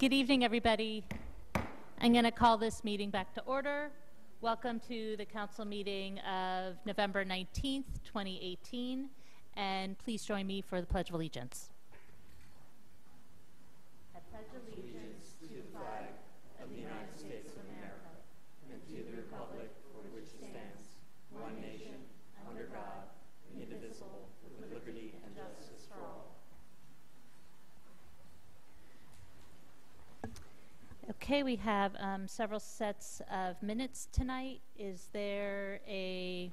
Good evening, everybody. I'm going to call this meeting back to order. Welcome to the council meeting of November 19th, 2018, and please join me for the Pledge of Allegiance. I pledge allegiance to the flag of the United States of America and to the republic for which it stands, one nation, under God, indivisible, with liberty and justice for all. Okay, we have um, several sets of minutes tonight. Is there a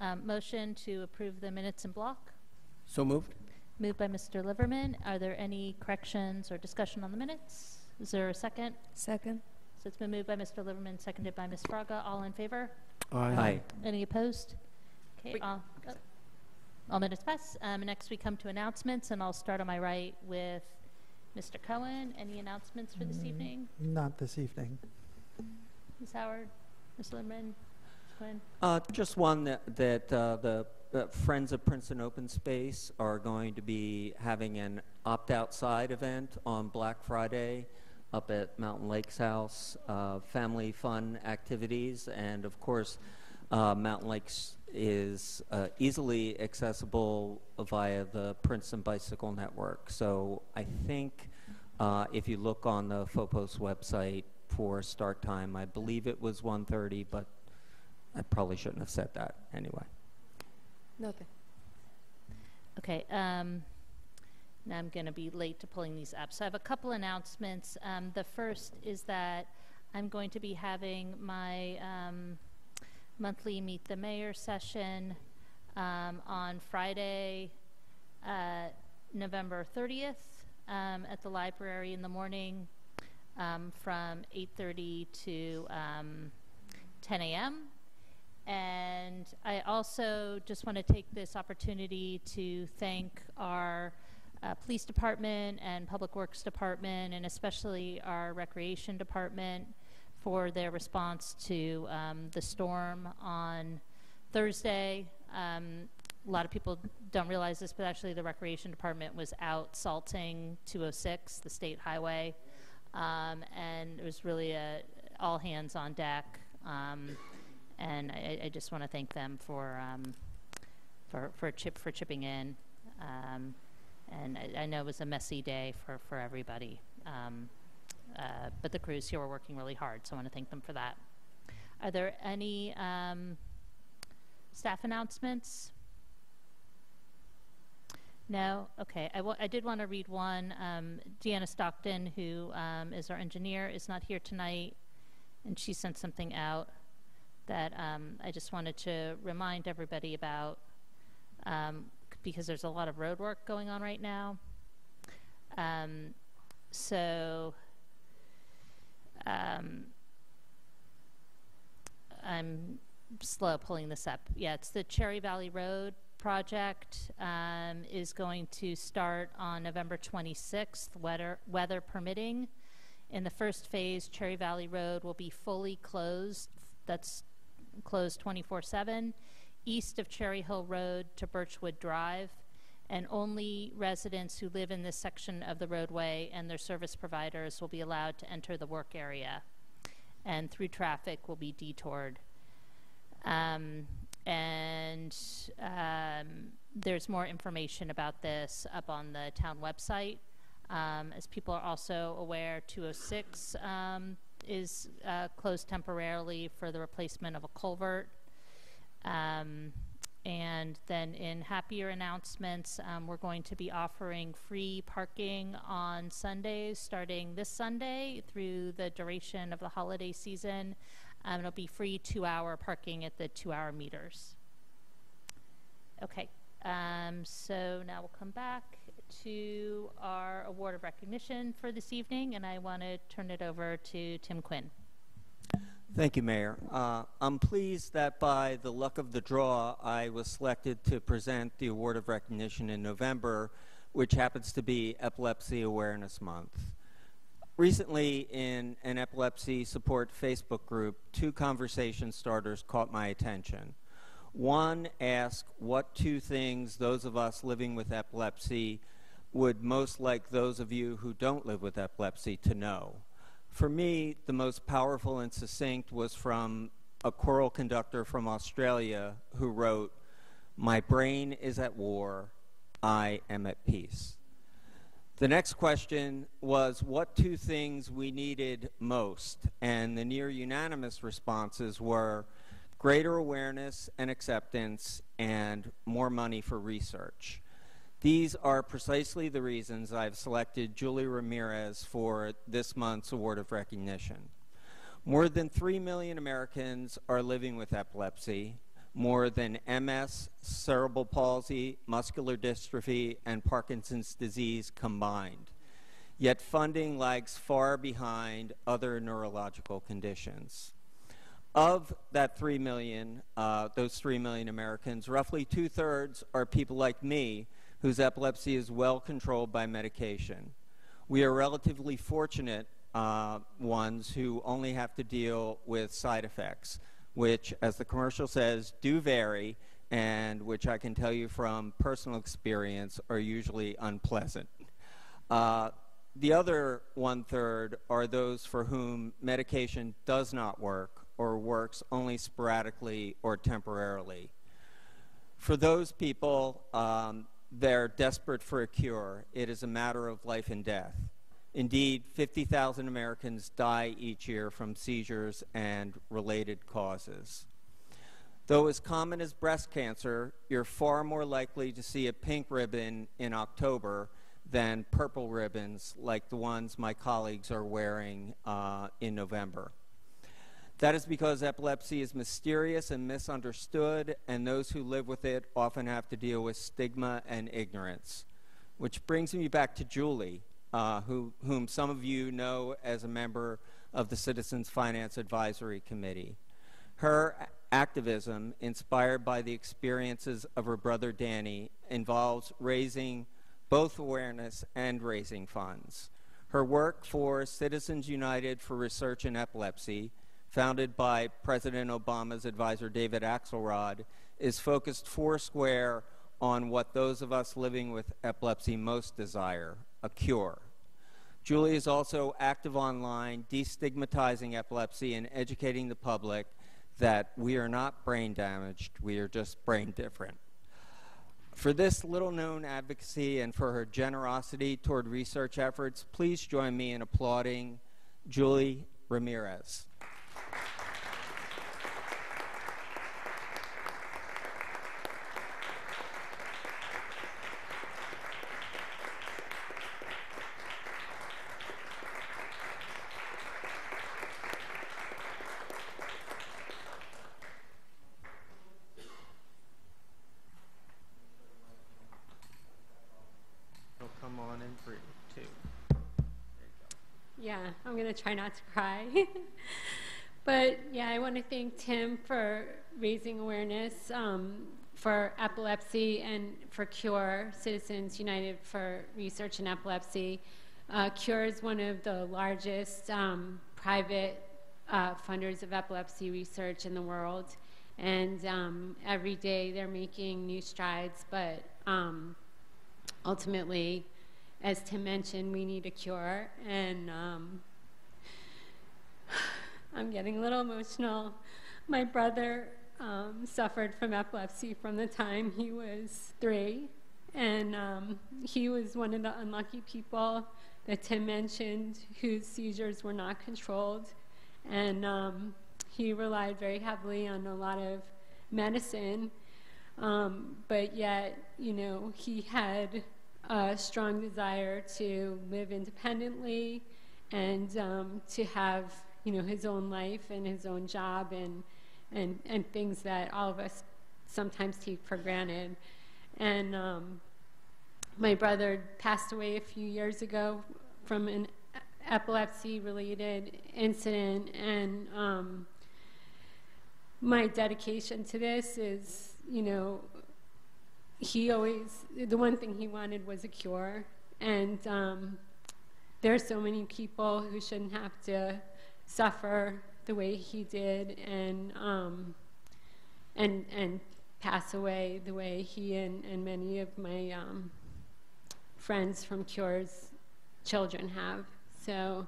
um, motion to approve the minutes in block? So moved? Moved by Mr. Liverman. Are there any corrections or discussion on the minutes? Is there a second? Second. So it's been moved by Mr. Liverman, seconded by Ms. Fraga. All in favor? Aye. Any opposed? Okay, all, oh. all minutes pass. Um, Next, we come to announcements, and I'll start on my right with Mr. Cohen. Any announcements for this Mm. evening? Not this evening. Ms. Howard? Ms. Liverman? Ms. Quinn? Uh, Just one that, that uh, the uh, Friends of Princeton Open Space are going to be having an opt-outside event on Black Friday up at Mountain Lakes House, uh, family fun activities, and of course, uh, Mountain Lakes is uh, easily accessible via the Princeton Bicycle Network. So I think uh, if you look on the FOPOS website for start time, I believe it was 1:30, but I probably shouldn't have said that anyway. Nothing. Okay, um, now I'm going to be late to pulling these up. So I have a couple announcements. Um, the first is that I'm going to be having my um, monthly Meet the Mayor session um, on Friday, uh, November 30th, um, at the library in the morning um, from 8:30 to um, 10 a.m. And I also just want to take this opportunity to thank our uh, police department and public works department, and especially our recreation department, for their response to um, the storm on Thursday. Um, a lot of people don't realize this, but actually, the recreation department was out salting 206, the state highway, um, and it was really a all hands on deck. Um, and I, I just want to thank them for um, for for chip for chipping in. Um, and I, I know it was a messy day for for everybody, uh, but the crews here were working really hard, so I want to thank them for that. Are there any um, staff announcements? No? Okay. I I did want to read one. Um, Deanna Stockton, who um, is our engineer, is not here tonight, and she sent something out that um, I just wanted to remind everybody about um, because there's a lot of road work going on right now. Um, so um, I'm slow pulling this up. Yeah, it's the Cherry Valley Road project um, is going to start on November 26th, weather, weather permitting. In the first phase, Cherry Valley Road will be fully closed. That's closed 24/7 east of Cherry Hill Road to Birchwood Drive, and only residents who live in this section of the roadway and their service providers will be allowed to enter the work area, and through traffic will be detoured. Um, and um, there's more information about this up on the town website. Um, as people are also aware, 206 um, is uh, closed temporarily for the replacement of a culvert. Um, and then in happier announcements, um, we're going to be offering free parking on Sundays, starting this Sunday through the duration of the holiday season. Um, it'll be free two-hour parking at the two-hour meters. Okay, um, so now we'll come back to our award of recognition for this evening, and I want to turn it over to Tim Quinn. Thank you, Mayor. Uh, I'm pleased that by the luck of the draw, I was selected to present the award of recognition in November, which happens to be Epilepsy Awareness Month. Recently, in an epilepsy support Facebook group, two conversation starters caught my attention. One asked what two things those of us living with epilepsy would most like those of you who don't live with epilepsy to know. For me, the most powerful and succinct was from a choral conductor from Australia who wrote, My brain is at war, I am at peace. The next question was what two things we needed most, and the near unanimous responses were greater awareness and acceptance and more money for research. These are precisely the reasons I've selected Julie Ramirez for this month's Award of Recognition. More than 3 million Americans are living with epilepsy, more than MS, cerebral palsy, muscular dystrophy, and Parkinson's disease combined. Yet funding lags far behind other neurological conditions. Of that 3 million, uh, those 3 million Americans, roughly two thirds are people like me whose epilepsy is well controlled by medication. We are relatively fortunate uh, ones who only have to deal with side effects which, as the commercial says, do vary and which I can tell you from personal experience are usually unpleasant. Uh, the other one third are those for whom medication does not work or works only sporadically or temporarily. For those people, um, they're desperate for a cure. It is a matter of life and death. Indeed, 50,000 Americans die each year from seizures and related causes. Though as common as breast cancer, you're far more likely to see a pink ribbon in October than purple ribbons like the ones my colleagues are wearing uh, in November. That is because epilepsy is mysterious and misunderstood, and those who live with it often have to deal with stigma and ignorance. Which brings me back to Julie, uh, who, whom some of you know as a member of the Citizens Finance Advisory Committee. Her activism, inspired by the experiences of her brother Danny, involves raising both awareness and raising funds. Her work for Citizens United for Research in Epilepsy, founded by President Obama's advisor David Axelrod, is focused foursquare on what those of us living with epilepsy most desire a cure. Julie is also active online, destigmatizing epilepsy and educating the public that we are not brain damaged, we are just brain different. For this little known advocacy and for her generosity toward research efforts, please join me in applauding Julie Ramirez. I'm going to try not to cry. but yeah, I want to thank Tim for raising awareness um, for epilepsy and for CURE, Citizens United for Research in Epilepsy. Uh, CURE is one of the largest um, private uh, funders of epilepsy research in the world. And um, every day they're making new strides, but um, ultimately, as Tim mentioned, we need a cure. And um, I'm getting a little emotional. My brother um, suffered from epilepsy from the time he was three. And um, he was one of the unlucky people that Tim mentioned whose seizures were not controlled. And um, he relied very heavily on a lot of medicine. Um, but yet, you know, he had a strong desire to live independently and um, to have you know his own life and his own job and and and things that all of us sometimes take for granted. And um, my brother passed away a few years ago from an epilepsy-related incident, and um, my dedication to this is, you know, he always, the one thing he wanted was a cure. And um, there are so many people who shouldn't have to suffer the way he did and, um, and, and pass away the way he and, and many of my um, friends from Cure's children have. So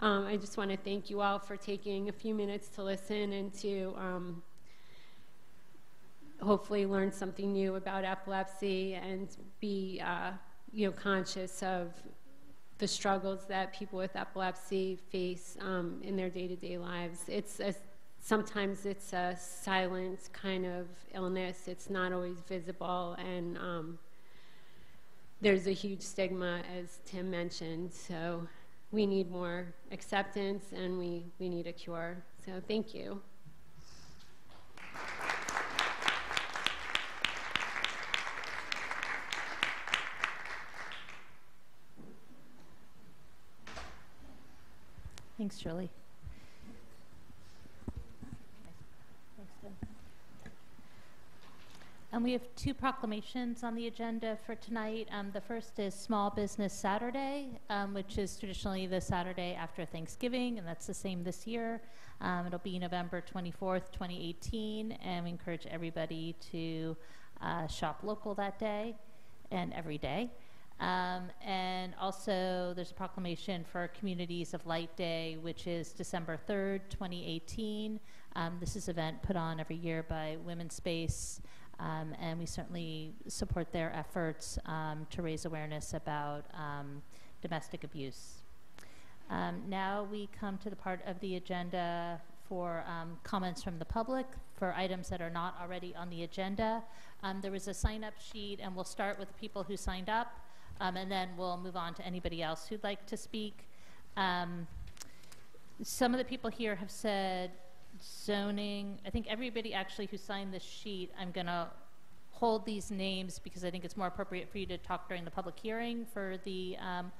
um, I just want to thank you all for taking a few minutes to listen and to um, hopefully learn something new about epilepsy and be uh, you know conscious of the struggles that people with epilepsy face um, in their day-to-day lives. It's a, sometimes it's a silent kind of illness. It's not always visible, and um, there's a huge stigma, as Tim mentioned. So we need more acceptance, and we, we need a cure. So thank you. Thanks, Shirley. Thanks, Tim. And we have two proclamations on the agenda for tonight. Um, the first is Small Business Saturday, um, which is traditionally the Saturday after Thanksgiving, and that's the same this year. Um, it'll be November 24th, 2018, and we encourage everybody to uh, shop local that day and every day. Um, and also, there's a proclamation for Communities of Light Day, which is December 3rd, 2018. Um, this is an event put on every year by Womanspace, um, and we certainly support their efforts um, to raise awareness about um, domestic abuse. Um, now we come to the part of the agenda for um, comments from the public for items that are not already on the agenda. Um, there was a sign up sheet, and we'll start with the people who signed up, um, and then we'll move on to anybody else who'd like to speak. Um, some of the people here have said zoning. I think everybody actually who signed this sheet, I'm going to hold these names because I think it's more appropriate for you to talk during the public hearing for the um,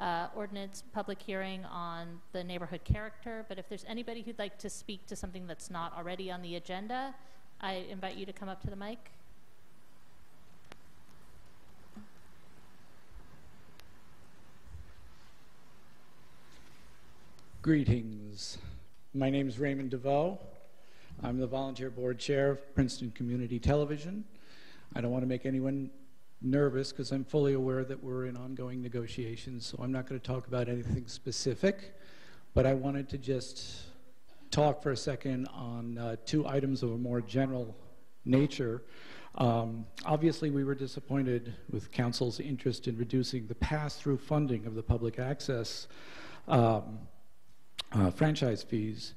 uh, ordinance public hearing on the neighborhood character. But if there's anybody who'd like to speak to something that's not already on the agenda, I invite you to come up to the mic. Greetings. My name is Raymond DeVoe. I'm the volunteer board chair of Princeton Community Television. I don't want to make anyone nervous because I'm fully aware that we're in ongoing negotiations, so I'm not going to talk about anything specific. But I wanted to just talk for a second on uh, two items of a more general nature. Um, obviously, we were disappointed with council's interest in reducing the pass-through funding of the public access um, uh, franchise fees,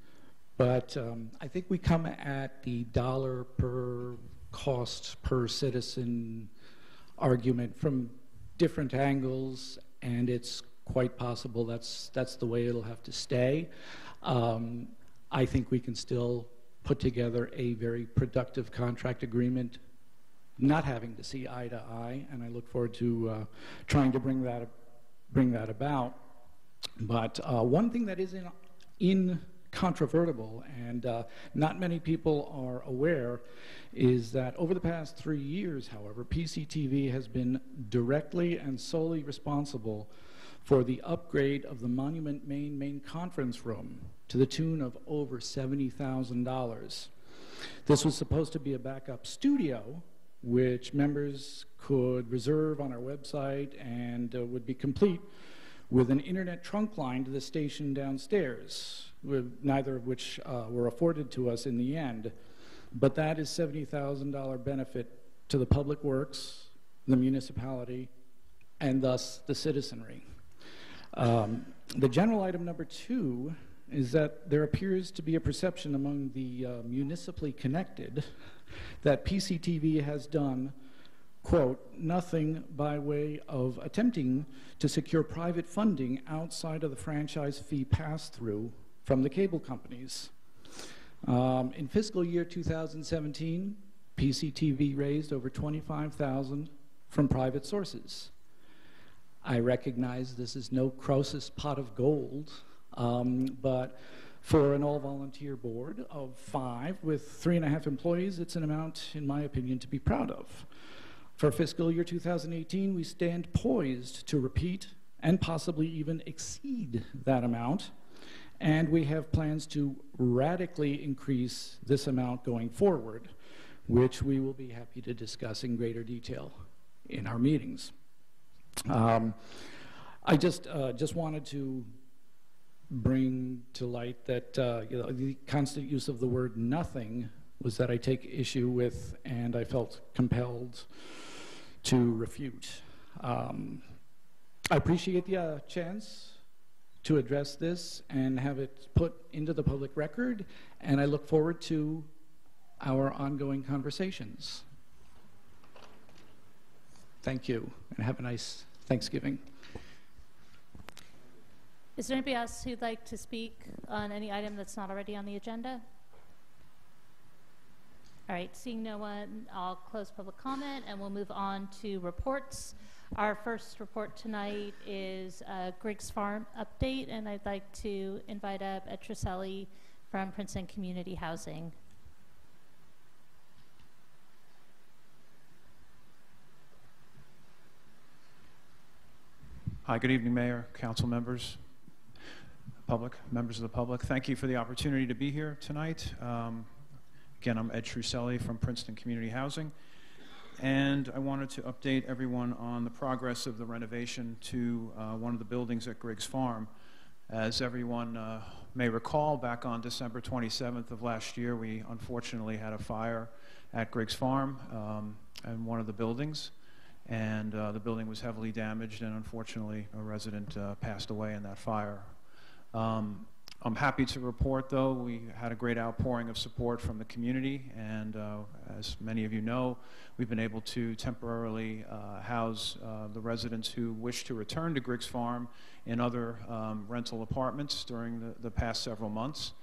but um, I think we come at the dollar per cost per citizen argument from different angles, and it's quite possible that's that's the way it'll have to stay. Um, I think we can still put together a very productive contract agreement, not having to see eye to eye, and I look forward to uh, trying to bring that bring that about. But uh, one thing that is in, incontrovertible, and uh, not many people are aware, is that over the past three years, however, PCTV has been directly and solely responsible for the upgrade of the Monument Main main conference room to the tune of over $70,000. This was supposed to be a backup studio, which members could reserve on our website and uh, would be complete with an internet trunk line to the station downstairs, neither of which uh, were afforded to us in the end. But that is $70,000 benefit to the public works, the municipality, and thus the citizenry. Um, the general item number two is that there appears to be a perception among the uh, municipally connected that PCTV has done, quote, nothing by way of attempting to secure private funding outside of the franchise fee pass through from the cable companies. Um, in fiscal year 2017, PCTV raised over 25,000 from private sources. I recognize this is no Croesus pot of gold, um, but for an all-volunteer board of five with three and a half employees, it's an amount, in my opinion, to be proud of. For fiscal year 2018, we stand poised to repeat and possibly even exceed that amount and we have plans to radically increase this amount going forward, which we will be happy to discuss in greater detail in our meetings. Um, I just, uh, just wanted to bring to light that, uh, you know, the constant use of the word nothing was that I take issue with and I felt compelled to refute. Um, I appreciate the uh, chance to address this and have it put into the public record, and I look forward to our ongoing conversations. Thank you, and have a nice Thanksgiving. Is there anybody else who'd like to speak on any item that's not already on the agenda? All right, seeing no one, I'll close public comment and we'll move on to reports. Our first report tonight is uh, Griggs Farm update, and I'd like to invite up Ed from Princeton Community Housing. Hi, good evening, Mayor, council members, public, members of the public. Thank you for the opportunity to be here tonight. Um, Again, I'm Ed Truscelli from Princeton Community Housing, and I wanted to update everyone on the progress of the renovation to uh, one of the buildings at Griggs Farm. As everyone uh, may recall, back on December 27th of last year, we unfortunately had a fire at Griggs Farm um, in one of the buildings and uh, the building was heavily damaged, and unfortunately, a resident uh, passed away in that fire. Um, I'm happy to report, though, we had a great outpouring of support from the community, and uh, as many of you know, we've been able to temporarily uh, house uh, the residents who wish to return to Griggs Farm in other um, rental apartments during the, the past several months.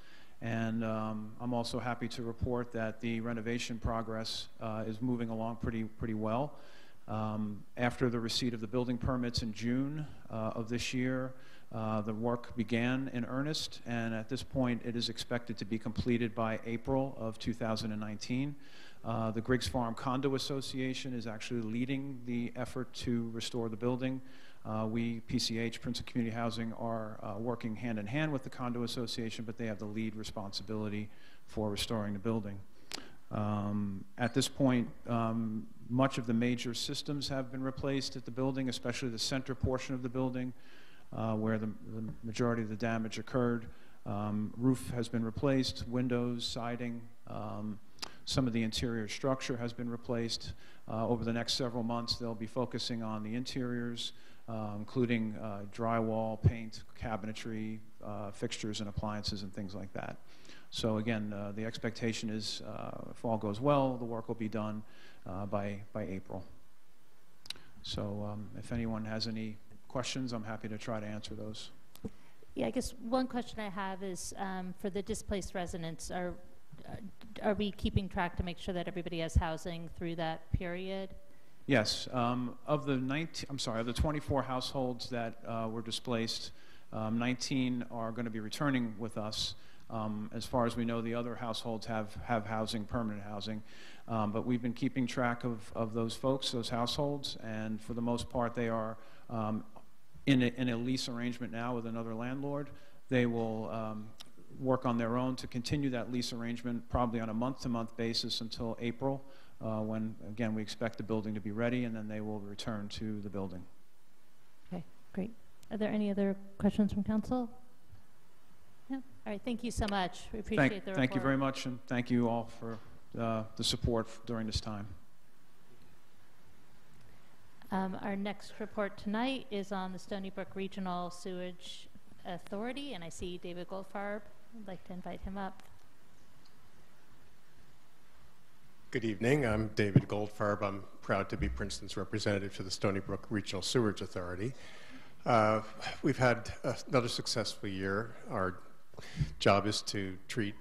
And um, I'm also happy to report that the renovation progress uh, is moving along pretty, pretty well. Um, after the receipt of the building permits in June uh, of this year, uh, the work began in earnest, and at this point, it is expected to be completed by April of 2019. Uh, the Griggs Farm Condo Association is actually leading the effort to restore the building. Uh, we, PCH, Princeton Community Housing, are uh, working hand in hand with the Condo Association, but they have the lead responsibility for restoring the building. Um, at this point, um, much of the major systems have been replaced at the building, especially the center portion of the building uh, where the, the, majority of the damage occurred. Um, roof has been replaced, windows, siding, um, some of the interior structure has been replaced. Uh, over the next several months, they'll be focusing on the interiors, uh, including uh, drywall, paint, cabinetry, uh, fixtures and appliances and things like that. So again, uh, the expectation is if all goes well, the work will be done by, by April. So um, if anyone has any questions, I'm happy to try to answer those. Yeah, I guess one question I have is um, for the displaced residents, are, are we keeping track to make sure that everybody has housing through that period? Yes. Um, of the 19, I'm sorry, of the 24 households that uh, were displaced, um, 19 are going to be returning with us. Um, as far as we know, the other households have, have housing, permanent housing. Um, but we've been keeping track of, of those folks, those households, and for the most part, they are um, in a, in a lease arrangement now with another landlord. They will um, work on their own to continue that lease arrangement probably on a month-to-month basis until April, uh, when, again, we expect the building to be ready, and then they will return to the building. Okay, great. Are there any other questions from council? Yeah. All right, thank you so much. We appreciate Thank, the report. thank you very much, and thank you all for uh, the support during this time. Um, our next report tonight is on the Stony Brook Regional Sewage Authority, and I see David Goldfarb. I'd like to invite him up. Good evening. I'm David Goldfarb. I'm proud to be Princeton's representative to the Stony Brook Regional Sewage Authority. Uh, we've had another successful year. Our job is to treat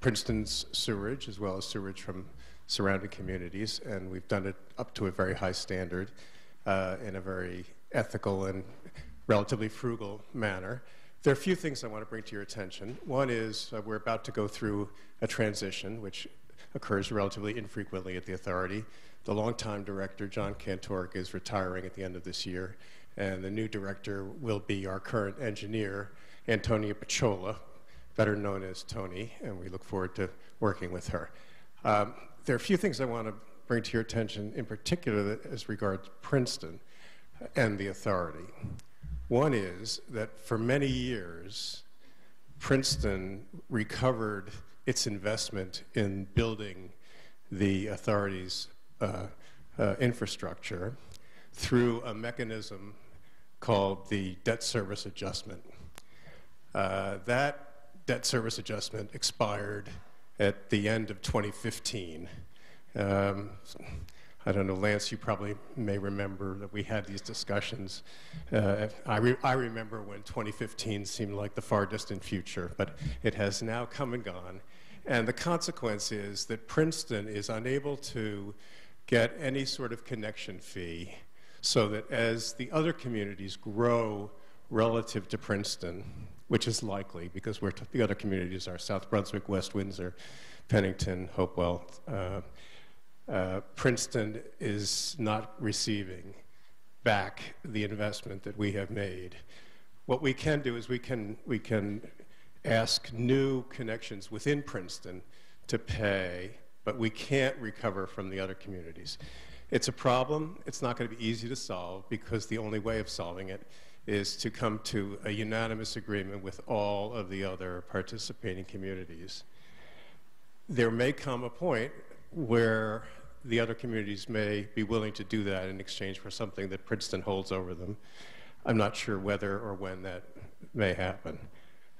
Princeton's sewage as well as sewage from surrounding communities, and we've done it up to a very high standard uh, in a very ethical and relatively frugal manner. There are a few things I want to bring to your attention. One is uh, we're about to go through a transition, which occurs relatively infrequently at the authority. The longtime director, John Kantork, is retiring at the end of this year, and the new director will be our current engineer, Antonia Pachola, better known as Tony, and we look forward to working with her. Um, there are a few things I want to bring to your attention, in particular as regards Princeton. and the authority. One is that for many years, Princeton recovered its investment in building the authority's uh, uh, infrastructure through a mechanism called the debt service adjustment. Uh, that debt service adjustment expired at the end of 2015. Um, I don't know, Lance, you probably may remember that we had these discussions. Uh, I, re I remember when 2015 seemed like the far distant future, but it has now come and gone. And the consequence is that Princeton is unable to get any sort of connection fee so that as the other communities grow relative to Princeton, which is likely because the other communities are South Brunswick, West Windsor, Pennington, Hopewell, uh, uh, Princeton is not receiving back the investment that we have made. What we can do is we can, we can ask new connections within Princeton to pay, but we can't recover from the other communities. It's a problem. It's not going to be easy to solve because the only way of solving it is to come to a unanimous agreement with all of the other participating communities. There may come a point where the other communities may be willing to do that in exchange for something that Princeton holds over them. I'm not sure whether or when that may happen,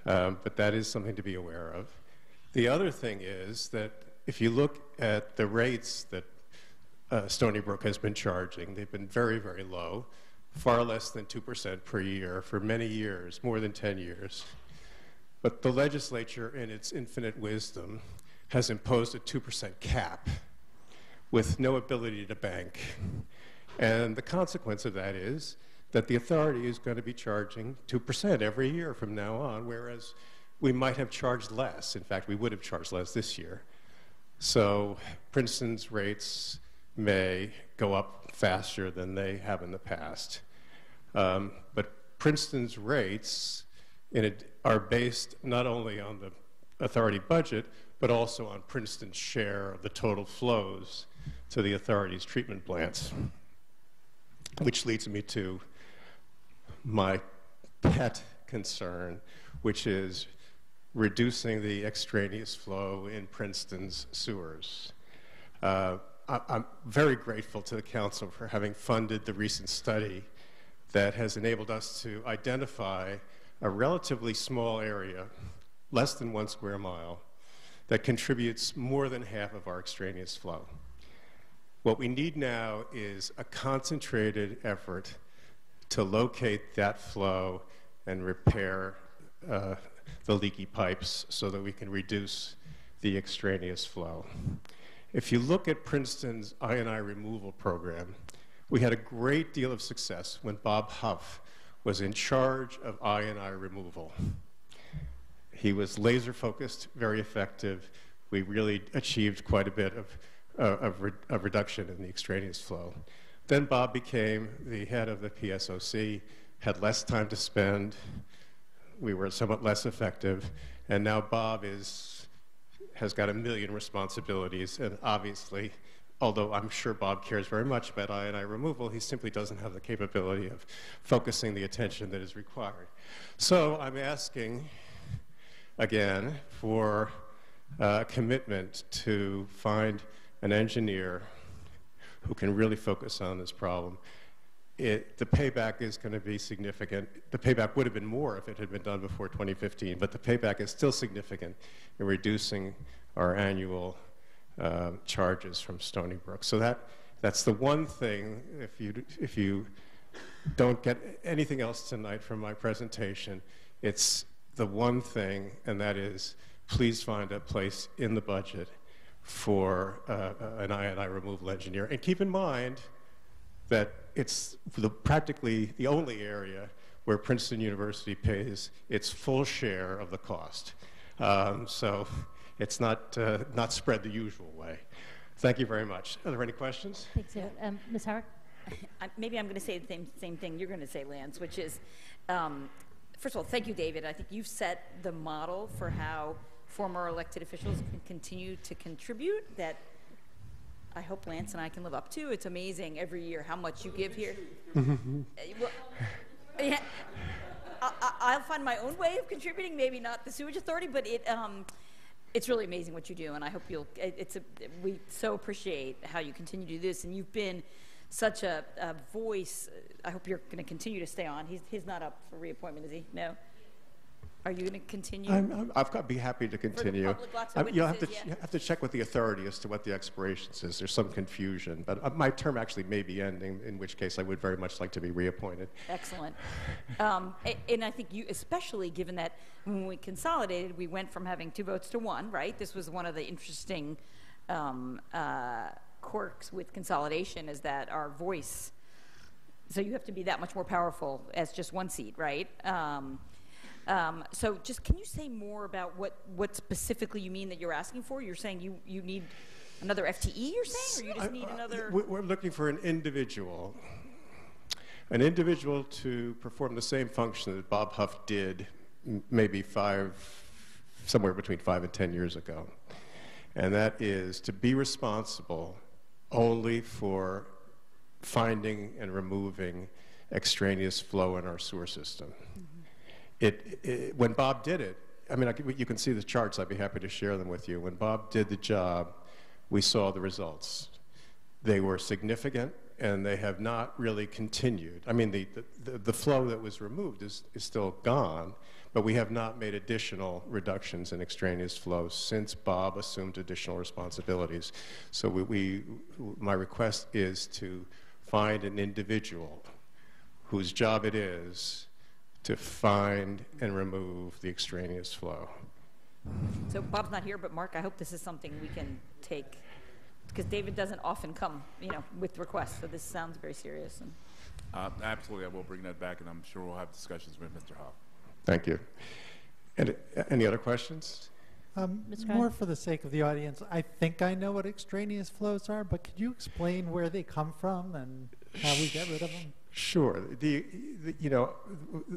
um, but that is something to be aware of. The other thing is that if you look at the rates that uh, Stony Brook has been charging, they've been very, very low, far less than 2% per year for many years, more than 10 years. But the legislature, in its infinite wisdom, has imposed a 2% cap with no ability to bank. And the consequence of that is that the authority is going to be charging 2% every year from now on, whereas we might have charged less. In fact, we would have charged less this year. So Princeton's rates may go up faster than they have in the past. Um, but Princeton's rates are based not only on the authority budget, but also on Princeton's share of the total flows to the authority's treatment plants. Which leads me to my pet concern, which is reducing the extraneous flow in Princeton's sewers. Uh, I'm very grateful to the council for having funded the recent study that has enabled us to identify a relatively small area, less than one square mile, that contributes more than half of our extraneous flow. What we need now is a concentrated effort to locate that flow and repair uh, the leaky pipes so that we can reduce the extraneous flow. If you look at Princeton's I&I removal program, we had a great deal of success when Bob Hough was in charge of I&I removal. He was laser focused, very effective. We really achieved quite a bit of, uh, of, re of reduction in the extraneous flow. Then Bob became the head of the PSOC, had less time to spend. We were somewhat less effective. And now Bob is, has got a million responsibilities. And obviously, although I'm sure Bob cares very much about I&I removal, he simply doesn't have the capability of focusing the attention that is required. So I'm asking again for a commitment to find an engineer who can really focus on this problem. It, the payback is going to be significant. The payback would have been more if it had been done before 2015, but the payback is still significant in reducing our annual uh, charges from Stony Brook. So that, that's the one thing, if you, if you don't get anything else tonight from my presentation, it's the one thing, and that is please find a place in the budget for uh, an I&I removal engineer. And keep in mind that it's the, practically the only area where Princeton University pays its full share of the cost. Um, so it's not, uh, not spread the usual way. Thank you very much. Are there any questions? Thanks, David. Um, Ms. Howard? I- Maybe I'm going to say the same, same thing you're going to say, Lance, which is, um, first of all, thank you, David. I think you've set the model for how former elected officials can continue to contribute, that I hope Lance and I can live up to. It's amazing every year how much you give here. Uh, well, yeah, I, I, I'll find my own way of contributing. Maybe not the sewage authority, but it. Um, it's really amazing what you do, and I hope you'll. it- It's a. We so appreciate how you continue to do this, and you've been such a, a voice. I hope you're going to continue to stay on. He's he's not up for reappointment, is he? No. Are you going to continue? I'm, I'm, I've got, be happy to continue. public, lots of Um, You'll have to, yeah. you have to check with the authority as to what the expirations is. There's some confusion, but uh, my term actually may be ending, in which case I would very much like to be reappointed. Excellent. Um, and I think you, especially given that when we consolidated, we went from having two votes to one, right? This was one of the interesting um, uh, quirks with consolidation is that our voice, so you have to be that much more powerful as just one seat, right? Um, so just can you say more about what, what specifically you mean that you're asking for? You're saying you, you need another FTE, you're saying, or you just I- need I- another? we- We're looking for an individual, an individual to perform the same function that Bob Hough did maybe five, somewhere between five and 10 years ago. And that is to be responsible only for finding and removing extraneous flow in our sewer system. It, it, when Bob did it, I mean, I you can see the charts. I'd be happy to share them with you. When Bob did the job, we saw the results. They were significant, and they have not really continued. I mean, the, the, the flow that was removed is, is still gone, but we have not made additional reductions in extraneous flow since Bob assumed additional responsibilities. So we, we, my request is to find an individual whose job it is to find and remove the extraneous flow. So Bob's not here, but Mark, I hope this is something we can take, because David doesn't often come, you know, with requests, so this sounds very serious. And Uh, absolutely, I will bring that back, and I'm sure we'll have discussions with Mr. Hough. Thank you. And uh, any other questions? Um, more for the sake of the audience, I think I know what extraneous flows are, but could you explain where they come from and how we get rid of them? Sure. The, the you know,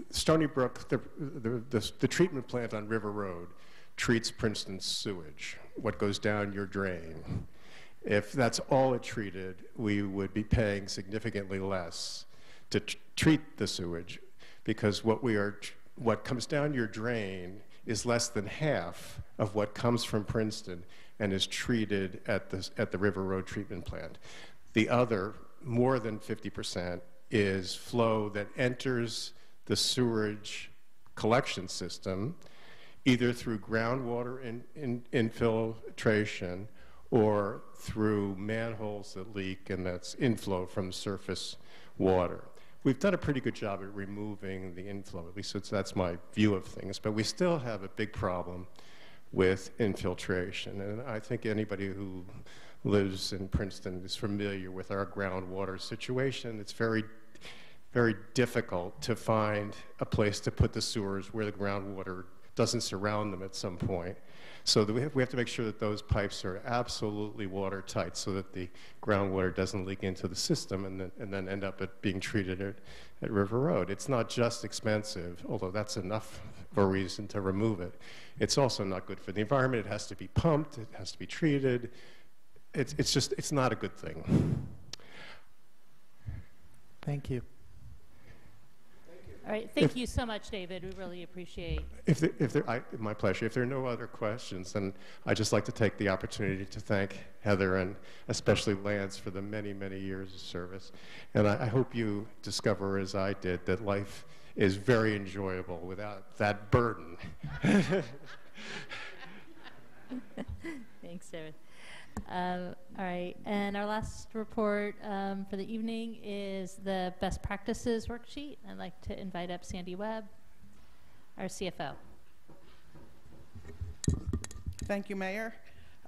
Stony Brook, the, the, the, treatment plant on River Road treats Princeton's sewage, what goes down your drain. If that's all it treated, we would be paying significantly less to treat the sewage because what we are, what comes down your drain is less than half of what comes from Princeton and is treated at the, at the River Road treatment plant. The other, more than 50%, is flow that enters the sewerage collection system either through groundwater in, in, infiltration or through manholes that leak and that's inflow from surface water. We've done a pretty good job at removing the inflow, at least that's my view of things, but we still have a big problem with infiltration. And I think anybody who lives in Princeton is familiar with our groundwater situation. It's very, very difficult to find a place to put the sewers where the groundwater doesn't surround them at some point. So we have, we have to make sure that those pipes are absolutely watertight so that the groundwater doesn't leak into the system and then, and then end up at being treated at, at River Road. It's not just expensive, although that's enough of a reason to remove it. It's also not good for the environment. It has to be pumped, it has to be treated. It's, it's just, it's not a good thing. Thank you. All right, thank you so much, David. We really appreciate. If there, if there, I, my pleasure. If there are no other questions, then I'd just like to take the opportunity to thank Heather and especially Lance for the many, many years of service. And I, I hope you discover, as I did, that life is very enjoyable without that burden. Thanks, David. Um, all right, and our last report um, for the evening is the best practices worksheet. I'd like to invite up Sandy Webb, our CFO. Thank you, Mayor.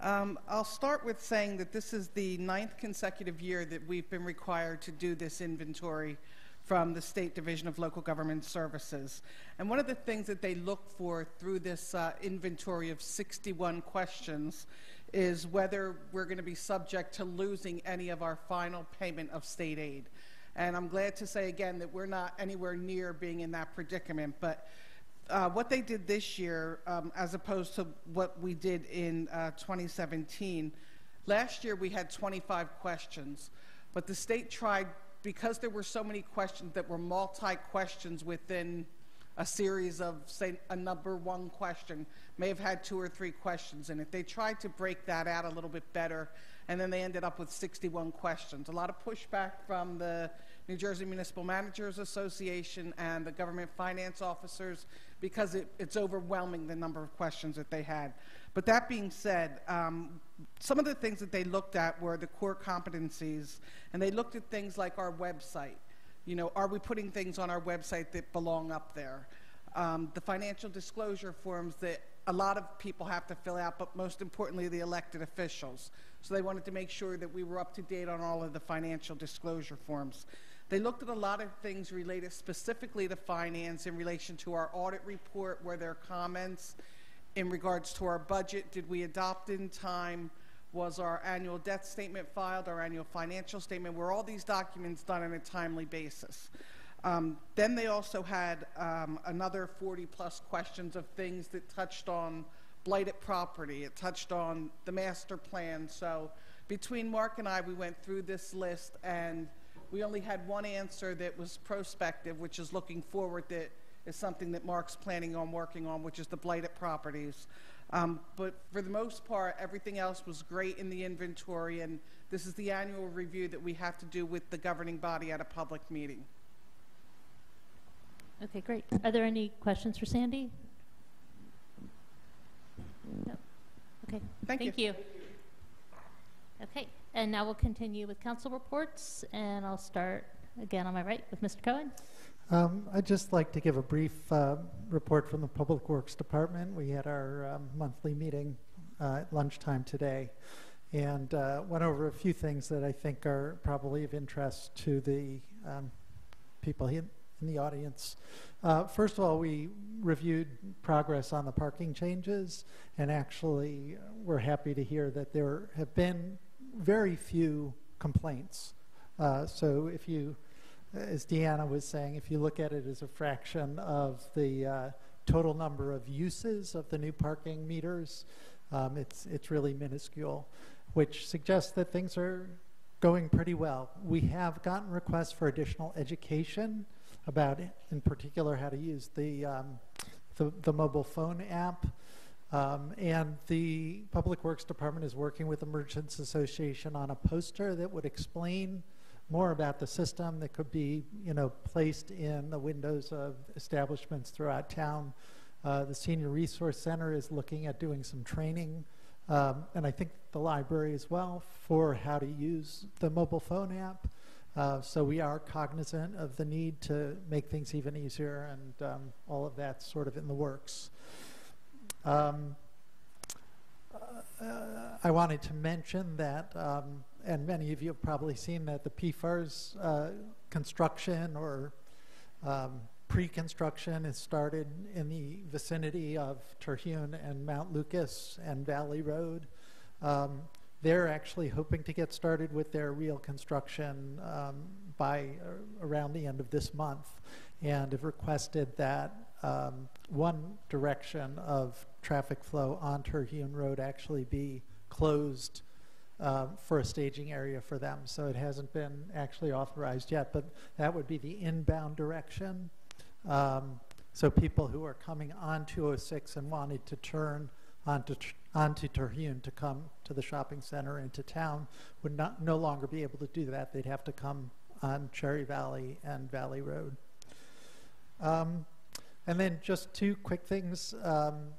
Um, I'll start with saying that this is the ninth consecutive year that we've been required to do this inventory from the State Division of Local Government Services. And one of the things that they look for through this uh, inventory of 61 questions is whether we're going to be subject to losing any of our final payment of state aid. And I'm glad to say again that we're not anywhere near being in that predicament, but uh, what they did this year, um, as opposed to what we did in uh, 2017, Last year, we had 25 questions, but the state tried, because there were so many questions that were multi-questions within a series of, say, a number one question, may have had two or three questions in it. They tried to break that out a little bit better, and then they ended up with 61 questions. A lot of pushback from the New Jersey Municipal Managers Association and the government finance officers because it, it's overwhelming the number of questions that they had. But that being said, um, some of the things that they looked at were the core competencies, and they looked at things like our website. You know, are we putting things on our website that belong up there? Um, the financial disclosure forms that a lot of people have to fill out, but most importantly, the elected officials. So they wanted to make sure that we were up to date on all of the financial disclosure forms. They looked at a lot of things related specifically to finance in relation to our audit report, were there comments in regards to our budget? Did we adopt in time? Was our annual debt statement filed, our annual financial statement? Were all these documents done on a timely basis? Um, then they also had um, another 40 plus questions of things that touched on blighted property. It touched on the master plan. So between Mark and I, we went through this list and we only had one answer that was prospective, which is looking forward that is something that Mark's planning on working on, which is the blighted properties. Um, but for the most part, everything else was great in the inventory, and this is the annual review that we have to do with the governing body at a public meeting. Okay, great. Are there any questions for Sandy? No. Okay, Thank you. thank you. Okay, and now we'll continue with council reports, and I'll start again on my right with Mr. Cohen. Um, I'd just like to give a brief uh, report from the Public Works Department. We had our um, monthly meeting uh, at lunchtime today and uh, went over a few things that I think are probably of interest to the um, people in, the audience. Uh, first of all, we reviewed progress on the parking changes, and actually, we're happy to hear that there have been very few complaints. Uh, so if you, as Deanna was saying, if you look at it as a fraction of the uh, total number of uses of the new parking meters, um, it's, it's really minuscule, which suggests that things are going pretty well. We have gotten requests for additional education about, in particular, how to use the, um, the, the mobile phone app. Um, and the Public Works Department is working with the Merchants Association on a poster that would explain more about the system that could be, you know, placed in the windows of establishments throughout town. Uh, the Senior Resource Center is looking at doing some training, um, and I think the library as well, for how to use the mobile phone app. Uh, so we are cognizant of the need to make things even easier, and um, all of that's sort of in the works. Um, uh, I wanted to mention that, um, and many of you have probably seen that the PFARS uh, construction or um, pre-construction is started in the vicinity of Terhune and Mount Lucas and Valley Road. Um, they're actually hoping to get started with their real construction um, by uh, around the end of this month and have requested that um, one direction of traffic flow on Terhune Road actually be closed uh, for a staging area for them. So it hasn't been actually authorized yet, but that would be the inbound direction. Um, so people who are coming on 206 and wanted to turn onto, onto Terhune to come to the shopping center into town would not no longer be able to do that. They'd have to come on Cherry Valley and Valley Road. Um, and then just two quick things. Um,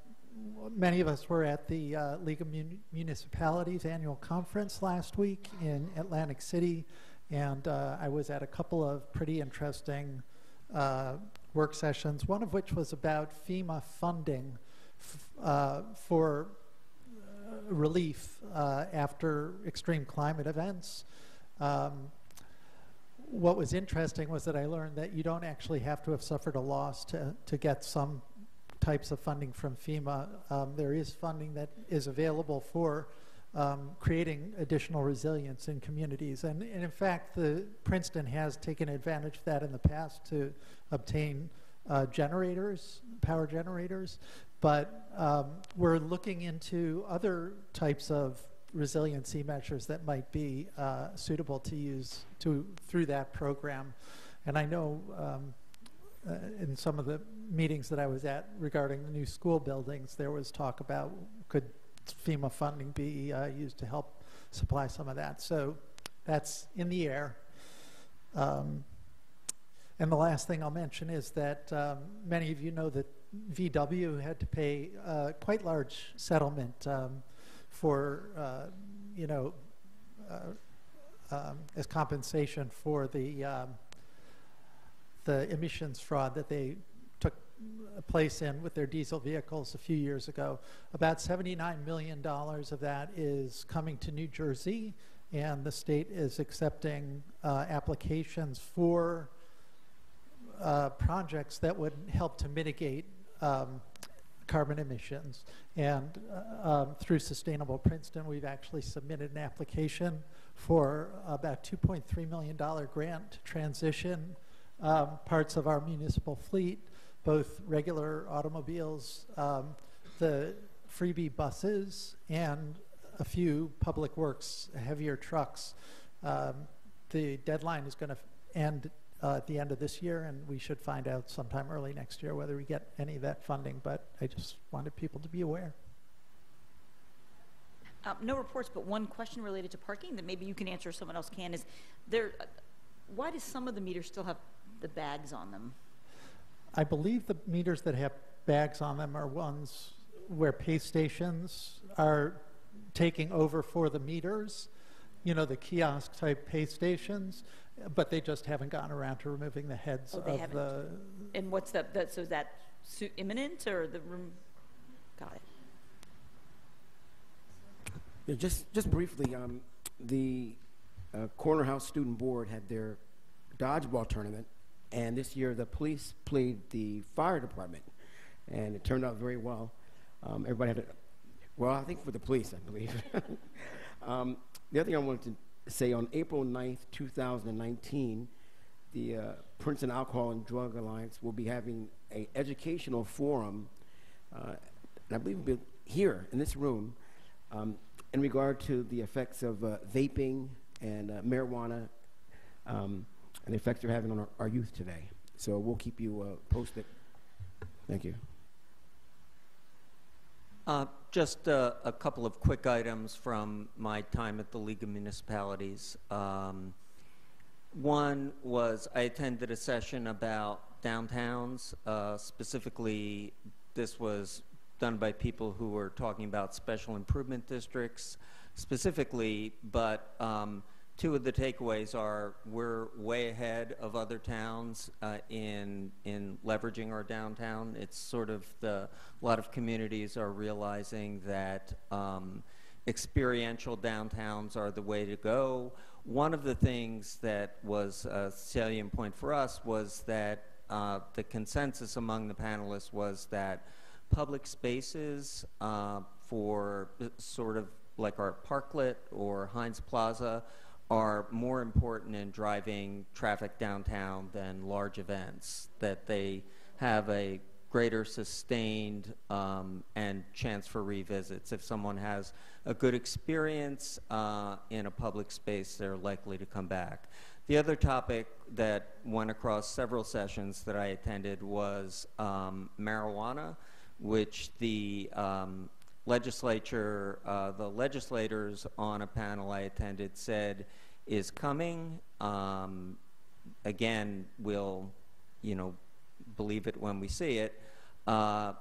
many of us were at the uh, League of Mun Municipalities annual conference last week in Atlantic City, and uh, I was at a couple of pretty interesting uh, work sessions, one of which was about FEMA funding uh, for relief uh, after extreme climate events. Um, what was interesting was that I learned that you don't actually have to have suffered a loss to, to get some types of funding from FEMA. Um, there is funding that is available for um, creating additional resilience in communities. And, and, in fact, the Princeton has taken advantage of that in the past to obtain uh, generators, power generators. But um, we're looking into other types of resiliency measures that might be uh, suitable to use to through that program. And I know um, uh, in some of the meetings that I was at regarding the new school buildings, there was talk about could FEMA funding be uh, used to help supply some of that. So that's in the air. Um, and the last thing I'll mention is that um, many of you know that VW had to pay a quite large settlement um, for, uh, you know, uh, um, as compensation for the um, the emissions fraud that they took place in with their diesel vehicles a few years ago. About $79 million of that is coming to New Jersey, and the state is accepting uh, applications for uh, projects that would help to mitigate um, carbon emissions. And uh, um, through Sustainable Princeton, we've actually submitted an application for about $2.3 million grant to transition um, parts of our municipal fleet, both regular automobiles, um, the FreeB buses, and a few public works heavier trucks. Um, the deadline is going to end uh, at the end of this year, and we should find out sometime early next year whether we get any of that funding. But I just wanted people to be aware. Uh, no reports, but one question related to parking that maybe you can answer, or someone else can, is there, uh, why does some of the meters still have the bags on them? I believe the meters that have bags on them are ones where pay stations are taking over for the meters, you know, the kiosk type pay stations, but they just haven't gotten around to removing the heads Oh, they of haven't. the. And what's the, that, so is that su- imminent, or the room, got it? Yeah, just, just briefly, um, the uh, Corner House Student Board had their dodgeball tournament, and this year the police played the fire department, and it turned out very well. Um, everybody had a, well, I think for the police, I believe. um, the other thing I wanted to say on April 9th, 2019, the uh, Princeton Alcohol and Drug Alliance will be having an educational forum, uh, and I believe it'll be here in this room, um, in regard to the effects of uh, vaping and uh, marijuana um, and the effects they're having on our, our youth today. So we'll keep you uh, posted. Thank you. Just uh, a couple of quick items from my time at the League of Municipalities. Um, One was I attended a session about downtowns. Uh, Specifically, this was done by people who were talking about special improvement districts specifically, but um, two of the takeaways are we're way ahead of other towns uh, in in leveraging our downtown. It's sort of the a lot of communities are realizing that um, experiential downtowns are the way to go. One of the things that was a salient point for us was that uh, the consensus among the panelists was that public spaces uh, for uh, sort of like our Parklet or Hinds Plaza are more important in driving traffic downtown than large events, that they have a greater sustained um, and chance for revisits. If someone has a good experience uh, in a public space, they're likely to come back. The other topic that went across several sessions that I attended was um, marijuana, which the um, legislature, uh, the legislators on a panel I attended said is coming. Um, again, we'll, you know, believe it when we see it. Uh,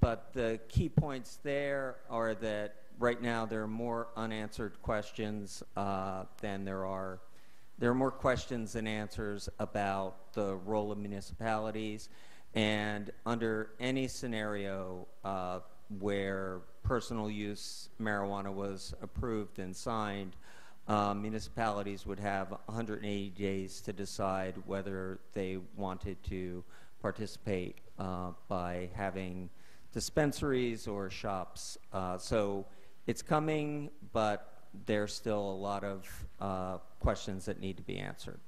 but the key points there are that right now there are more unanswered questions uh, than there are. There are more questions than answers about the role of municipalities. And under any scenario uh, where personal use marijuana was approved and signed, uh, municipalities would have 180 days to decide whether they wanted to participate uh, by having dispensaries or shops. Uh, so it's coming, but there's still a lot of uh, questions that need to be answered.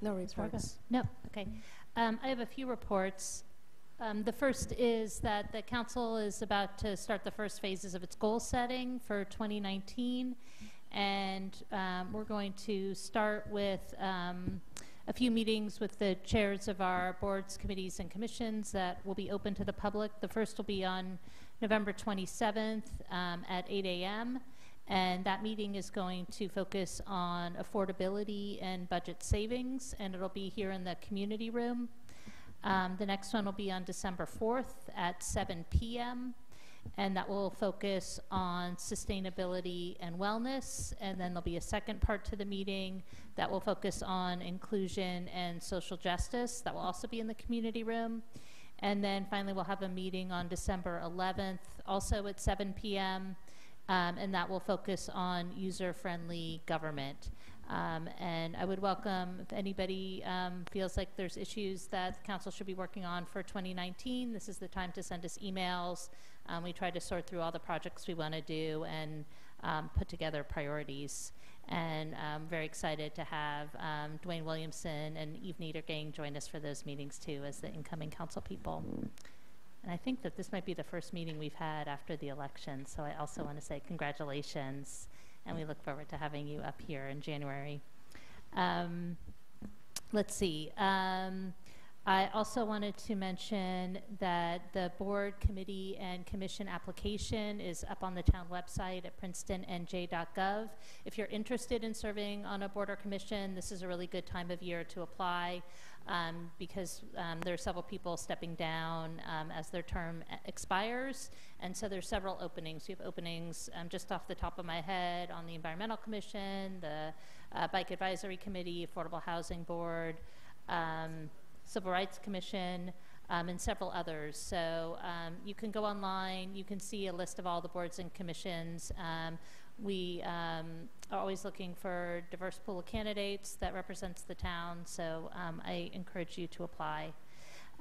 No Ms. Reports. No, okay. Um, I have a few reports. Um, the first is that the council is about to start the first phases of its goal setting for 2019. And um, we're going to start with um, a few meetings with the chairs of our boards, committees, and commissions that will be open to the public. The first will be on November 27th um, at 8 a.m. And that meeting is going to focus on affordability and budget savings, and it'll be here in the community room. Um, the next one will be on December 4th at 7 p.m. And that will focus on sustainability and wellness. And then there'll be a second part to the meeting that will focus on inclusion and social justice. That will also be in the community room. And then finally, we'll have a meeting on December 11th, also at 7 p.m. Um, and that will focus on user-friendly government. Um, and I would welcome if anybody um, feels like there's issues that the council should be working on for 2019. This is the time to send us emails. Um, we try to sort through all the projects we want to do and um, put together priorities. And I'm very excited to have um, Dwaine Williamson and Eve Niedergang join us for those meetings too as the incoming council people. And I think that this might be the first meeting we've had after the election, so I also want to say congratulations and we look forward to having you up here in January. Um, let's see. Um, I also wanted to mention that the board, committee, and commission application is up on the town website at princetonnj.gov. If you're interested in serving on a board or commission, this is a really good time of year to apply um, because um, there are several people stepping down um, as their term expires. And so there's several openings. We have openings um, just off the top of my head on the Environmental Commission, the uh, Bike Advisory Committee, Affordable Housing Board, um, Civil Rights Commission, um, and several others. So um, you can go online, you can see a list of all the boards and commissions. Um, we um, are always looking for diverse pool of candidates that represents the town, so um, I encourage you to apply.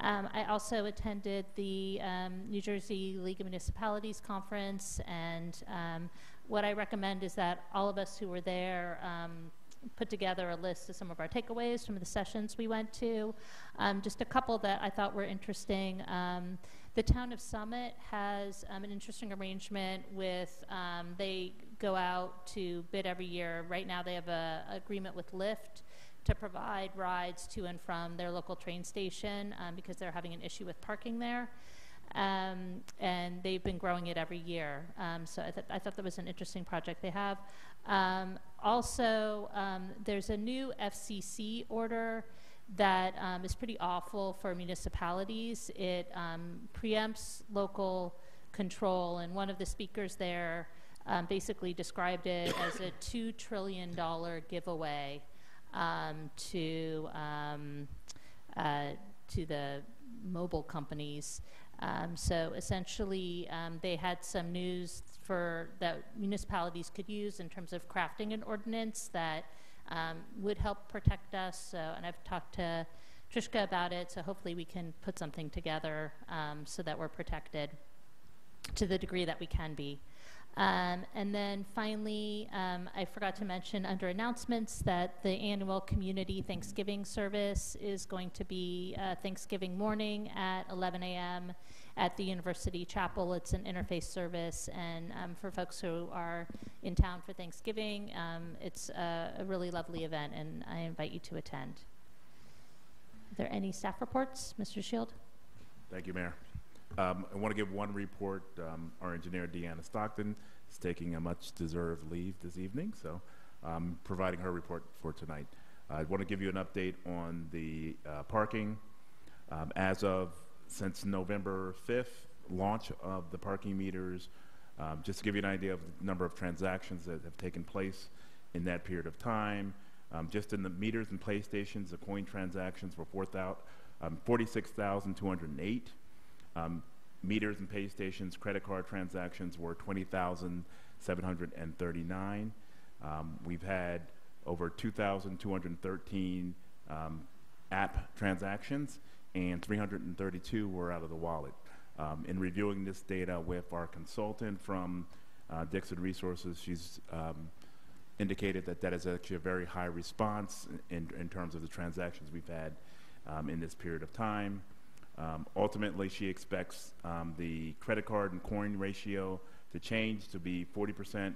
Um, I also attended the New Jersey League of Municipalities conference, and what I recommend is that all of us who were there put together a list of some of our takeaways from the sessions we went to. Um, just a couple that I thought were interesting. The town of Summit has um, an interesting arrangement with, um, they go out to bid every year. Right now they have an agreement with Lyft to provide rides to and from their local train station um, because they're having an issue with parking there. Um, and they've been growing it every year. Um, so I, th- I, thought that was an interesting project they have. Um, also, um, there's a new FCC order that um, is pretty awful for municipalities. It um, preempts local control, and one of the speakers there basically described it as a $2 trillion giveaway to, uh, to the mobile companies. Um, so essentially, um, they had some news for that municipalities could use in terms of crafting an ordinance that um, would help protect us. So, and I've talked to Trishka about it. So hopefully, we can put something together um, so that we're protected to the degree that we can be. Um, and then finally, um, I forgot to mention under announcements that the annual community Thanksgiving service is going to be uh, Thanksgiving morning at 11 a.m. at the University Chapel. It's an interfaith service, and um, for folks who are in town for Thanksgiving, um, it's a, a really lovely event, and I invite you to attend. Are there any staff reports, Mr. Shield? Thank you, Mayor. Um, I want to give one report. Um, our engineer, Deanna Stockton, is taking a much-deserved leave this evening, so I'm providing her report for tonight. I want to give you an update on the uh, parking. Um, as of since November 5th, launch of the parking meters, um, just to give you an idea of the number of transactions that have taken place in that period of time. Um, just in the meters and pay stations, the coin transactions were 4, um, 46,208. Um, meters and pay stations, credit card transactions were 20,739. Um, we've had over 2,213 um, app transactions, and 332 were out of the wallet. Um, in reviewing this data with our consultant from uh, Dixon Resources, she's um, indicated that that is actually a very high response in, in terms of the transactions we've had um, in this period of time. Um, ultimately, she expects um, the credit card and coin ratio to change to be 40%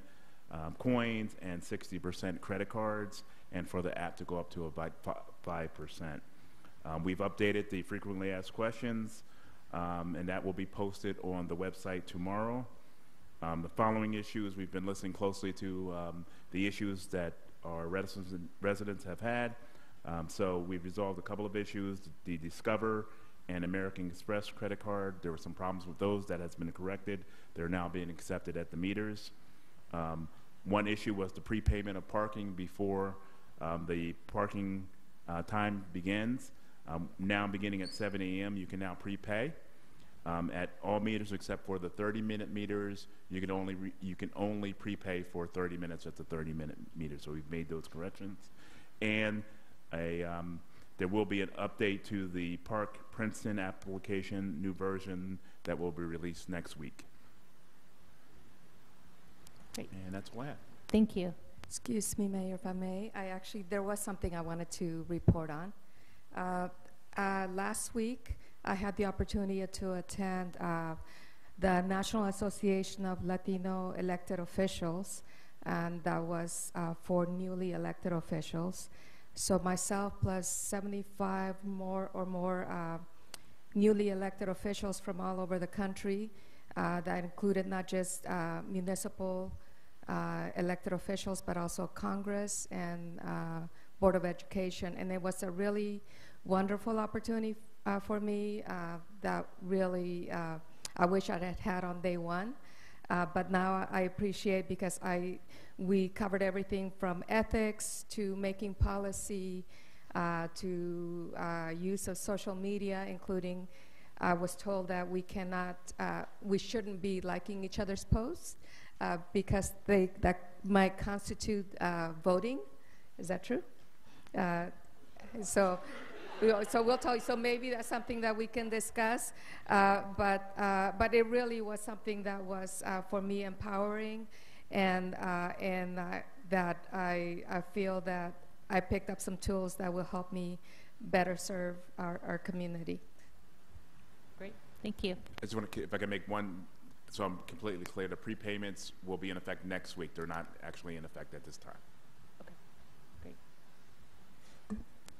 um, coins and 60% credit cards, and for the app to go up to about 5%. Um, we've updated the frequently asked questions, um, and that will be posted on the website tomorrow. Um, the following issues, we've been listening closely to um, the issues that our residents, have had. Um, so we've resolved a couple of issues. The Discover and American Express credit card, there were some problems with those that has been corrected. They're now being accepted at the meters. Um, one issue was the prepayment of parking before the parking uh, time begins. Um, now beginning at 7 a.m., you can now prepay. Um, at all meters except for the 30-minute meters, you can only re- you can only prepay for 30 minutes at the 30-minute meter. So we've made those corrections, and a um, there will be an update to the Park Princeton application, new version that will be released next week. Great. And that's all I have. Thank you. Excuse me, Mayor, if I may. I actually, there was something I wanted to report on. Uh, uh, last week, I had the opportunity to attend uh, the National Association of Latino Elected Officials, and that was for newly elected officials. So myself plus 75 more or more newly elected officials from all over the country. Uh, that included not just uh, municipal uh, elected officials, but also Congress and Board of Education. And it was a really wonderful opportunity uh, for me uh, that really uh, I wish I had had on day one. Uh, but now I appreciate because I we covered everything from ethics to making policy to use of social media, including I was told that we cannot, uh, we shouldn't be liking each other's posts uh, because they that might constitute uh, voting. Is that true? So. We- So we'll tell you. So maybe that's something that we can discuss. Uh, but uh, but it really was something that was uh, for me empowering, and uh, and uh, that I I feel that I picked up some tools that will help me better serve our, our community. Great. Thank you. I just want to, if I can make one, so I'm completely clear, the prepayments will be in effect next week. They're not actually in effect at this time. Okay, great.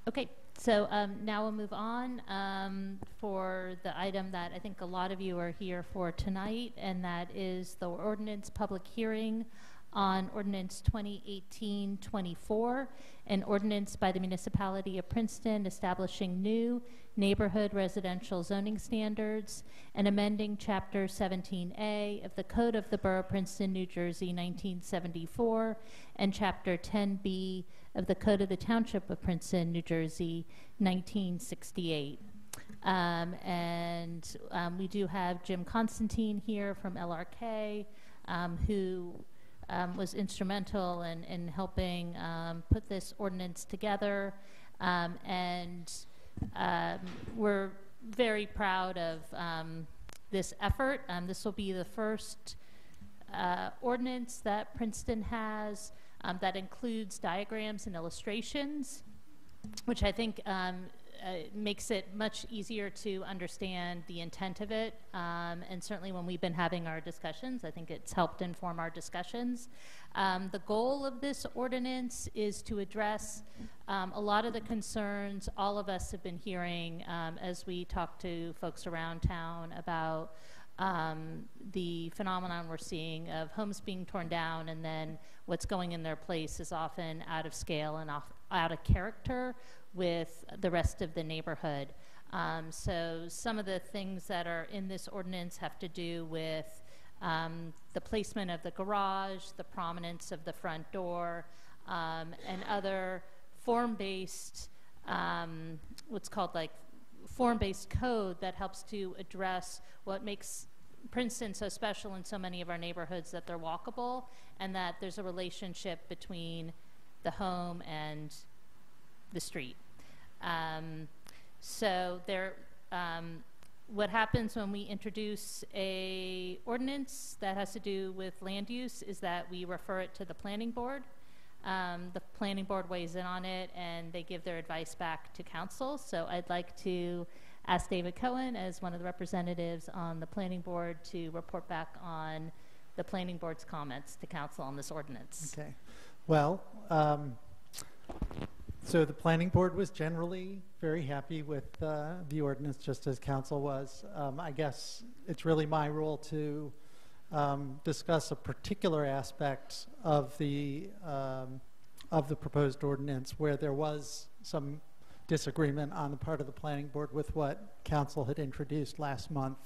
Okay, so um, now we'll move on um, for the item that I think a lot of you are here for tonight, and that is the ordinance public hearing on ordinance 2018-24, an ordinance by the municipality of Princeton establishing new neighborhood residential zoning standards and amending Chapter 17A of the Code of the Borough of Princeton, New Jersey, 1974, and Chapter 10B of the Code of the Township of Princeton, New Jersey, 1968. Um, and um, we do have Jim Constantine here from LRK, um, who um, was instrumental in, in helping um, put this ordinance together. Um, and we're very proud of this effort. This will be the first uh, ordinance that Princeton has um, that includes diagrams and illustrations, which I think um, uh, makes it much easier to understand the intent of it. Um, and certainly when we've been having our discussions, I think it's helped inform our discussions. Um, the goal of this ordinance is to address um, a lot of the concerns all of us have been hearing um, as we talk to folks around town about um, the phenomenon we're seeing of homes being torn down and then what's going in their place is often out of scale and off, out of character with the rest of the neighborhood. Um, so some of the things that are in this ordinance have to do with um, the placement of the garage, the prominence of the front door, um, and other form-based, um, what's called like form-based code that helps to address what makes Princeton so special in so many of our neighborhoods that they're walkable and that there's a relationship between the home and the street. Um, so there, um, what happens when we introduce a ordinance that has to do with land use is that we refer it to the planning board. Um, the planning board weighs in on it and they give their advice back to council. So I'd like to ask David Cohen as one of the representatives on the planning board to report back on the planning board's comments to council on this ordinance. Okay. Well, um, so the planning board was generally very happy with uh, the ordinance, just as council was. Um, I guess it's really my role to um, discuss a particular aspect of the um, of the proposed ordinance where there was some disagreement on the part of the planning board with what council had introduced last month,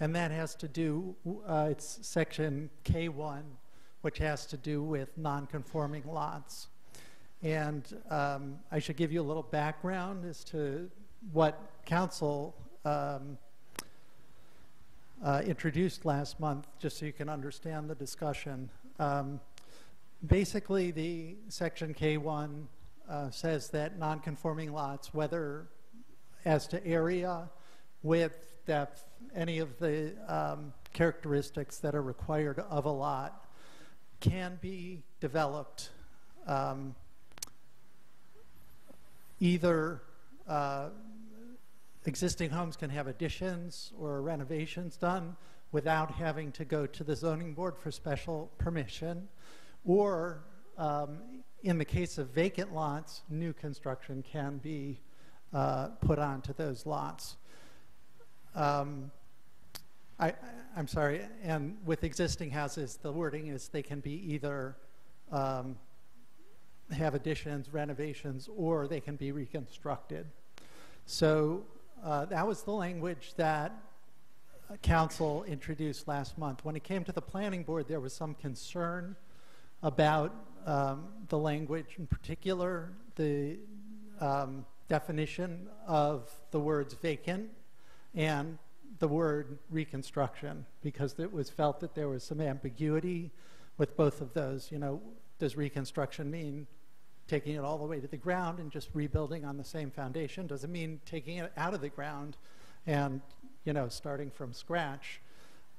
and that has to do. Uh, it's section K1, which has to do with non-conforming lots. And um, I should give you a little background as to what council um, uh, introduced last month, just so you can understand the discussion. Um, basically, the section K1 uh, says that non-conforming lots, whether as to area, width, depth, any of the um, characteristics that are required of a lot, can be developed um, either uh, existing homes can have additions or renovations done without having to go to the zoning board for special permission, or um, in the case of vacant lots, new construction can be uh, put onto those lots. Um, I, I'm sorry, and with existing houses, the wording is they can be either um, have additions, renovations, or they can be reconstructed. So uh, that was the language that council introduced last month. When it came to the planning board, there was some concern about um, the language, in particular, the um, definition of the words vacant and the word reconstruction, because it was felt that there was some ambiguity with both of those. You know, does reconstruction mean taking it all the way to the ground and just rebuilding on the same foundation? Does it mean taking it out of the ground and, you know, starting from scratch?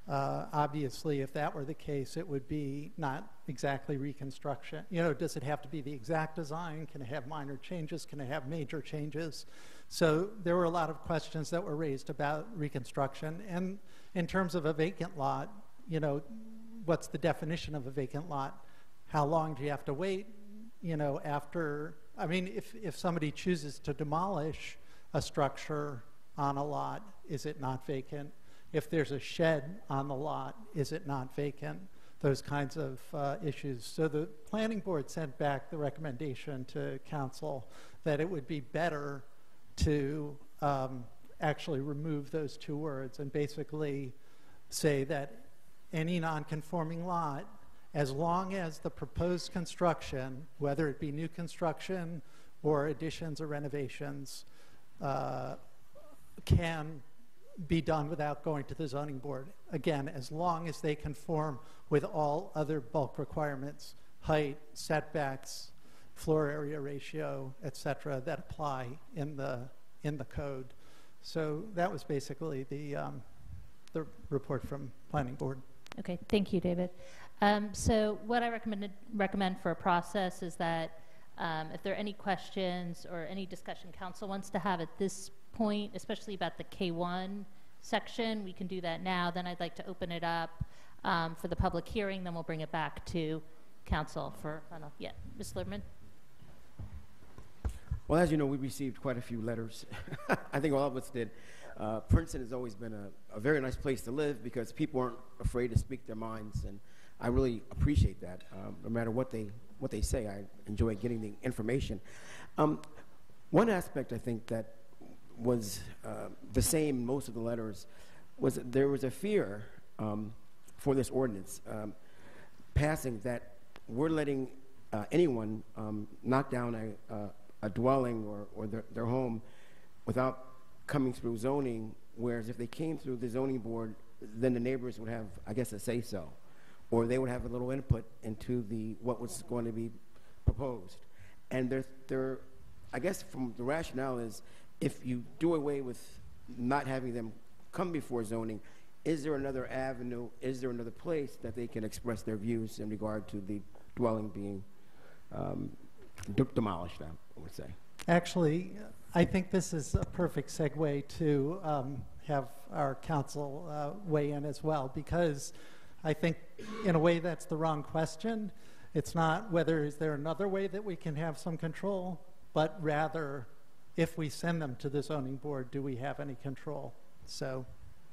Uh, obviously, if that were the case, it would be not exactly reconstruction. You know, does it have to be the exact design? Can it have minor changes? Can it have major changes? So there were a lot of questions that were raised about reconstruction. And in terms of a vacant lot, you know, what's the definition of a vacant lot? How long do you have to wait? You know, after, I mean, if, if somebody chooses to demolish a structure on a lot, is it not vacant? If there's a shed on the lot, is it not vacant? Those kinds of uh, issues. So the planning board sent back the recommendation to council that it would be better to um, actually remove those two words and basically say that any non-conforming lot, as long as the proposed construction, whether it be new construction or additions or renovations, uh, can be done without going to the zoning board. Again, as long as they conform with all other bulk requirements, height, setbacks, floor area ratio, et cetera, that apply in the, in the code. So that was basically the, um, the report from planning board. Okay, thank you, David. Um, so what I recommend, recommend for a process is that um, if there are any questions or any discussion council wants to have at this point, especially about the K1 section, we can do that now. Then I'd like to open it up um, for the public hearing, then we'll bring it back to council for final. Yeah, Ms. Liverman? Well, as you know, we received quite a few letters. I think all of us did. Uh, Princeton has always been a, a, very nice place to live because people aren't afraid to speak their minds, and I really appreciate that. Um, no matter what they what they say, I enjoy getting the information. Um, one aspect I think that was uh, the same most of the letters was there was a fear um, for this ordinance um, passing that we're letting uh, anyone um, knock down a, uh, a dwelling or, or their, their home without coming through zoning, whereas if they came through the zoning board, then the neighbors would have, I guess, a say-so, or they would have a little input into the what was going to be proposed. And there, there, I guess, from the rationale is, if you do away with not having them come before zoning, is there another avenue? Is there another place that they can express their views in regard to the dwelling being um, demolished? I would say. Actually, I think this is a perfect segue to um, have our council uh, weigh in as well, because I think, in a way, that's the wrong question. It's not whether is there another way that we can have some control, but rather, if we send them to the zoning board, do we have any control? So,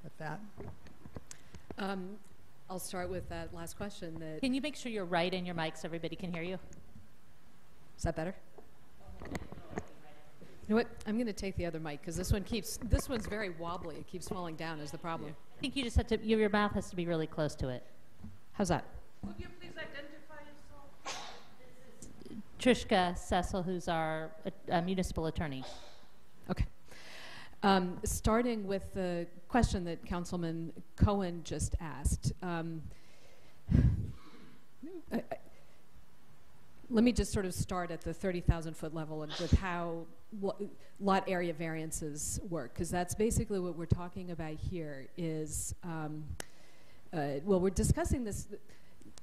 with that. Um, I'll start with that last question. That Can you make sure you're right in your mic so everybody can hear you? is that better? You know what? I'm going to take the other mic because this one keeps. This one's very wobbly. It keeps falling down. Is the problem? I think you just have to, your, your mouth has to be really close to it. How's that? Could you please identify yourself? Trishka Cecil, who's our uh, municipal attorney. Okay. Um, starting with the question that Councilman Cohen just asked. Um, I, let me just sort of start at the 30,000 foot level and with how lot area variances work, because that's basically what we're talking about here is, um, uh, well, we're discussing this.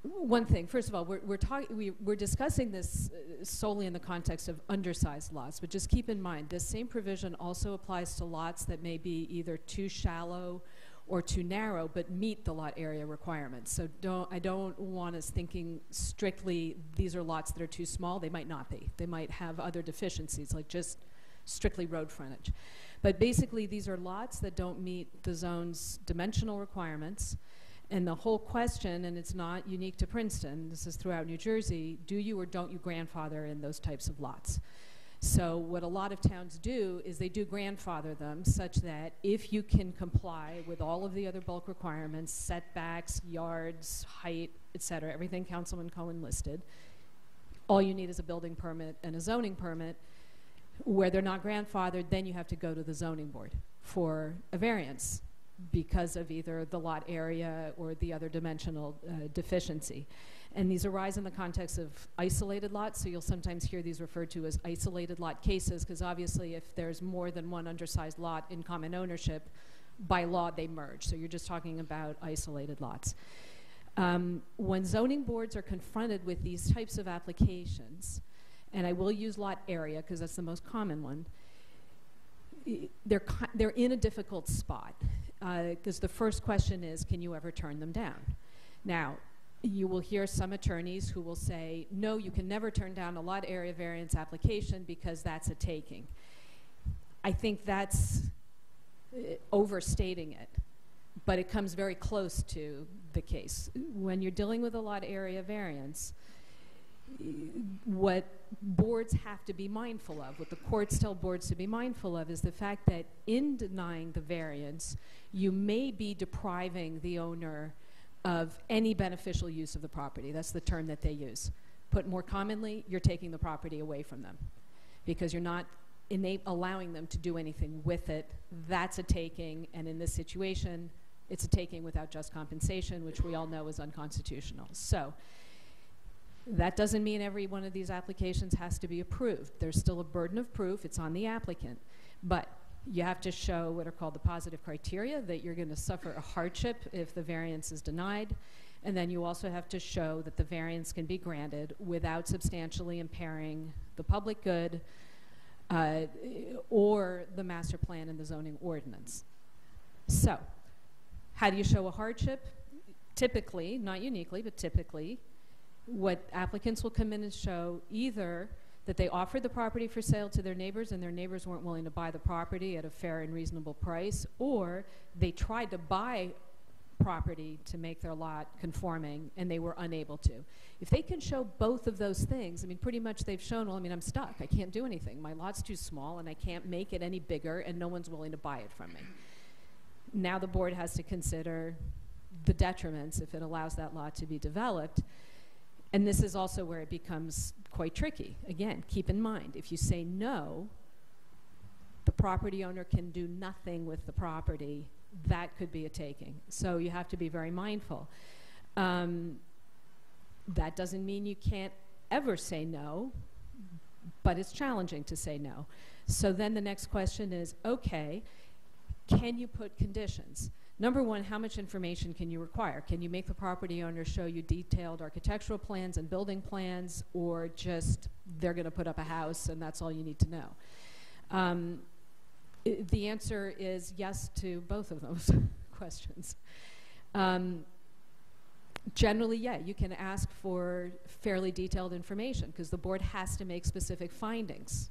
One thing, first of all, we're, we're, talk- we, we're discussing this uh, solely in the context of undersized lots, but just keep in mind this same provision also applies to lots that may be either too shallow or too narrow, but meet the lot area requirements. So don't, I don't want us thinking strictly these are lots that are too small. They might not be. They might have other deficiencies, like just strictly road frontage. But basically, these are lots that don't meet the zone's dimensional requirements. And the whole question, and it's not unique to Princeton, this is throughout New Jersey, do you or don't you grandfather in those types of lots? So what a lot of towns do is they do grandfather them such that if you can comply with all of the other bulk requirements, setbacks, yards, height, et cetera, everything Councilman Cohen listed, all you need is a building permit and a zoning permit. Where they're not grandfathered, then you have to go to the zoning board for a variance because of either the lot area or the other dimensional uh, deficiency. And these arise in the context of isolated lots, so you'll sometimes hear these referred to as isolated lot cases, because obviously if there's more than one undersized lot in common ownership, by law they merge. So you're just talking about isolated lots. Um, when zoning boards are confronted with these types of applications, and I will use lot area because that's the most common one, they're, they're in a difficult spot. Because the first question is, can you ever turn them down? Now, you will hear some attorneys who will say, no, you can never turn down a lot area variance application because that's a taking. I think that's uh, overstating it, but it comes very close to the case. When you're dealing with a lot area variance, what boards have to be mindful of, what the courts tell boards to be mindful of, is the fact that in denying the variance, you may be depriving the owner of any beneficial use of the property. That's the term that they use. Put more commonly, you're taking the property away from them because you're not allowing them to do anything with it. That's a taking, and in this situation, it's a taking without just compensation, which we all know is unconstitutional. So, that doesn't mean every one of these applications has to be approved. There's still a burden of proof, it's on the applicant. But you have to show what are called the positive criteria that you're going to suffer a hardship if the variance is denied. And then you also have to show that the variance can be granted without substantially impairing the public good uh, or the master plan and the zoning ordinance. So, how do you show a hardship? Typically, not uniquely, but typically, what applicants will come in and show either that they offered the property for sale to their neighbors and their neighbors weren't willing to buy the property at a fair and reasonable price, or they tried to buy property to make their lot conforming and they were unable to. If they can show both of those things, I mean, pretty much they've shown, well, I mean, I'm stuck. I can't do anything. My lot's too small and I can't make it any bigger and no one's willing to buy it from me. Now the board has to consider the detriments if it allows that lot to be developed. And this is also where it becomes quite tricky. Again, keep in mind, if you say no, the property owner can do nothing with the property. That could be a taking. So you have to be very mindful. Um, that doesn't mean you can't ever say no, but it's challenging to say no. So then the next question is okay, can you put conditions? Number one, how much information can you require? Can you make the property owner show you detailed architectural plans and building plans, or just they're going to put up a house and that's all you need to know? Um, the answer is yes to both of those questions. Um, generally, yeah, you can ask for fairly detailed information because the board has to make specific findings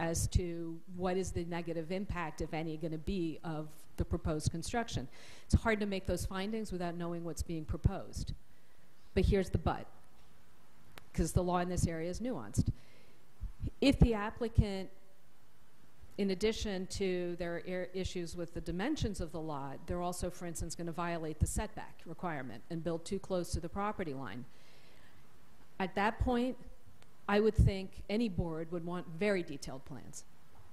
as to what is the negative impact, if any, going to be of the proposed construction. It's hard to make those findings without knowing what's being proposed. But here's the but, because the law in this area is nuanced. If the applicant, in addition to their ir- issues with the dimensions of the lot, they're also, for instance, going to violate the setback requirement and build too close to the property line. At that point, I would think any board would want very detailed plans.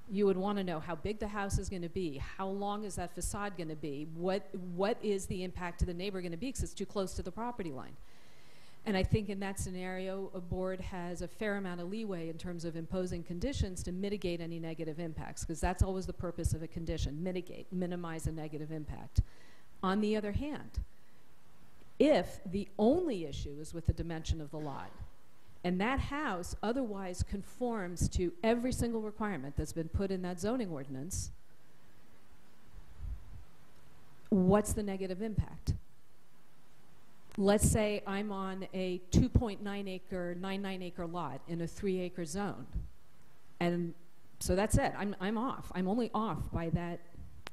You would want to know how big the house is going to be, how long is that facade going to be, what, what is the impact to the neighbor going to be because it's too close to the property line. And I think in that scenario, a board has a fair amount of leeway in terms of imposing conditions to mitigate any negative impacts, because that's always the purpose of a condition mitigate, minimize a negative impact. On the other hand, if the only issue is with the dimension of the lot, and that house otherwise conforms to every single requirement that's been put in that zoning ordinance, what's the negative impact? Let's say I'm on a 2.9 acre, 99 acre lot in a three acre zone. And so that's it. I'm, I'm off. I'm only off by that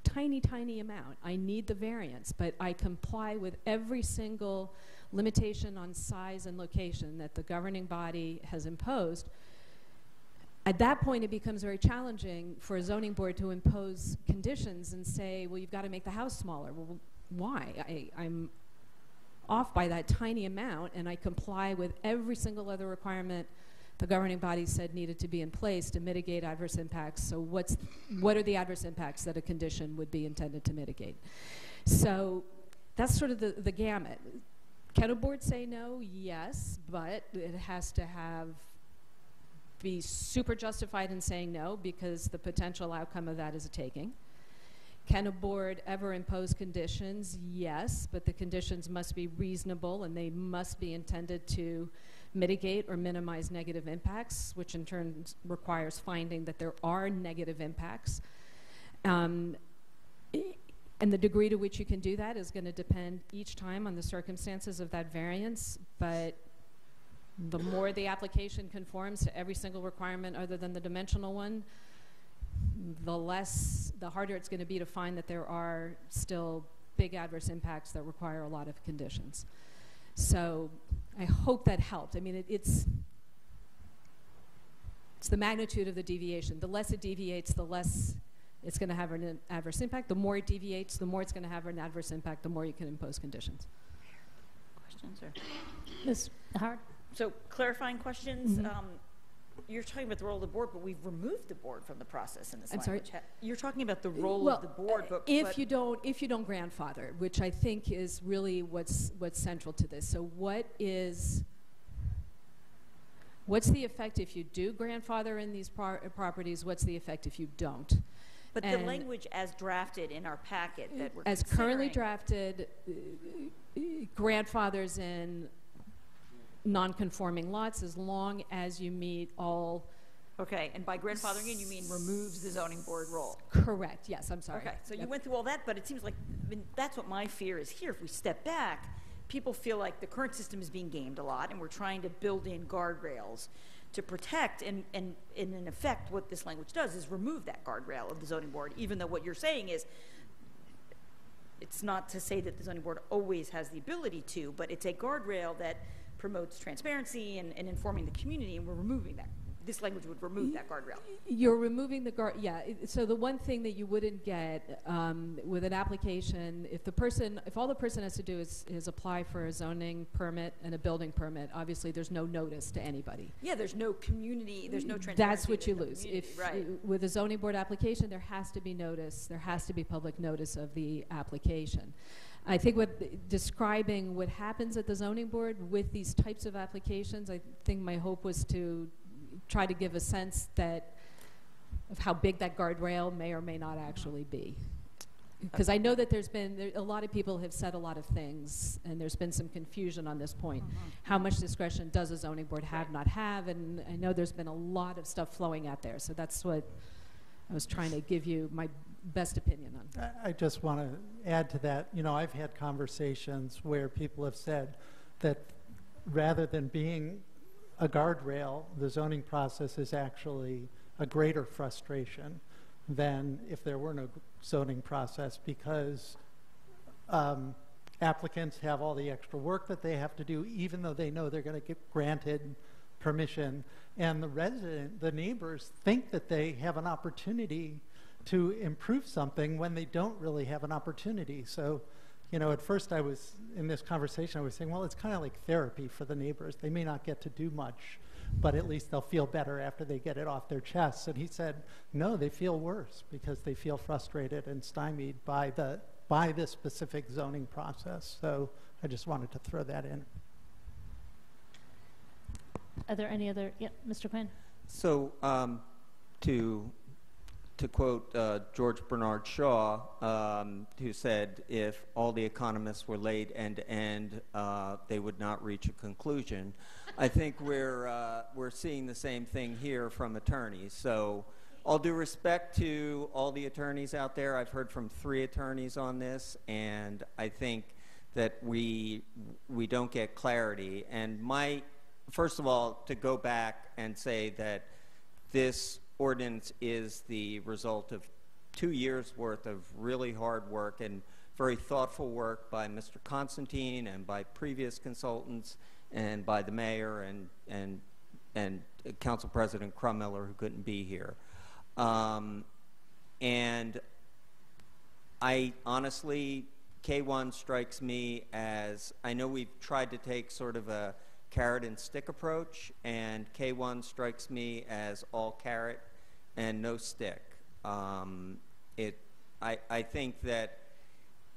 tiny, tiny amount. I need the variance, but I comply with every single limitation on size and location that the governing body has imposed. At that point, it becomes very challenging for a zoning board to impose conditions and say, well, you've got to make the house smaller. Well, why? I, I'm off by that tiny amount, and I comply with every single other requirement the governing body said needed to be in place to mitigate adverse impacts. So what's, what are the adverse impacts that a condition would be intended to mitigate? So that's sort of the, the gamut. Can a board say no? Yes, but it has to have be super justified in saying no because the potential outcome of that is a taking. Can a board ever impose conditions? Yes, but the conditions must be reasonable and they must be intended to mitigate or minimize negative impacts, which in turn requires finding that there are negative impacts. Um, and the degree to which you can do that is going to depend each time on the circumstances of that variance, but the more the application conforms to every single requirement other than the dimensional one, the less, the harder it's going to be to find that there are still big adverse impacts that require a lot of conditions. So I hope that helped. I mean, it, it's it's the magnitude of the deviation. The less it deviates, the less it's going to have an adverse impact. The more it deviates, the more it's going to have an adverse impact. The more you can impose conditions. Questions or? Ms. Howard? So clarifying questions, Mhm. um, you're talking about the role of the board, but we've removed the board from the process in this I'm sorry? language. Ha- You're talking about the role Well, of the board, but. if but- you don't if you don't grandfather, which I think is really what's what's central to this. So what is what's the effect if you do grandfather in these pro- properties? What's the effect if you don't? But the and- language as drafted in our packet that we're As currently drafted, uh, grandfathers in non-conforming lots as long as you meet all. Okay, and by grandfathering in, you mean removes the zoning board role? Correct. Yes, I'm sorry. Okay, so you went through all that, but it seems like, I mean, that's what my fear is here. If we step back, people feel like the current system is being gamed a lot, and we're trying to build in guardrails to protect, and, and, and in effect, what this language does is remove that guardrail of the zoning board, even though what you're saying is, it's not to say that the zoning board always has the ability to, but it's a guardrail that promotes transparency and, and informing the community, and we're removing that. This language would remove that guardrail. You're removing the guard, yeah, it- so the one thing that you wouldn't get um, with an application, if the person, if all the person has to do is, is apply for a zoning permit and a building permit, obviously there's no notice to anybody. Yeah, there's no community, there's no transparency. That's what there's you no lose. community, If, Right. with a zoning board application, there has to be notice, there has to be public notice of the application. I think what, describing what happens at the zoning board with these types of applications, I think my hope was to try to give a sense that, of how big that guardrail may or may not actually be. Because I know that there's been, there, a lot of people have said a lot of things, and there's been some confusion on this point. Uh-huh. How much discretion does a zoning board have, not have? And I know there's been a lot of stuff flowing out there, so that's what I was trying to give you my best opinion on. I- I just want to add to that, you know, I've had conversations where people have said that rather than being a guardrail, the zoning process is actually a greater frustration than if there were no zoning process because um, applicants have all the extra work that they have to do, even though they know they're going to get granted permission. And the resident, the neighbors, think that they have an opportunity to improve something when they don't really have an opportunity. So, you know, at first I was in this conversation, I was saying, well, it's kind of like therapy for the neighbors. They may not get to do much, but at least they'll feel better after they get it off their chests. And he said, no, they feel worse because they feel frustrated and stymied by the by this specific zoning process. So I just wanted to throw that in. Are there any other, yeah, Mr. Quinn? So, um, to to quote uh, George Bernard Shaw, um, who said, "If all the economists were laid end to end, uh, they would not reach a conclusion." I think we're uh, we're seeing the same thing here from attorneys. So, all due respect to all the attorneys out there, I've heard from three attorneys on this, and I think that we we don't get clarity. And my first of all, to go back and say that this ordinance is the result of two years worth of really hard work and very thoughtful work by Mr. Constantine and by previous consultants and by the mayor and and and Council President Crumiller who couldn't be here. Um, and I honestly, K1 strikes me as I know we've tried to take sort of a carrot and stick approach, and K1 strikes me as all carrot and no stick. Um, it, I, I think that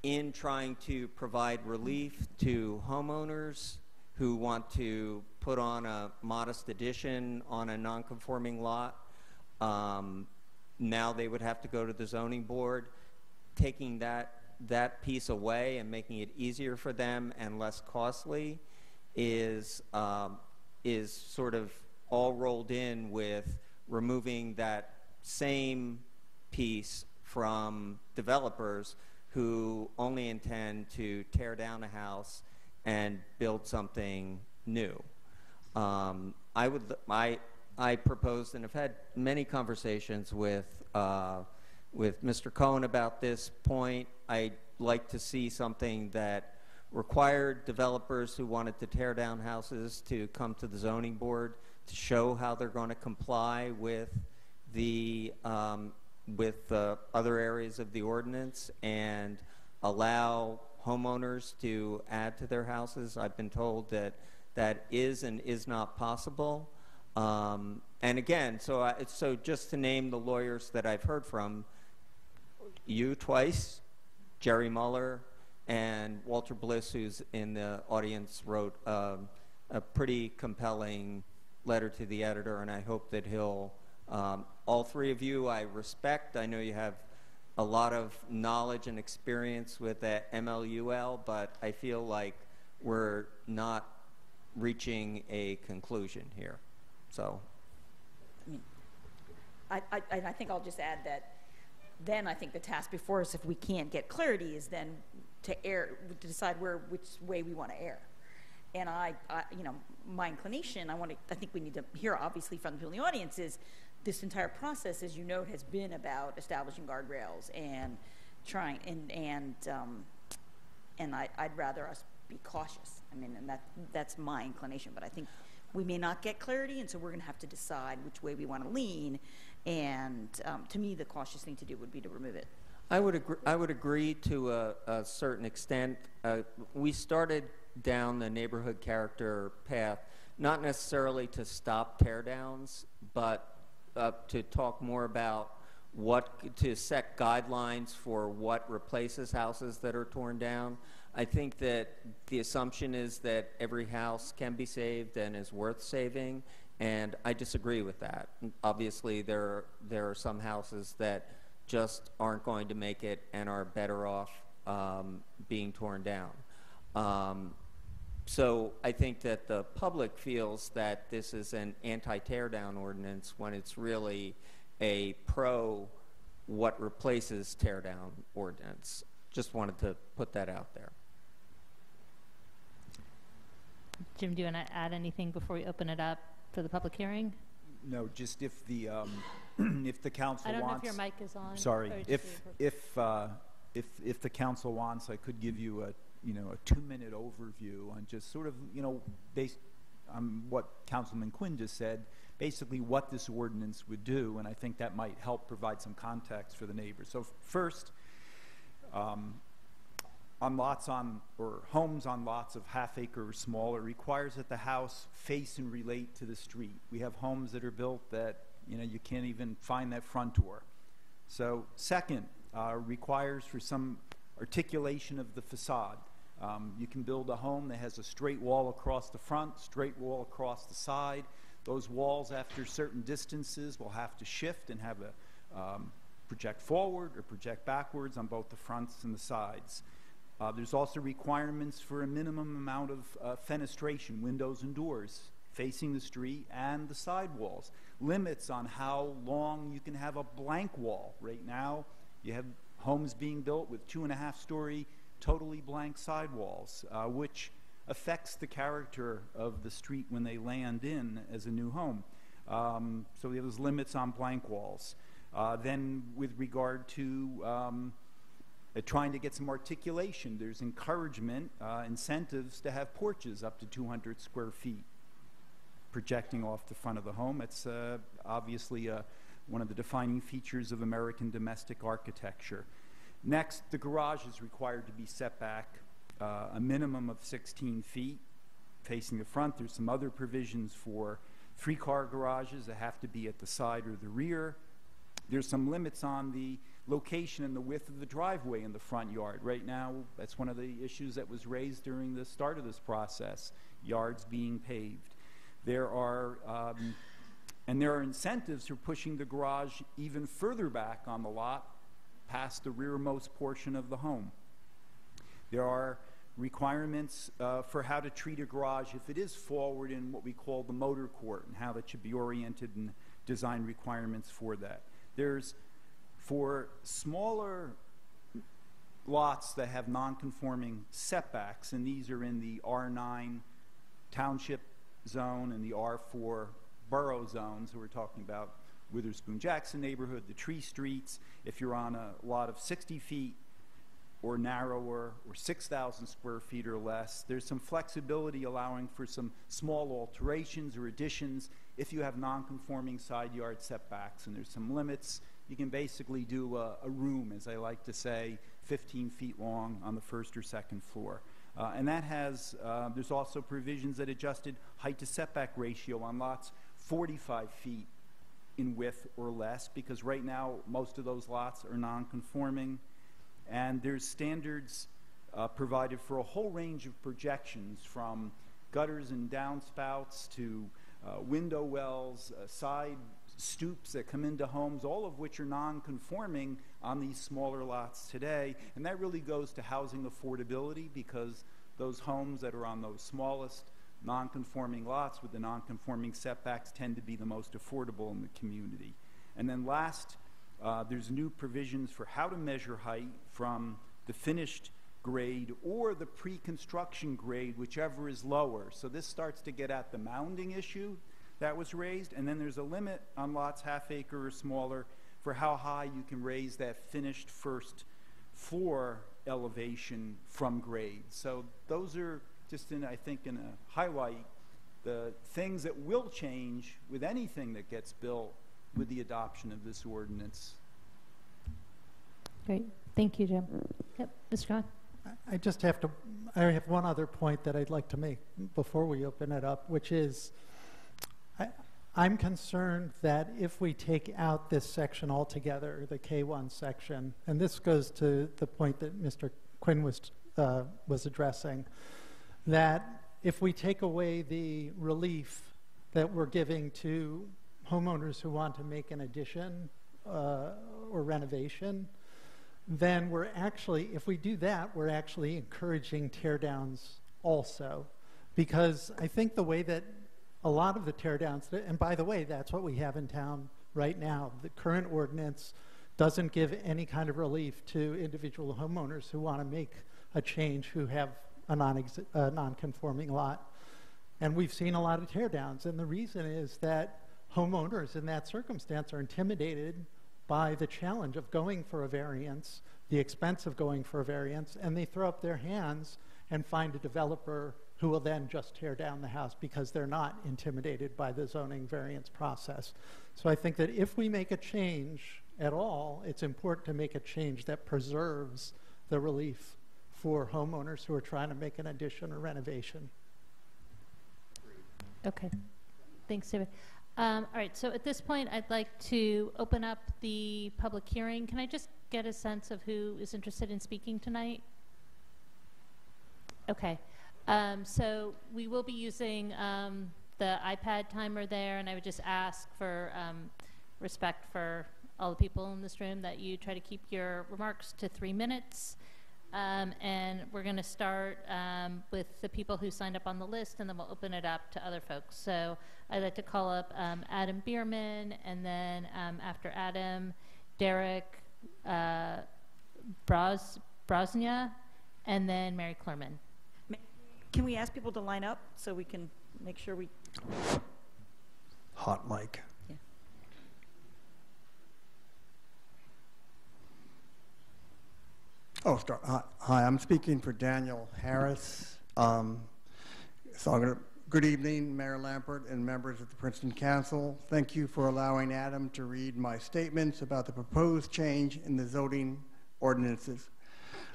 in trying to provide relief to homeowners who want to put on a modest addition on a non-conforming lot, um, now they would have to go to the zoning board, taking that that piece away and making it easier for them and less costly is um, is sort of all rolled in with removing that same piece from developers who only intend to tear down a house and build something new. Um, I would I I proposed and have had many conversations with uh, with Mr. Cohen about this point. I'd like to see something that required developers who wanted to tear down houses to come to the zoning board to show how they're going to comply with the um, with the other areas of the ordinance and allow homeowners to add to their houses. I've been told that that is and is not possible. Um, and again, so I, so just to name the lawyers that I've heard from, you twice, Jerry Muller, and Walter Bliss, who's in the audience, wrote um, a pretty compelling letter to the editor, and I hope that he'll. Um, all three of you, I respect. I know you have a lot of knowledge and experience with the MLUL, but I feel like we're not reaching a conclusion here. So, I mean, I, and I think I'll just add that then I think the task before us, if we can't get clarity, is then to err, to decide where, which way we want to err. And I, I, you know, my inclination, I want to, I think we need to hear obviously from the people in the audience is this entire process, as you note, has been about establishing guardrails and trying, and, and, um, and I, I'd rather us be cautious. I mean, and that, that's my inclination, but I think we may not get clarity, and so we're going to have to decide which way we want to lean. And um, to me, the cautious thing to do would be to remove it. I would agree, I would agree to a, a certain extent. Uh, we started down the neighborhood character path, not necessarily to stop teardowns, but uh, to talk more about what to set guidelines for what replaces houses that are torn down. I think that the assumption is that every house can be saved and is worth saving, and I disagree with that. Obviously, there there are some houses that just aren't going to make it and are better off um, being torn down. Um, so I think that the public feels that this is an anti-teardown ordinance when it's really a pro what replaces tear down ordinance. Just wanted to put that out there. Jim, do you want to add anything before we open it up for the public hearing? No, just if the, um, if the council I don't know if wants. your mic is on. Sorry, or if, if, uh, if, if the council wants, I could give you a, you know, a two-minute overview on just sort of, you know, based on what Councilman Quinn just said, basically what this ordinance would do, and I think that might help provide some context for the neighbors. So first, um, on lots on, or homes on lots of half acre or smaller requires that the house face and relate to the street. We have homes that are built that, you know, you can't even find that front door. So second, uh, requires for some articulation of the facade. Um, you can build a home that has a straight wall across the front, straight wall across the side. Those walls, after certain distances, will have to shift and have a um, project forward or project backwards on both the fronts and the sides. Uh, there's also requirements for a minimum amount of uh, fenestration, windows and doors facing the street and the side walls. Limits on how long you can have a blank wall. Right now, you have homes being built with two and a half story, totally blank sidewalls, uh, which affects the character of the street when they land in as a new home. Um, so we have those limits on blank walls. Uh, then, with regard to um, uh, trying to get some articulation. There's encouragement, uh, incentives to have porches up to 200 square feet projecting off the front of the home. It's uh, obviously uh, one of the defining features of American domestic architecture. Next, the garage is required to be set back uh, a minimum of 16 feet facing the front. There's some other provisions for three-car garages that have to be at the side or the rear. There's some limits on the location and the width of the driveway in the front yard. Right now, that's one of the issues that was raised during the start of this process, yards being paved. There are, um, and there are incentives for pushing the garage even further back on the lot past the rearmost portion of the home. There are requirements uh, for how to treat a garage if it is forward in what we call the motor court and how that should be oriented and design requirements for that. There's for smaller lots that have non-conforming setbacks, and these are in the R9 township zone and the R4 borough zones. so we're talking about Witherspoon Jackson neighborhood, the tree streets. If you're on a lot of 60 feet or narrower or 6,000 square feet or less, there's some flexibility allowing for some small alterations or additions if you have non-conforming side yard setbacks, and there's some limits you can basically do a, a, room, as I like to say, 15 feet long on the first or second floor. Uh, and that has, uh, there's also provisions that adjusted height to setback ratio on lots 45 feet in width or less, because right now most of those lots are non-conforming. And there's standards uh, provided for a whole range of projections from gutters and downspouts to uh, window wells, uh, side stoops that come into homes, all of which are non-conforming on these smaller lots today. And that really goes to housing affordability because those homes that are on those smallest non-conforming lots with the non-conforming setbacks tend to be the most affordable in the community. And then last, uh, there's new provisions for how to measure height from the finished grade or the pre-construction grade, whichever is lower. So this starts to get at the mounding issue that was raised, and then there's a limit on lots half acre or smaller for how high you can raise that finished first floor elevation from grade. So those are just in, I think, in a highlight the things that will change with anything that gets built with the adoption of this ordinance. Great. Thank you, Jim. Yep, Mr. Khan. I- I just have to, I have one other point that I'd like to make before we open it up, which is, I, I'm concerned that if we take out this section altogether, the K1 section, and this goes to the point that Mr. Quinn was, uh, was addressing, that if we take away the relief that we're giving to homeowners who want to make an addition uh, or renovation, then we're actually, if we do that, we're actually encouraging tear downs also. Because I think the way that a lot of the tear downs, and by the way, that's what we have in town right now. The current ordinance doesn't give any kind of relief to individual homeowners who want to make a change who have a non uh, non-conforming lot. And we've seen a lot of teardowns, and the reason is that homeowners in that circumstance are intimidated by the challenge of going for a variance, the expense of going for a variance, and they throw up their hands and find a developer who will then just tear down the house because they're not intimidated by the zoning variance process. So I think that if we make a change at all, it's important to make a change that preserves the relief for homeowners who are trying to make an addition or renovation. Okay. Thanks, David. Um, all right, so at this point, I'd like to open up the public hearing. Can I just get a sense of who is interested in speaking tonight? Okay. Um, so we will be using um, the iPad timer there, and I would just ask for um, respect for all the people in this room that you try to keep your remarks to three minutes. Um, and we're going to start um, with the people who signed up on the list, and then we'll open it up to other folks. So I'd like to call up um, Adam Bierman, and then after Adam, Derek uh, Bros- Brosnia, and then Mary Clerman. Can we ask people to line up so we can make sure we... Hot mic. Yeah. Oh, start. Hi, hi, I'm speaking for Daniel Harris. Um, so I'm gonna, good evening, Mayor Lempert and members of the Princeton Council. Thank you for allowing Adam to read my statements about the proposed change in the zoning ordinances.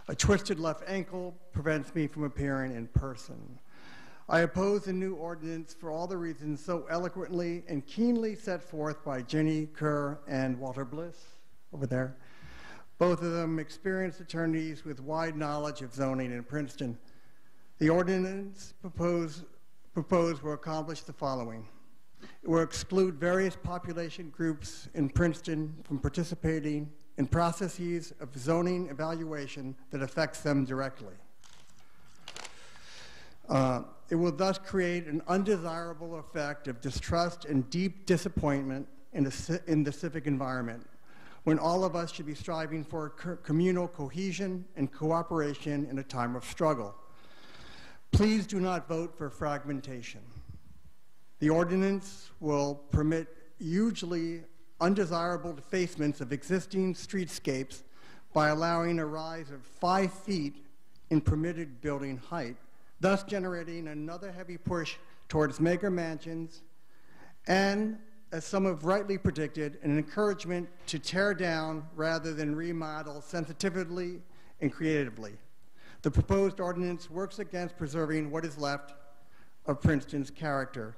A twisted left ankle prevents me from appearing in person. I oppose the new ordinance for all the reasons so eloquently and keenly set forth by Jenny Kerr and Walter Bliss over there both of them experienced attorneys with wide knowledge of zoning in Princeton. The ordinance proposed, proposed will accomplish the following. It will exclude various population groups in Princeton from participating in processes of zoning evaluation that affects them directly. Uh, it will thus create an undesirable effect of distrust and deep disappointment in the, in the civic environment when all of us should be striving for communal cohesion and cooperation in a time of struggle. Please do not vote for fragmentation. The ordinance will permit hugely undesirable defacements of existing streetscapes by allowing a rise of five feet in permitted building height, thus generating another heavy push towards mega mansions and as some have rightly predicted, an encouragement to tear down rather than remodel sensitively and creatively. The proposed ordinance works against preserving what is left of Princeton's character.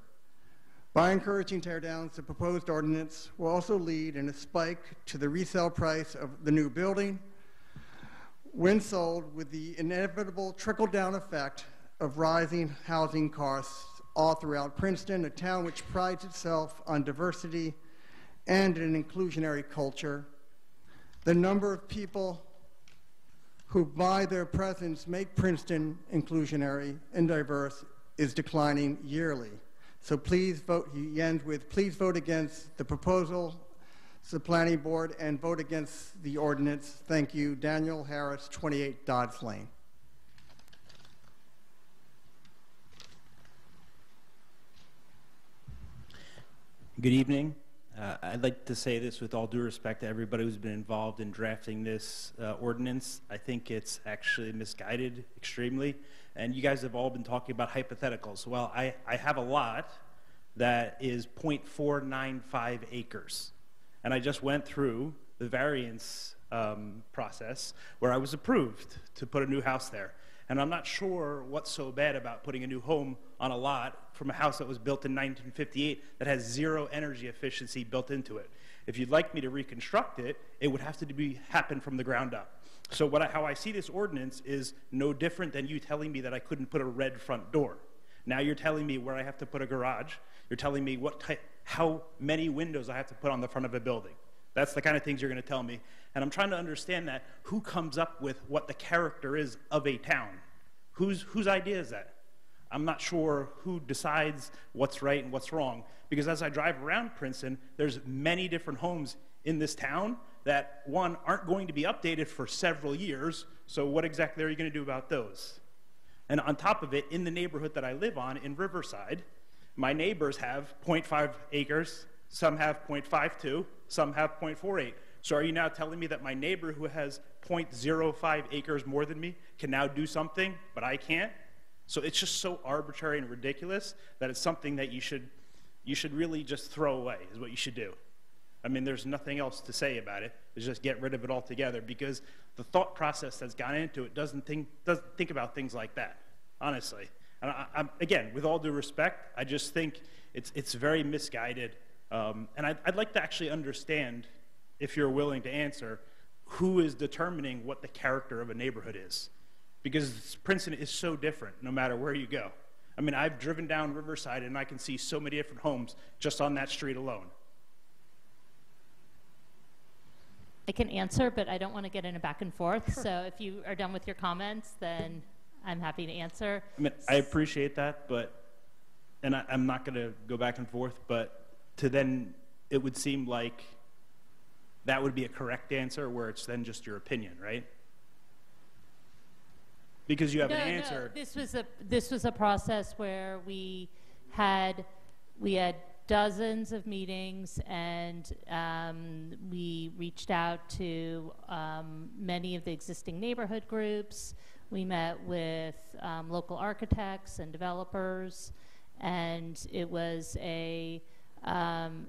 By encouraging teardowns, the proposed ordinance will also lead in a spike to the resale price of the new building when sold with the inevitable trickle-down effect of rising housing costs all throughout Princeton, a town which prides itself on diversity and an inclusionary culture. The number of people who, by their presence, make Princeton inclusionary and diverse is declining yearly. So please vote, he ends with, please vote against the proposal, the planning board, and vote against the ordinance. Thank you. Daniel Harris, 28 Dodds Lane. Good evening. Uh, I'd like to say this with all due respect to everybody who's been involved in drafting this uh, ordinance. I think it's actually misguided extremely. And you guys have all been talking about hypotheticals. Well, I, I have a lot that is 0.495 acres. And I just went through the variance um, process where I was approved to put a new house there. And I'm not sure what's so bad about putting a new home on a lot from a house that was built in 1958 that has zero energy efficiency built into it. If you'd like me to reconstruct it, it would have to be happen from the ground up. So what I, how I see this ordinance is no different than you telling me that I couldn't put a red front door. Now you're telling me where I have to put a garage. You're telling me what type, how many windows I have to put on the front of a building. That's the kind of things you're going to tell me. And I'm trying to understand that. Who comes up with what the character is of a town? Whose, whose idea is that? I'm not sure who decides what's right and what's wrong. Because as I drive around Princeton, there's many different homes in this town that, one, aren't going to be updated for several years. So, what exactly are you going to do about those? And on top of it, in the neighborhood that I live on in Riverside, my neighbors have 0.5 acres, some have 0.52, some have 0.48. So are you now telling me that my neighbor who has 0.05 acres more than me can now do something, but I can't? So it's just so arbitrary and ridiculous that it's something that you should, you should really just throw away, is what you should do. I mean, there's nothing else to say about it. it. Is just get rid of it altogether because the thought process that's gone into it doesn't think, doesn't think about things like that, honestly. And I, I'm, again, with all due respect, I just think it's, it's very misguided. Um, and I'd, I'd like to actually understand, if you're willing to answer, who is determining what the character of a neighborhood is. Because Princeton is so different no matter where you go. I mean, I've driven down Riverside and I can see so many different homes just on that street alone. I can answer, but I don't want to get in a back and forth. So if you are done with your comments, then I'm happy to answer. I mean, I appreciate that, but, and I, I'm not going to go back and forth, but to then, it would seem like that would be a correct answer where it's then just your opinion, right? Because you have no, an no, answer. This was a this was a process where we had we had dozens of meetings and um, we reached out to um, many of the existing neighborhood groups. We met with um, local architects and developers, and it was a um,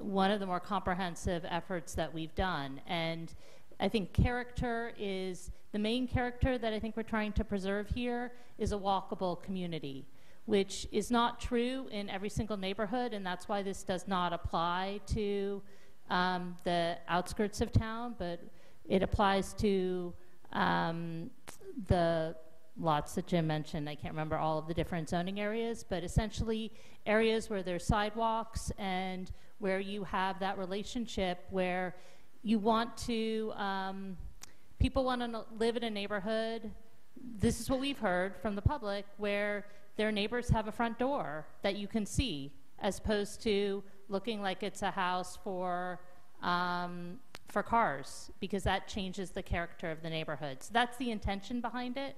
one of the more comprehensive efforts that we've done. And I think character is the main character that I think we're trying to preserve here is a walkable community, which is not true in every single neighborhood, and that's why this does not apply to um, the outskirts of town, but it applies to um, the lots that Jim mentioned. I can't remember all of the different zoning areas, but essentially areas where there's sidewalks and where you have that relationship where you want to, um, people want to live in a neighborhood. This is what we've heard from the public where their neighbors have a front door that you can see as opposed to looking like it's a house for um, for cars because that changes the character of the neighborhood. So that's the intention behind it.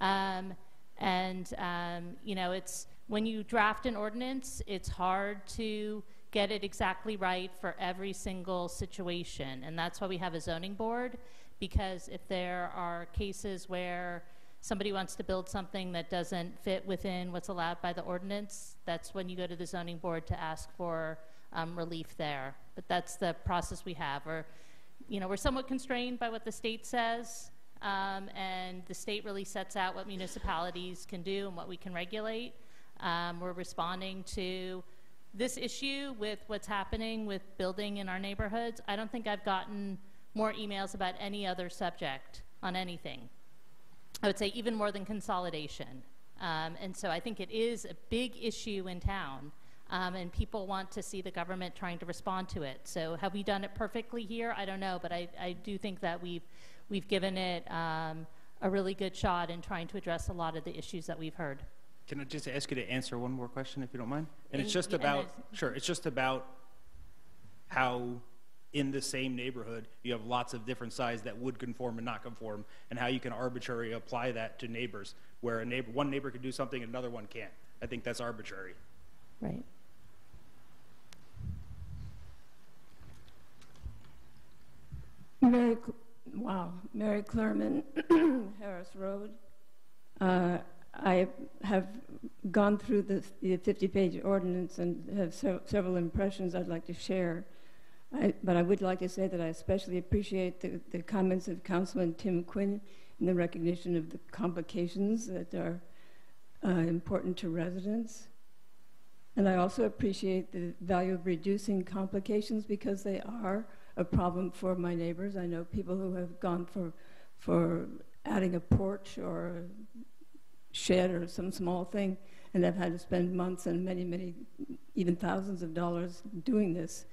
Um, and um, you know, it's when you draft an ordinance, it's hard to get it exactly right for every single situation. And that's why we have a zoning board, because if there are cases where somebody wants to build something that doesn't fit within what's allowed by the ordinance, that's when you go to the zoning board to ask for um, relief there. But that's the process we have. Or, you know, we're somewhat constrained by what the state says, um, and the state really sets out what municipalities can do and what we can regulate. Um, we're responding to this issue with what's happening with building in our neighborhoods, I don't think I've gotten more emails about any other subject on anything. I would say even more than consolidation. Um, and so I think it is a big issue in town, um, and people want to see the government trying to respond to it. So have we done it perfectly here? I don't know, but I, I do think that we've, we've given it um, a really good shot in trying to address a lot of the issues that we've heard. Can I just ask you to answer one more question, if you don't mind? And it's just about, sure, it's just about how in the same neighborhood, you have lots of different size that would conform and not conform, and how you can arbitrarily apply that to neighbors, where a neighbor, one neighbor could do something and another one can't. I think that's arbitrary. Right. Mary, wow, Mary Clerman, Harris Road. Uh, I have gone through the, the 50-page ordinance and have se- several impressions I'd like to share. I, but I would like to say that I especially appreciate the, the comments of Councilman Tim Quinn in the recognition of the complications that are uh, important to residents. And I also appreciate the value of reducing complications because they are a problem for my neighbors. I know people who have gone for, for adding a porch or a shed or some small thing and have had to spend months and many, many, even thousands of dollars doing this.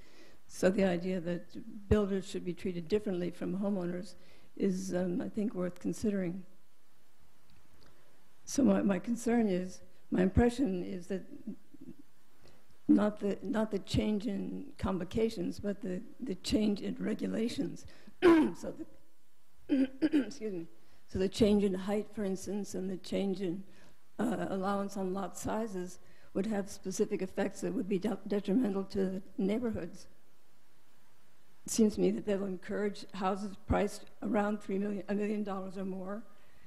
So the idea that builders should be treated differently from homeowners is, um, I think, worth considering. So my, my concern is, my impression is that not the, not the change in convocations, but the, the change in regulations. so the, excuse me, so the change in height, for instance, and the change in uh, allowance on lot sizes would have specific effects that would be de- detrimental to the neighborhoods. It seems to me that they'll encourage houses priced around three million, a million dollars or more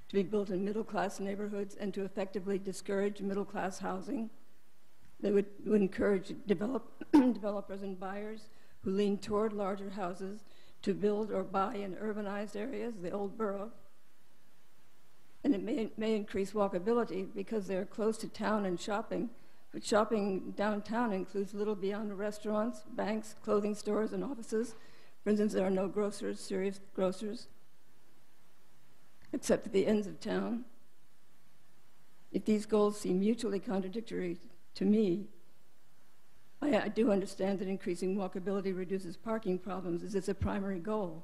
to be built in middle-class neighborhoods and to effectively discourage middle-class housing. They would, would encourage develop, developers and buyers who lean toward larger houses to build or buy in urbanized areas, the old borough. And it may, may increase walkability because they're close to town and shopping. But shopping downtown includes little beyond restaurants, banks, clothing stores, and offices. For instance, there are no grocers, serious grocers, except at the ends of town. If these goals seem mutually contradictory to me, I, I do understand that increasing walkability reduces parking problems as it's a primary goal.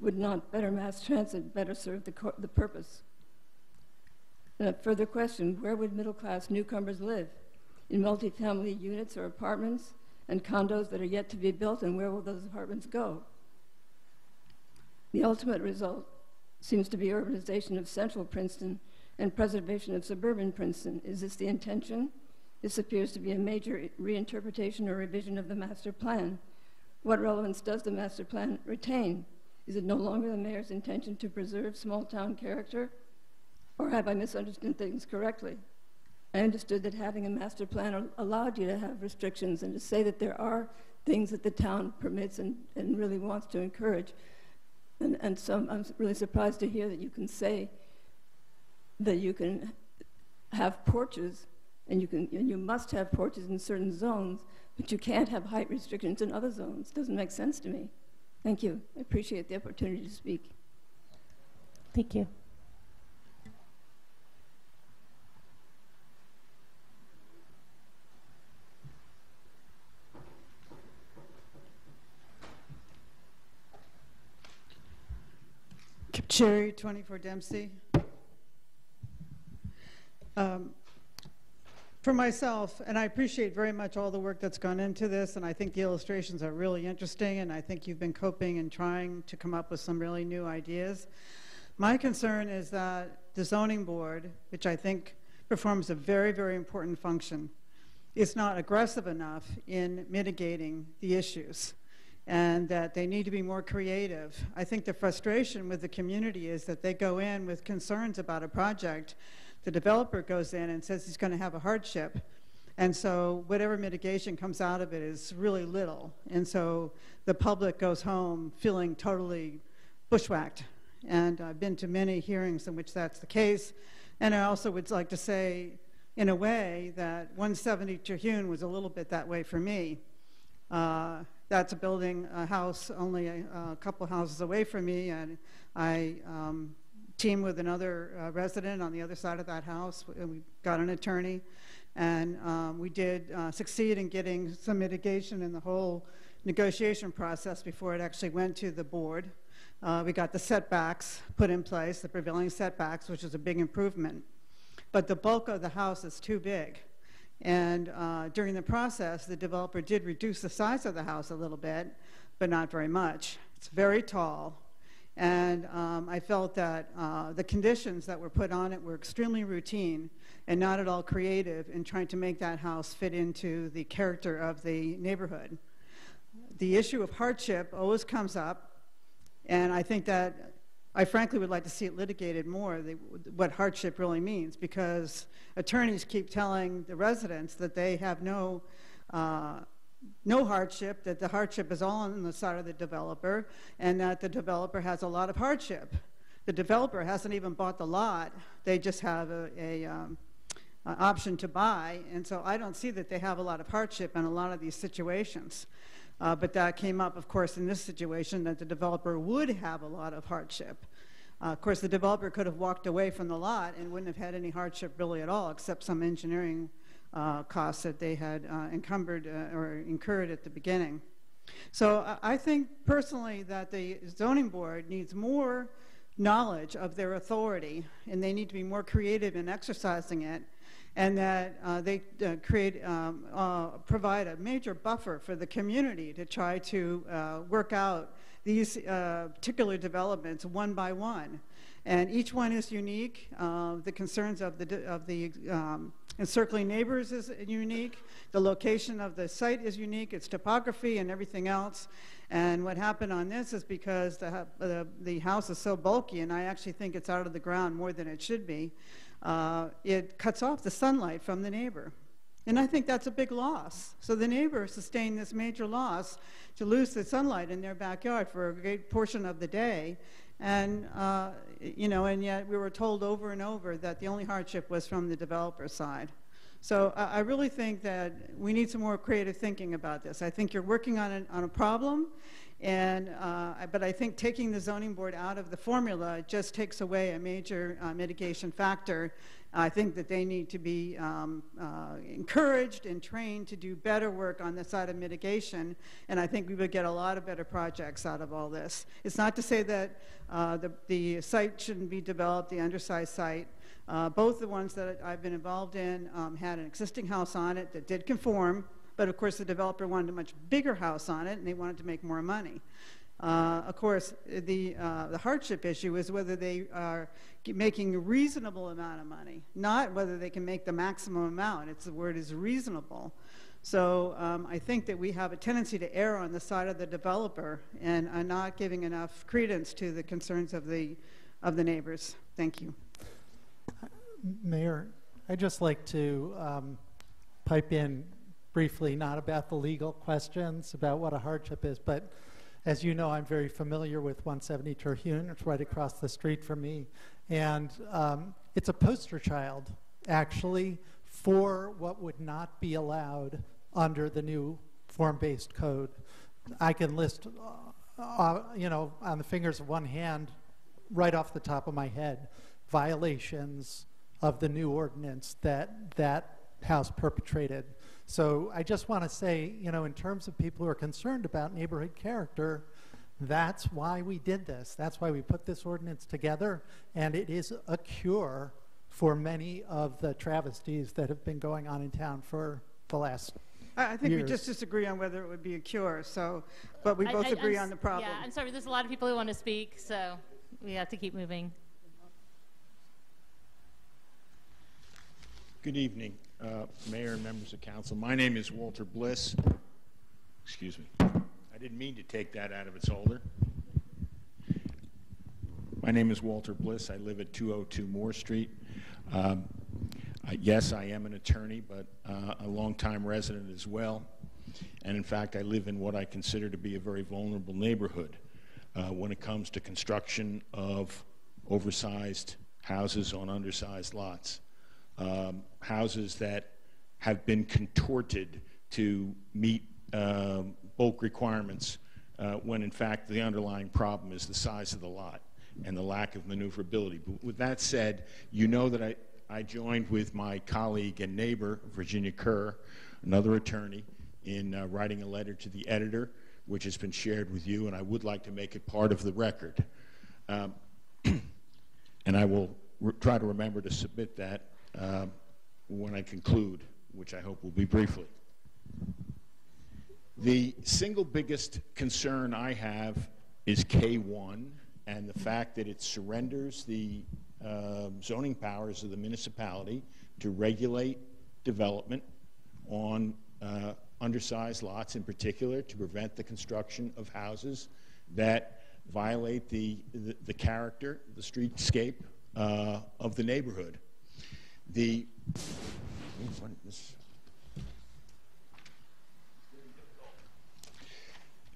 Would not better mass transit better serve the, the purpose? A further question, where would middle-class newcomers live? In multifamily units or apartments and condos that are yet to be built, and where will those apartments go? The ultimate result seems to be urbanization of central Princeton and preservation of suburban Princeton. Is this the intention? This appears to be a major reinterpretation or revision of the master plan. What relevance does the master plan retain? Is it no longer the mayor's intention to preserve small town character? Or have I misunderstood things correctly? I understood that having a master plan allowed you to have restrictions and to say that there are things that the town permits and, and really wants to encourage. And, and so I'm- really surprised to hear that you can say that you can have porches and you can and you must have porches in certain zones, but you can't have height restrictions in other zones. It Doesn't make sense to me. Thank you. I appreciate the opportunity to speak. Thank you. Cherry, 24 Dempsey. Um, For myself, and I appreciate very much all the work that's gone into this, and I think the illustrations are really interesting, and I think you've been coping and trying to come up with some really new ideas. My concern is that the zoning board, which I think performs a very, very important function, is not aggressive enough in mitigating the issues and that they need to be more creative. I think the frustration with the community is that they go in with concerns about a project. The developer goes in and says he's going to have a hardship. And so whatever mitigation comes out of it is really little. And so the public goes home feeling totally bushwhacked. And I've been to many hearings in which that's the case. And I also would like to say, in a way, that 170 Terhune was a little bit that way for me. Uh, that's a building, a house only a, a couple houses away from me, and I um, teamed with another uh, resident on the other side of that house. and We got an attorney, and um, we did uh, succeed in getting some mitigation in the whole negotiation process before it actually went to the board. Uh, we got the setbacks put in place, the prevailing setbacks, which is a big improvement. But the bulk of the house is too big. And uh, during the process, the developer did reduce the size of the house a little bit, but not very much. It's very tall. And um, I felt that uh, the conditions that were put on it were extremely routine and not at all creative in trying to make that house fit into the character of the neighborhood. The issue of hardship always comes up, and I think that I frankly would like to see it litigated more, the, what hardship really means, because attorneys keep telling the residents that they have no, uh, no hardship, that the hardship is all on the side of the developer, and that the developer has a lot of hardship. The developer hasn't even bought the lot, they just have a, a um, uh, option to buy, and so I don't see that they have a lot of hardship in a lot of these situations. Uh, but that came up, of course, in this situation that the developer would have a lot of hardship. Uh, of course, the developer could have walked away from the lot and wouldn't have had any hardship really at all, except some engineering uh, costs that they had uh, encumbered uh, or incurred at the beginning. So I, I think personally that the zoning board needs more knowledge of their authority, and they need to be more creative in exercising it and that uh, they uh, create, um, uh, provide a major buffer for the community to try to uh, work out these uh, particular developments one by one. And each one is unique. Uh, the concerns of the, of the um, encircling neighbors is unique. The location of the site is unique, its topography and everything else. And what happened on this is because the, the, the house is so bulky, and I actually think it's out of the ground more than it should be, uh, it cuts off the sunlight from the neighbor. And I think that's a big loss. So the neighbor sustained this major loss to lose the sunlight in their backyard for a great portion of the day. And, uh, you know, and yet we were told over and over that the only hardship was from the developer side. So I, really think that we need some more creative thinking about this. I think you're working on, an, on a problem, and, uh, but I think taking the zoning board out of the formula just takes away a major uh, mitigation factor. I think that they need to be um, uh, encouraged and trained to do better work on the side of mitigation, and I think we would get a lot of better projects out of all this. It's not to say that uh, the, the site shouldn't be developed, the undersized site. Uh, both the ones that I've been involved in um, had an existing house on it that did conform, but of course the developer wanted a much bigger house on it and they wanted to make more money. Uh, of course, the, uh, the hardship issue is whether they are making a reasonable amount of money, not whether they can make the maximum amount. It's the word is reasonable. So um, I think that we have a tendency to err on the side of the developer and are not giving enough credence to the concerns of the, of the neighbors. Thank you. Mayor, I'd just like to um, pipe in briefly, not about the legal questions about what a hardship is, but as you know, I'm very familiar with 170 Terhune. It's right across the street from me. And um, it's a poster child, actually, for what would not be allowed under the new form-based code. I can list, uh, uh, you know, on the fingers of one hand, right off the top of my head, violations of the new ordinance that that house perpetrated. So I just want to say, you know, in terms of people who are concerned about neighborhood character, that's why we did this. That's why we put this ordinance together, and it is a cure for many of the travesties that have been going on in town for the last I, I think years. we just disagree on whether it would be a cure. So, but we both I- agree I'm on the problem. Yeah, I'm sorry, there's a lot of people who want to speak, so we have to keep moving. Good evening, uh, Mayor and members of council. My name is Walter Bliss. Excuse me. I didn't mean to take that out of its holder. My name is Walter Bliss. I live at 202 Moore Street. Um, I- Yes, I am an attorney, but uh, a longtime resident as well. And in fact, I live in what I consider to be a very vulnerable neighborhood uh, when it comes to construction of oversized houses on undersized lots um, houses that have been contorted to meet um, bulk requirements uh, when in fact the underlying problem is the size of the lot and the lack of maneuverability. But with that said, you know that I, I joined with my colleague and neighbor, Virginia Kerr, another attorney, in uh, writing a letter to the editor, which has been shared with you, and I would like to make it part of the record. Um, and I will try to remember to submit that when I conclude, which I hope will be briefly. The single biggest concern I have is K1 and the fact that it surrenders the uh, zoning powers of the municipality to regulate development on uh, undersized lots in particular to prevent the construction of houses that violate the, the, the character, the streetscape uh, of the neighborhood. The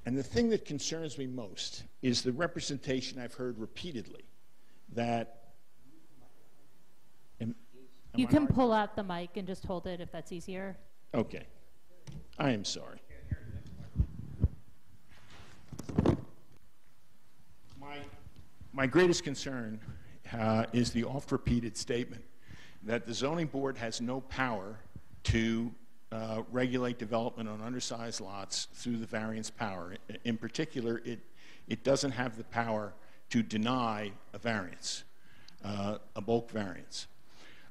and the thing that concerns me most is the representation I've heard repeatedly that. Am, am You I can hard- pull out the mic and just hold it if that's easier. Okay. I am sorry. My, my greatest concern uh, is the oft repeated statement that the zoning board has no power to uh, regulate development on undersized lots through the variance power. In particular, it, it doesn't have the power to deny a variance, uh, a bulk variance.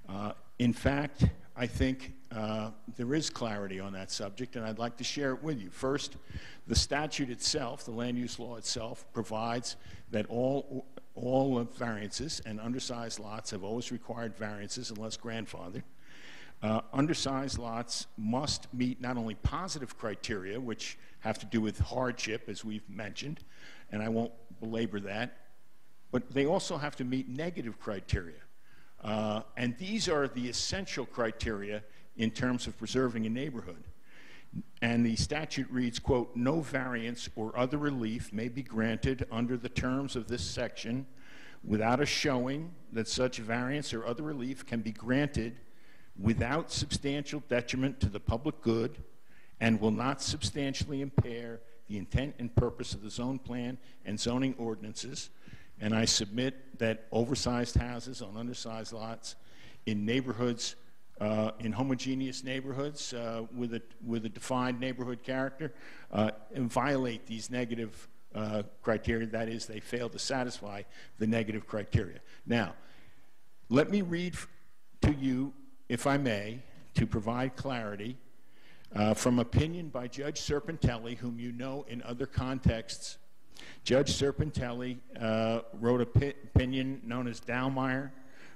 Uh, in fact, I think uh, there is clarity on that subject, and I'd like to share it with you. First, the statute itself, the land use law itself, provides that all, all of variances and undersized lots have always required variances unless grandfathered. Uh, undersized lots must meet not only positive criteria, which have to do with hardship, as we've mentioned, and I won't belabor that, but they also have to meet negative criteria. Uh, and these are the essential criteria in terms of preserving a neighborhood. And the statute reads, quote, no variance or other relief may be granted under the terms of this section without a showing that such variance or other relief can be granted without substantial detriment to the public good and will not substantially impair the intent and purpose of the zone plan and zoning ordinances. And I submit that oversized houses on undersized lots in neighborhoods, uh, in homogeneous neighborhoods uh, with, a, with a defined neighborhood character, uh, violate these negative uh, criteria. That is, they fail to satisfy the negative criteria. Now, let me read to you if I may, to provide clarity uh, from opinion by Judge Serpentelli, whom you know in other contexts. Judge Serpentelli uh, wrote an opinion known as Dallmeyer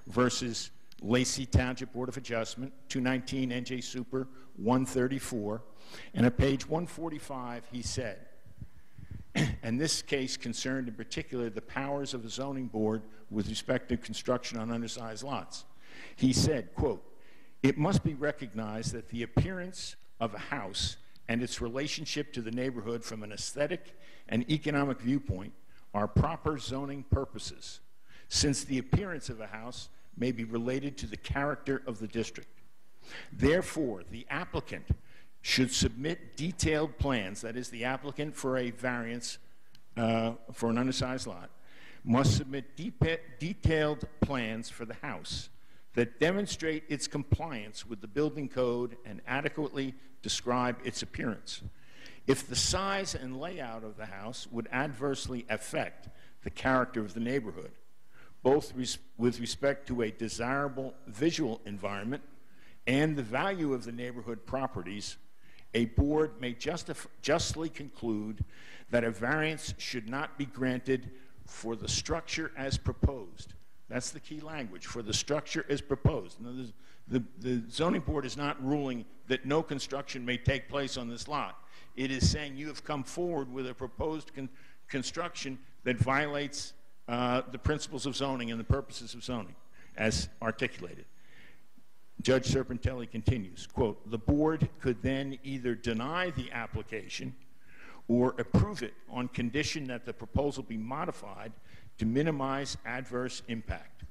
versus Lacey Township Board of Adjustment, 219 NJ Super 134. And at page 145, he said, and this case concerned in particular the powers of the zoning board with respect to construction on undersized lots. He said, quote, it must be recognized that the appearance of a house and its relationship to the neighborhood from an aesthetic and economic viewpoint are proper zoning purposes, since the appearance of a house may be related to the character of the district. Therefore, the applicant should submit detailed plans, that is, the applicant for a variance uh, for an undersized lot, must submit de detailed plans for the house that demonstrate its compliance with the building code and adequately describe its appearance. If the size and layout of the house would adversely affect the character of the neighborhood, both res with respect to a desirable visual environment and the value of the neighborhood properties, a board may justly conclude that a variance should not be granted for the structure as proposed that's the key language for the structure as proposed. Now, the, the zoning board is not ruling that no construction may take place on this lot. It is saying you have come forward with a proposed con construction that violates uh, the principles of zoning and the purposes of zoning as articulated. Judge Serpentelli continues, quote, the board could then either deny the application or approve it on condition that the proposal be modified to minimize adverse impact.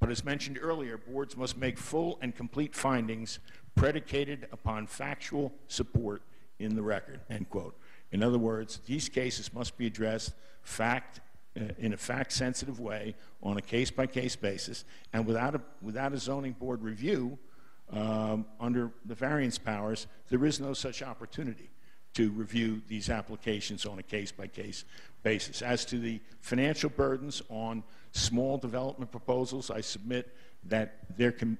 But as mentioned earlier, boards must make full and complete findings predicated upon factual support in the record, end quote. In other words, these cases must be addressed fact, in a fact-sensitive way on a case-by-case -case basis, and without a, without a zoning board review um, under the variance powers, there is no such opportunity to review these applications on a case-by-case -case basis. As to the financial burdens on small development proposals, I submit that there can,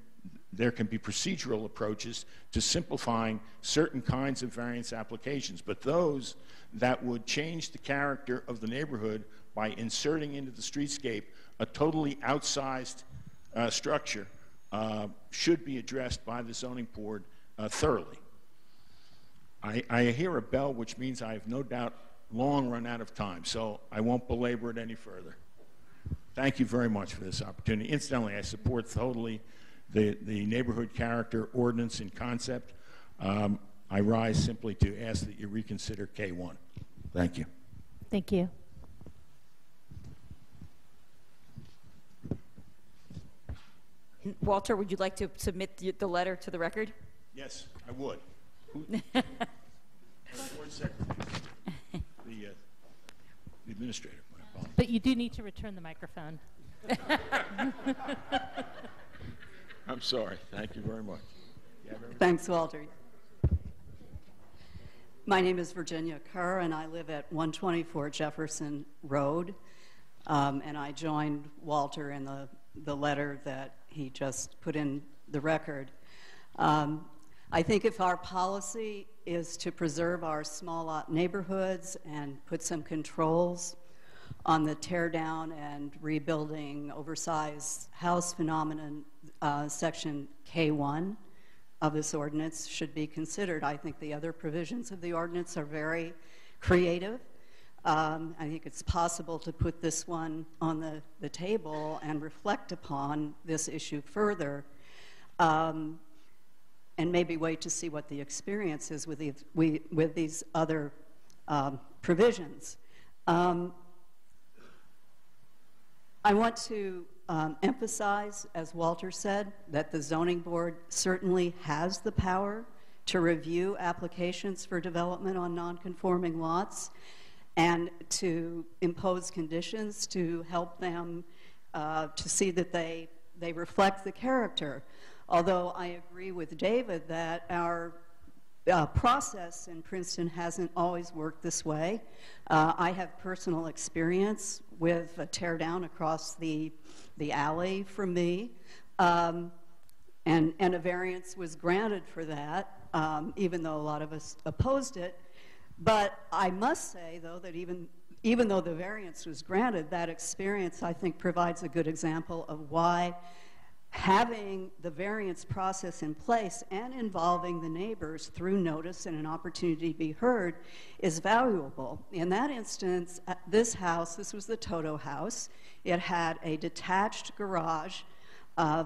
there can be procedural approaches to simplifying certain kinds of variance applications, but those that would change the character of the neighborhood by inserting into the streetscape a totally outsized uh, structure uh, should be addressed by the zoning board uh, thoroughly. I, I hear a bell, which means I have no doubt long run out of time, so I won't belabor it any further. Thank you very much for this opportunity. Incidentally, I support totally the, the neighborhood character ordinance and concept. Um, I rise simply to ask that you reconsider K1. Thank you. Thank you. Walter, would you like to submit the, the letter to the record? Yes, I would. the, uh, the administrator. But you do need to return the microphone. I'm sorry. Thank you very much. Thanks, Walter. My name is Virginia Kerr, and I live at 124 Jefferson Road. Um, and I joined Walter in the, the letter that he just put in the record. Um, I think if our policy is to preserve our small lot neighborhoods and put some controls on the tear down and rebuilding oversized house phenomenon, uh, section K1 of this ordinance should be considered. I think the other provisions of the ordinance are very creative. Um, I think it's possible to put this one on the, the table and reflect upon this issue further. Um, and maybe wait to see what the experience is with these, we, with these other um, provisions. Um, I want to um, emphasize, as Walter said, that the zoning board certainly has the power to review applications for development on nonconforming lots and to impose conditions to help them uh, to see that they, they reflect the character. Although I agree with David that our uh, process in Princeton hasn't always worked this way. Uh, I have personal experience with a tear down across the, the alley from me, um, and, and a variance was granted for that, um, even though a lot of us opposed it. But I must say, though, that even, even though the variance was granted, that experience, I think, provides a good example of why having the variance process in place and involving the neighbors through notice and an opportunity to be heard is valuable. In that instance, this house, this was the Toto house, it had a detached garage uh,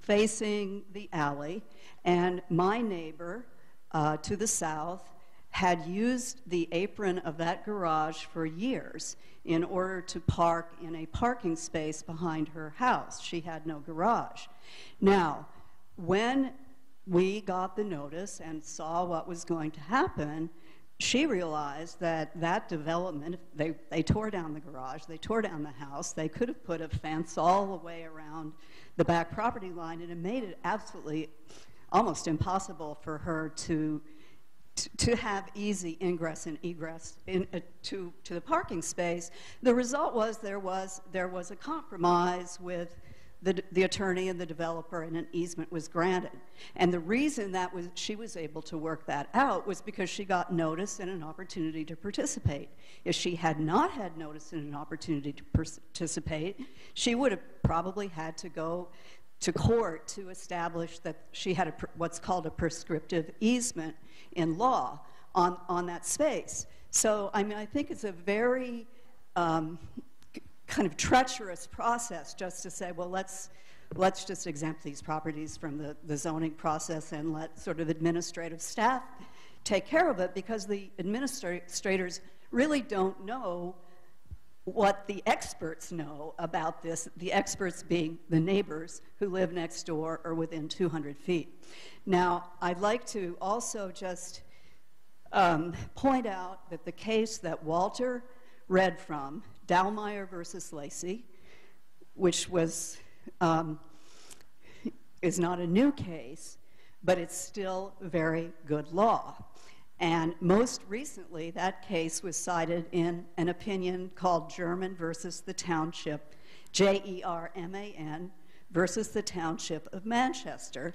facing the alley, and my neighbor uh, to the south had used the apron of that garage for years in order to park in a parking space behind her house. She had no garage. Now, when we got the notice and saw what was going to happen, she realized that that development, they, they tore down the garage, they tore down the house, they could have put a fence all the way around the back property line, and it made it absolutely almost impossible for her to to have easy ingress and egress in, uh, to, to the parking space. The result was there was, there was a compromise with the, the attorney and the developer and an easement was granted. And the reason that was, she was able to work that out was because she got notice and an opportunity to participate. If she had not had notice and an opportunity to participate, she would have probably had to go to court to establish that she had a, what's called a prescriptive easement in law on, on that space. So, I mean, I think it's a very um, kind of treacherous process just to say, well, let's, let's just exempt these properties from the, the zoning process and let sort of administrative staff take care of it because the administrators really don't know what the experts know about this, the experts being the neighbors who live next door or within 200 feet. Now, I'd like to also just um, point out that the case that Walter read from, Dallmeyer versus Lacey, which was um, is not a new case, but it's still very good law. And most recently, that case was cited in an opinion called Jerman versus the Township, J E R M A N, versus the Township of Manchester,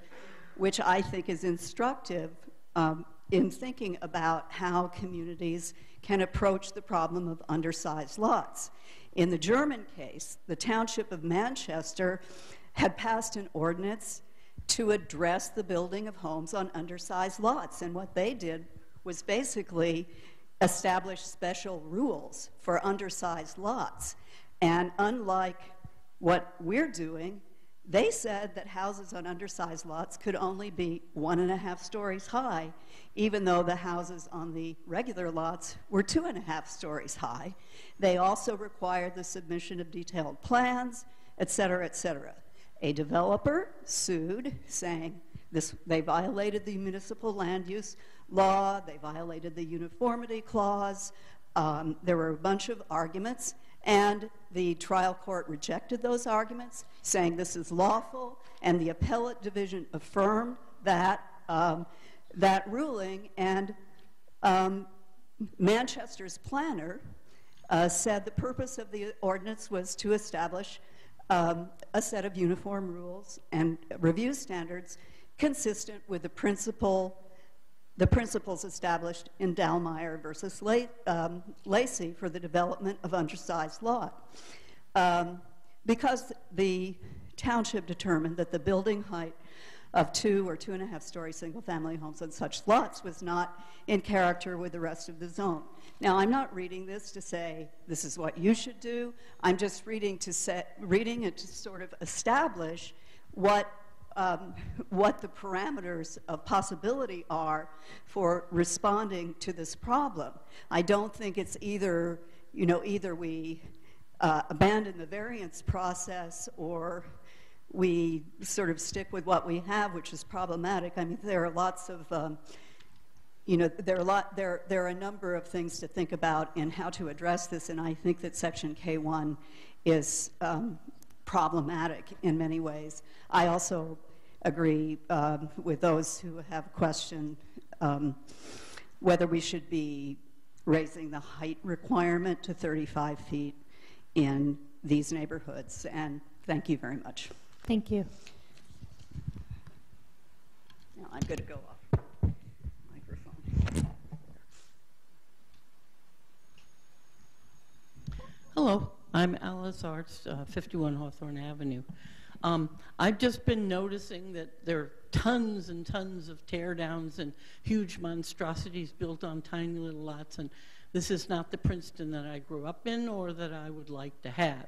which I think is instructive um, in thinking about how communities can approach the problem of undersized lots. In the Jerman case, the Township of Manchester had passed an ordinance to address the building of homes on undersized lots. And what they did was basically establish special rules for undersized lots. And unlike what we're doing, they said that houses on undersized lots could only be one and a half stories high, even though the houses on the regular lots were two and a half stories high. They also required the submission of detailed plans, et cetera, et cetera. A developer sued, saying this, they violated the municipal land use law, they violated the uniformity clause. Um, there were a bunch of arguments, and the trial court rejected those arguments, saying this is lawful, and the appellate division affirmed that, um, that ruling, and um, Manchester's planner uh, said the purpose of the ordinance was to establish um, a set of uniform rules and review standards consistent with the principle, the principles established in Dallmeyer versus La- um, Lacey for the development of undersized lot. Um, because the township determined that the building height of two or two and a half story single family homes on such lots was not in character with the rest of the zone. Now, I'm not reading this to say this is what you should do. I'm just reading to set, reading it to sort of establish what um, what the parameters of possibility are for responding to this problem. I don't think it's either, you know, either we uh, abandon the variance process or we sort of stick with what we have, which is problematic. I mean, there are lots of, um, you know, there are, a lot, there, there are a number of things to think about in how to address this, and I think that Section K1 is um, problematic in many ways. I also agree um, with those who have questioned um, whether we should be raising the height requirement to 35 feet in these neighborhoods. And thank you very much. Thank you. Now I'm going to go off microphone. Hello, I'm Alice Arts, uh, 51 Hawthorne Avenue. Um, I've just been noticing that there are tons and tons of tear downs and huge monstrosities built on tiny little lots, and this is not the Princeton that I grew up in or that I would like to have.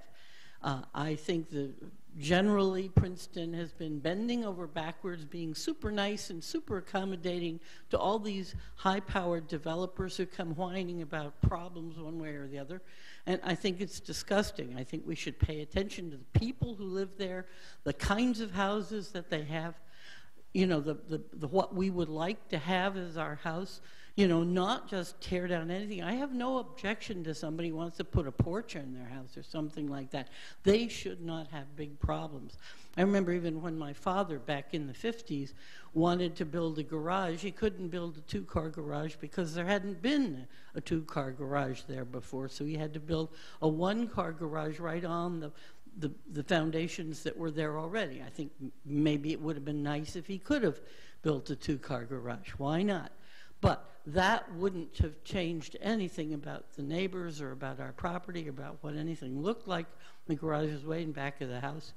Uh, I think that generally Princeton has been bending over backwards, being super nice and super accommodating to all these high powered developers who come whining about problems one way or the other. And I think it's disgusting. I think we should pay attention to the people who live there, the kinds of houses that they have, you know, the, the, the what we would like to have as our house you know, not just tear down anything. I have no objection to somebody wants to put a porch in their house or something like that. They should not have big problems. I remember even when my father, back in the 50s, wanted to build a garage, he couldn't build a two car garage because there hadn't been a two car garage there before. So he had to build a one car garage right on the the, the foundations that were there already. I think maybe it would have been nice if he could have built a two car garage. Why not? But that wouldn't have changed anything about the neighbors or about our property, or about what anything looked like. The garage is way in back of the house.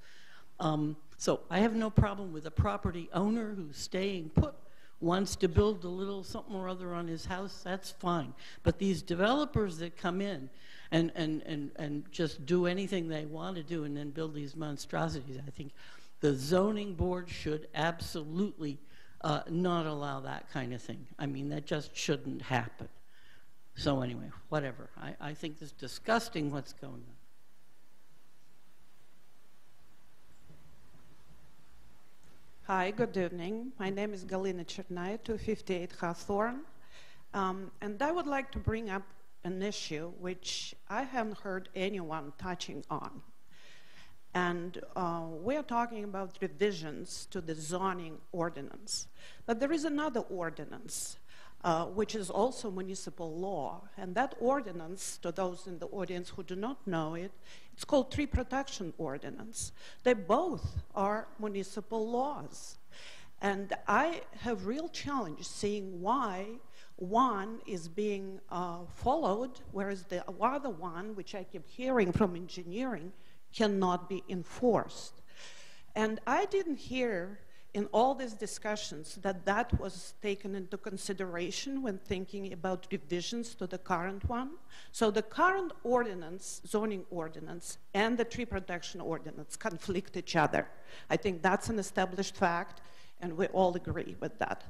Um, so I have no problem with a property owner who's staying put, wants to build a little something or other on his house, that's fine. But these developers that come in and, and, and, and just do anything they want to do and then build these monstrosities, I think the zoning board should absolutely uh, not allow that kind of thing. I mean, that just shouldn't happen. So anyway, whatever. I, I think it's disgusting what's going on. Hi, good evening. My name is Galina Chernaya, 258 Hawthorne. Um, and I would like to bring up an issue which I haven't heard anyone touching on. And uh, we are talking about revisions to the zoning ordinance. But there is another ordinance, uh, which is also municipal law. And that ordinance, to those in the audience who do not know it, it's called Tree Protection Ordinance. They both are municipal laws. And I have real challenge seeing why one is being uh, followed, whereas the other one, which I keep hearing from engineering, cannot be enforced. And I didn't hear in all these discussions that that was taken into consideration when thinking about revisions to the current one. So the current ordinance, zoning ordinance, and the tree protection ordinance conflict each other. I think that's an established fact, and we all agree with that.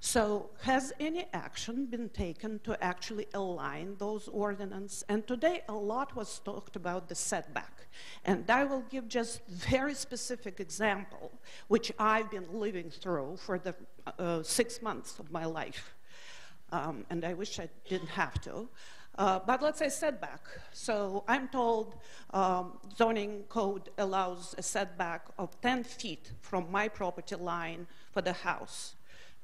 So has any action been taken to actually align those ordinances? And today a lot was talked about the setback. And I will give just very specific example, which I've been living through for the uh, six months of my life. Um, and I wish I didn't have to. Uh, but let's say setback. So I'm told um, zoning code allows a setback of 10 feet from my property line for the house.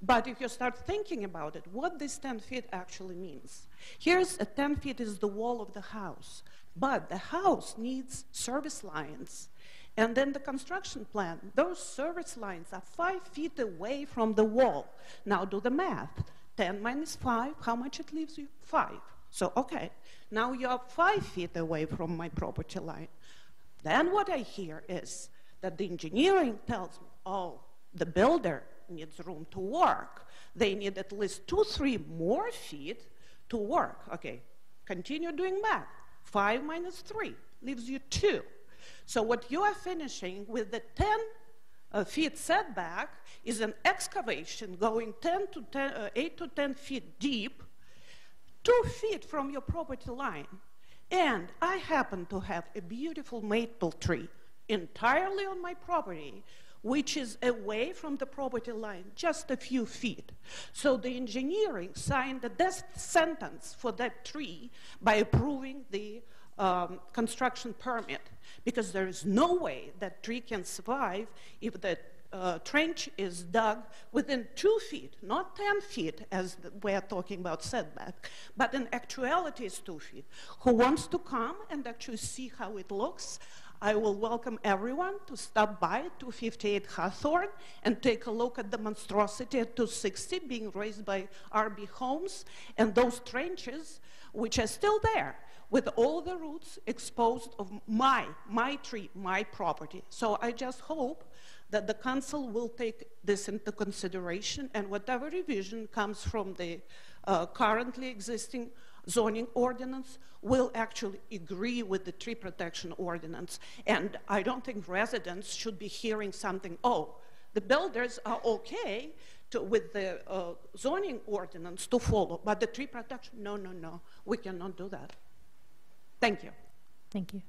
But if you start thinking about it, what this 10 feet actually means. Here's a 10 feet is the wall of the house, but the house needs service lines And then the construction plan, those service lines are five feet away from the wall. Now do the math. 10 minus 5, how much it leaves you? 5. So, okay, now you're five feet away from my property line. Then what I hear is that the engineering tells me, oh, the builder needs room to work. They need at least two, three more feet to work. Okay, continue doing math. Five minus three leaves you two. So what you are finishing with the 10 uh, feet setback is an excavation going 10 to 10, uh, 8 to 10 feet deep, two feet from your property line. And I happen to have a beautiful maple tree entirely on my property, which is away from the property line, just a few feet. So the engineering signed the death sentence for that tree by approving the um, construction permit because there is no way that tree can survive if the uh, trench is dug within two feet, not 10 feet as the, we're talking about setback, but in actuality it's two feet. Who wants to come and actually see how it looks? I will welcome everyone to stop by 258 Hawthorne and take a look at the monstrosity at 260 being raised by RB Homes and those trenches which are still there with all the roots exposed of my, my tree, my property. So I just hope that the council will take this into consideration and whatever revision comes from the uh, currently existing zoning ordinance will actually agree with the tree protection ordinance. And I don't think residents should be hearing something, oh, the builders are okay to, with the uh, zoning ordinance to follow, but the tree protection, no, no, no, we cannot do that. Thank you. Thank you.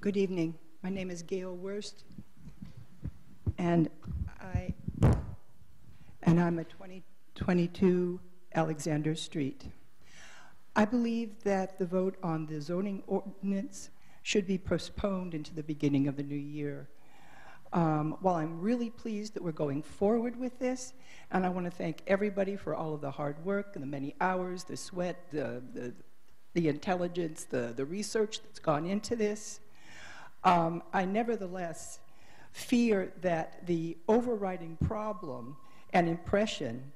Good evening. My name is Gail Wurst, and I and I'm at 2022 Alexander Street. I believe that the vote on the zoning ordinance should be postponed into the beginning of the new year. Um, while I'm really pleased that we're going forward with this, and I want to thank everybody for all of the hard work and the many hours, the sweat, the, the, the intelligence, the, the research that's gone into this, um, I nevertheless fear that the overriding problem and impression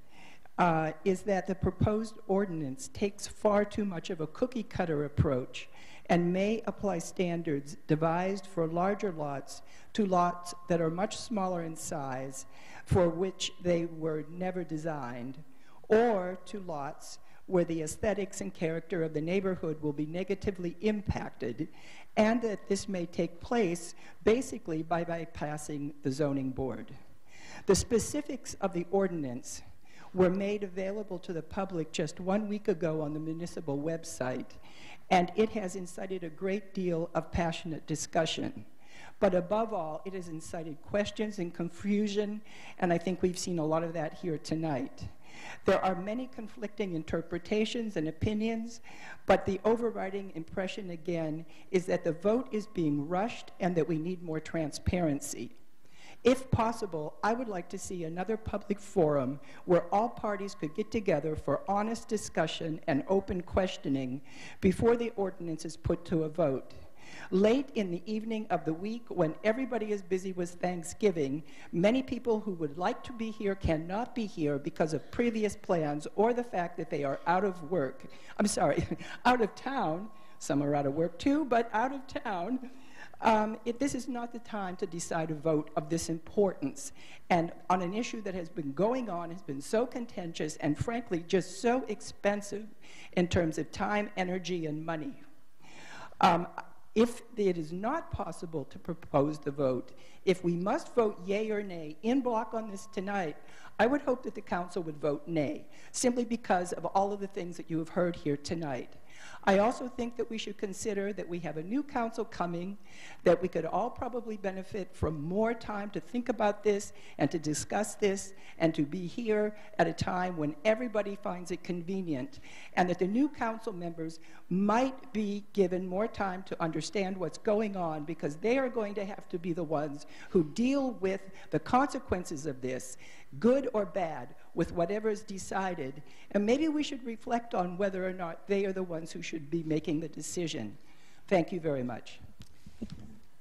uh, is that the proposed ordinance takes far too much of a cookie cutter approach and may apply standards devised for larger lots to lots that are much smaller in size for which they were never designed, or to lots where the aesthetics and character of the neighborhood will be negatively impacted, and that this may take place basically by bypassing the zoning board. The specifics of the ordinance were made available to the public just one week ago on the municipal website, and it has incited a great deal of passionate discussion. But above all, it has incited questions and confusion, and I think we've seen a lot of that here tonight. There are many conflicting interpretations and opinions, but the overriding impression again is that the vote is being rushed and that we need more transparency. If possible, I would like to see another public forum where all parties could get together for honest discussion and open questioning before the ordinance is put to a vote. Late in the evening of the week, when everybody is busy with Thanksgiving, many people who would like to be here cannot be here because of previous plans or the fact that they are out of work. I'm sorry, out of town. Some are out of work too, but out of town um, it, this is not the time to decide a vote of this importance and on an issue that has been going on, has been so contentious, and frankly, just so expensive in terms of time, energy, and money. Um, if it is not possible to propose the vote, if we must vote yea or nay in block on this tonight, I would hope that the council would vote nay, simply because of all of the things that you have heard here tonight. I also think that we should consider that we have a new council coming, that we could all probably benefit from more time to think about this and to discuss this and to be here at a time when everybody finds it convenient, and that the new council members might be given more time to understand what's going on because they are going to have to be the ones who deal with the consequences of this, good or bad, with whatever is decided, and maybe we should reflect on whether or not they are the ones who should be making the decision. Thank you very much.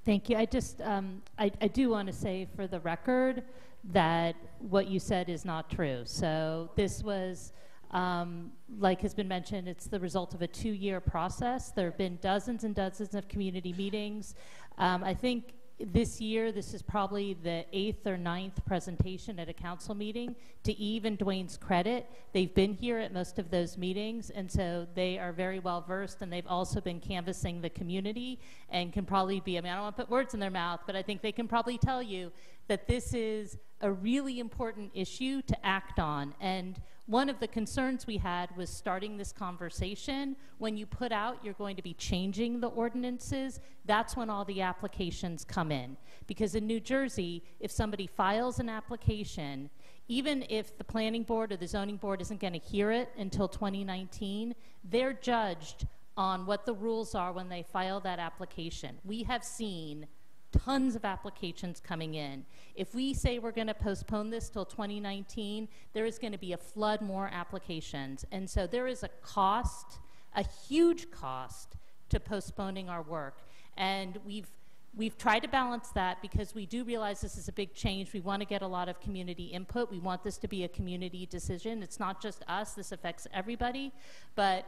Thank you. I just, um, I, I do want to say for the record that what you said is not true. So this was, um, like has been mentioned, it's the result of a two-year process. There have been dozens and dozens of community meetings. Um, I think this year, this is probably the eighth or ninth presentation at a council meeting. To Eve and Dwaine's credit, they've been here at most of those meetings, and so they are very well versed, and they've also been canvassing the community and can probably be, I mean, I don't want to put words in their mouth, but I think they can probably tell you that this is a really important issue to act on. And one of the concerns we had was starting this conversation. When you put out you're going to be changing the ordinances, that's when all the applications come in. Because in New Jersey, if somebody files an application, even if the planning board or the zoning board isn't going to hear it until 2019, they're judged on what the rules are when they file that application. We have seen tons of applications coming in. If we say we're going to postpone this till 2019, there is going to be a flood more applications. And so there is a cost, a huge cost to postponing our work. And we've We've tried to balance that because we do realize this is a big change. We want to get a lot of community input. We want this to be a community decision. It's not just us, this affects everybody. But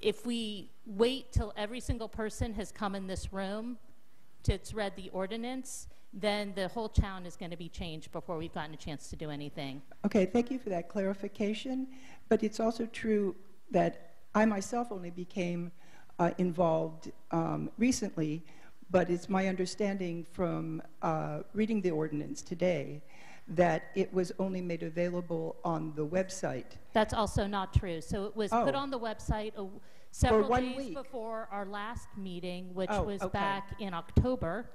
if we wait till every single person has come in this room it's read the ordinance, then the whole town is going to be changed before we've gotten a chance to do anything. Okay, thank you for that clarification. But it's also true that I myself only became uh, involved um, recently, but it's my understanding from uh, reading the ordinance today that it was only made available on the website. That's also not true. So it was oh. put on the website several days week. before our last meeting, which oh, was okay. back in October.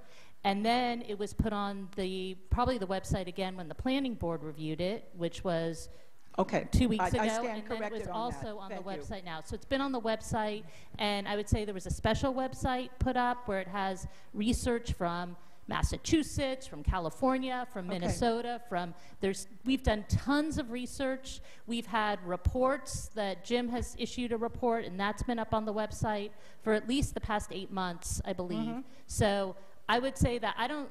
And then it was put on the probably the website again when the planning board reviewed it, which was okay two weeks I, ago, I stand and then it was on also that. on Thank the you. website now. So it's been on the website, and I would say there was a special website put up where it has research from Massachusetts, from California, from Okay. Minnesota, from there's we've done tons of research. We've had reports that Jim has issued a report and that's been up on the website for at least the past 8 months, I believe. Mhm. So, I would say that I don't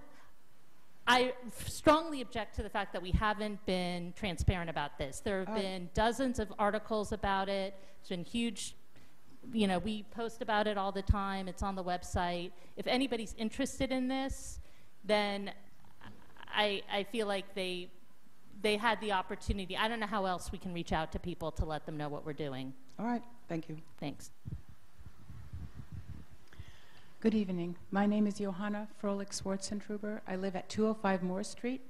I strongly object to the fact that we haven't been transparent about this. There have right. been dozens of articles about it. It's been huge you know, we post about it all the time. It's on the website. If anybody's interested in this, then I, I feel like they, they had the opportunity. I don't know how else we can reach out to people to let them know what we're doing. All right, thank you. Thanks. Good evening. My name is Johanna Froelich Schwartzentruber. I live at 205 Moore Street,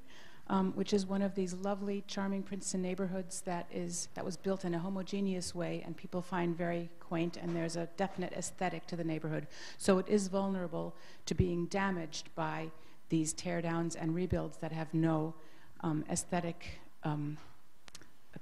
um, which is one of these lovely, charming Princeton neighborhoods that is that was built in a homogeneous way, and people find very quaint. And there's a definite aesthetic to the neighborhood, so it is vulnerable to being damaged by these teardowns and rebuilds that have no um, aesthetic um,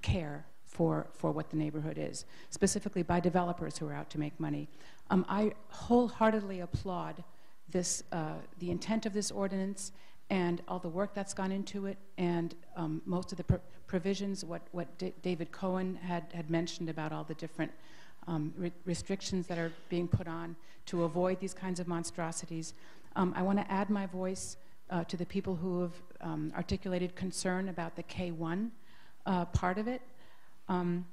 care for, for what the neighborhood is, specifically by developers who are out to make money. Um, I wholeheartedly applaud this, uh, the intent of this ordinance and all the work that's gone into it, and um, most of the pr provisions, what, what D David Cohen had, had mentioned about all the different um, re restrictions that are being put on to avoid these kinds of monstrosities. Um, I want to add my voice uh, to the people who have um, articulated concern about the K1 uh, part of it. Um,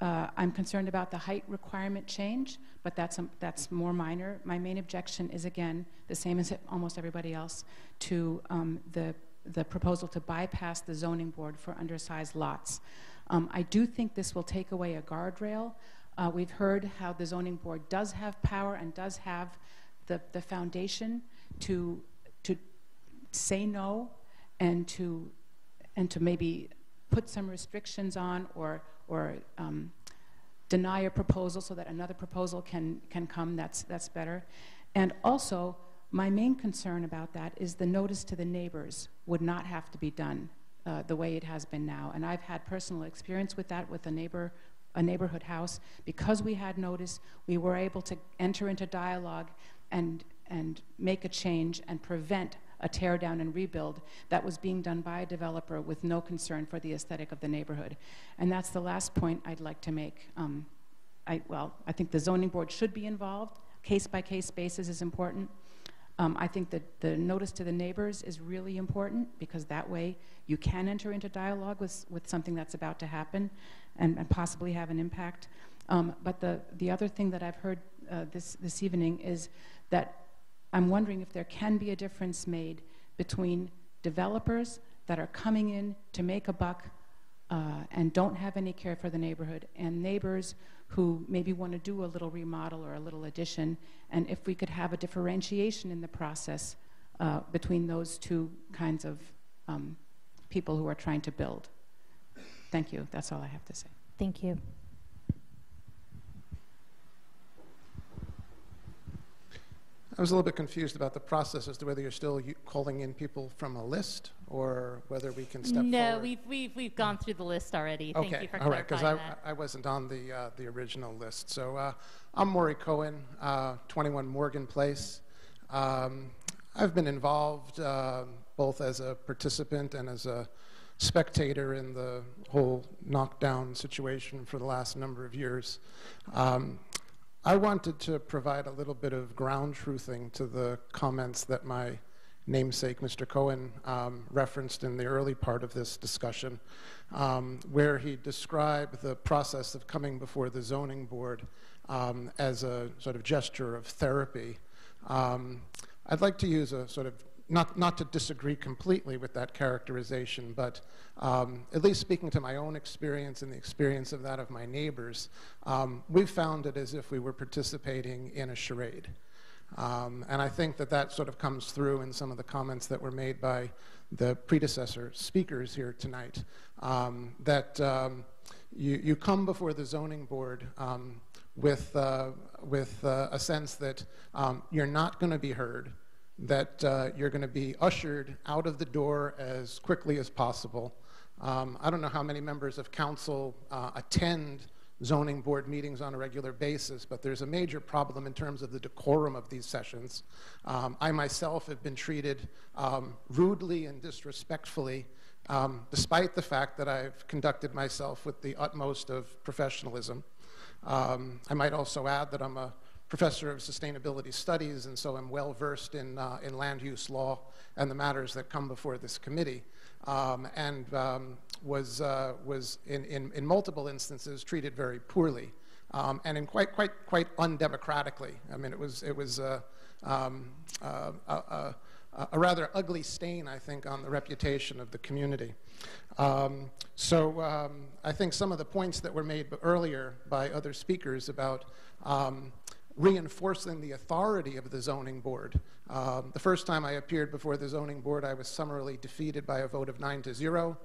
uh, I'm concerned about the height requirement change, but that's, um, that's more minor. My main objection is, again, the same as almost everybody else, to um, the, the proposal to bypass the zoning board for undersized lots. Um, I do think this will take away a guardrail. Uh, we've heard how the zoning board does have power and does have the, the foundation to, to say no and to, and to maybe put some restrictions on or, or um, deny a proposal so that another proposal can, can come, that's, that's better. And also, my main concern about that is the notice to the neighbors would not have to be done uh, the way it has been now. And I've had personal experience with that with a neighbor, a neighborhood house. Because we had notice, we were able to enter into dialogue and, and make a change and prevent a tear down and rebuild that was being done by a developer with no concern for the aesthetic of the neighborhood. And that's the last point I'd like to make. Um, I, well, I think the zoning board should be involved. Case by case basis is important. Um, I think that the notice to the neighbors is really important because that way you can enter into dialogue with, with something that's about to happen and, and possibly have an impact. Um, but the, the other thing that I've heard uh, this, this evening is that I'm wondering if there can be a difference made between developers that are coming in to make a buck uh, and don't have any care for the neighborhood, and neighbors who maybe want to do a little remodel or a little addition, and if we could have a differentiation in the process uh, between those two kinds of um, people who are trying to build. Thank you. That's all I have to say. Thank you. I was a little bit confused about the process as to whether you're still calling in people from a list or whether we can step no, forward. we've, we've, we've gone through the list already. Thank okay, you for all right, because I, that. I wasn't on the uh, the original list. So uh, I'm Maury Cohen, uh, 21 Morgan Place. Um, I've been involved uh, both as a participant and as a spectator in the whole knockdown situation for the last number of years. Um, I wanted to provide a little bit of ground truthing to the comments that my namesake, Mr. Cohen, um, referenced in the early part of this discussion, um, where he described the process of coming before the zoning board um, as a sort of gesture of therapy. Um, I'd like to use a sort of not, not to disagree completely with that characterization, but um, at least speaking to my own experience and the experience of that of my neighbors, um, we found it as if we were participating in a charade. Um, and I think that that sort of comes through in some of the comments that were made by the predecessor speakers here tonight. Um, that um, you, you come before the zoning board um, with, uh, with uh, a sense that you're not going to be heard, that uh, you're going to be ushered out of the door as quickly as possible. Um, I don't know how many members of council uh, attend zoning board meetings on a regular basis, but there's a major problem in terms of the decorum of these sessions. Um, I myself have been treated um, rudely and disrespectfully, um, despite the fact that I've conducted myself with the utmost of professionalism. Um, I might also add that I'm a professor of sustainability studies, and so I'm well versed in, uh, in land use law and the matters that come before this committee, um, and um, was, uh, was in, in, in multiple instances treated very poorly. Um, and in quite, quite, quite undemocratically. I mean, it was, it was uh, um, uh, a, a, a rather ugly stain, I think, on the reputation of the community. Um, so um, I think some of the points that were made earlier by other speakers about um, reinforcing the authority of the zoning board. Um, the first time I appeared before the zoning board, I was summarily defeated by a vote of nine to zero.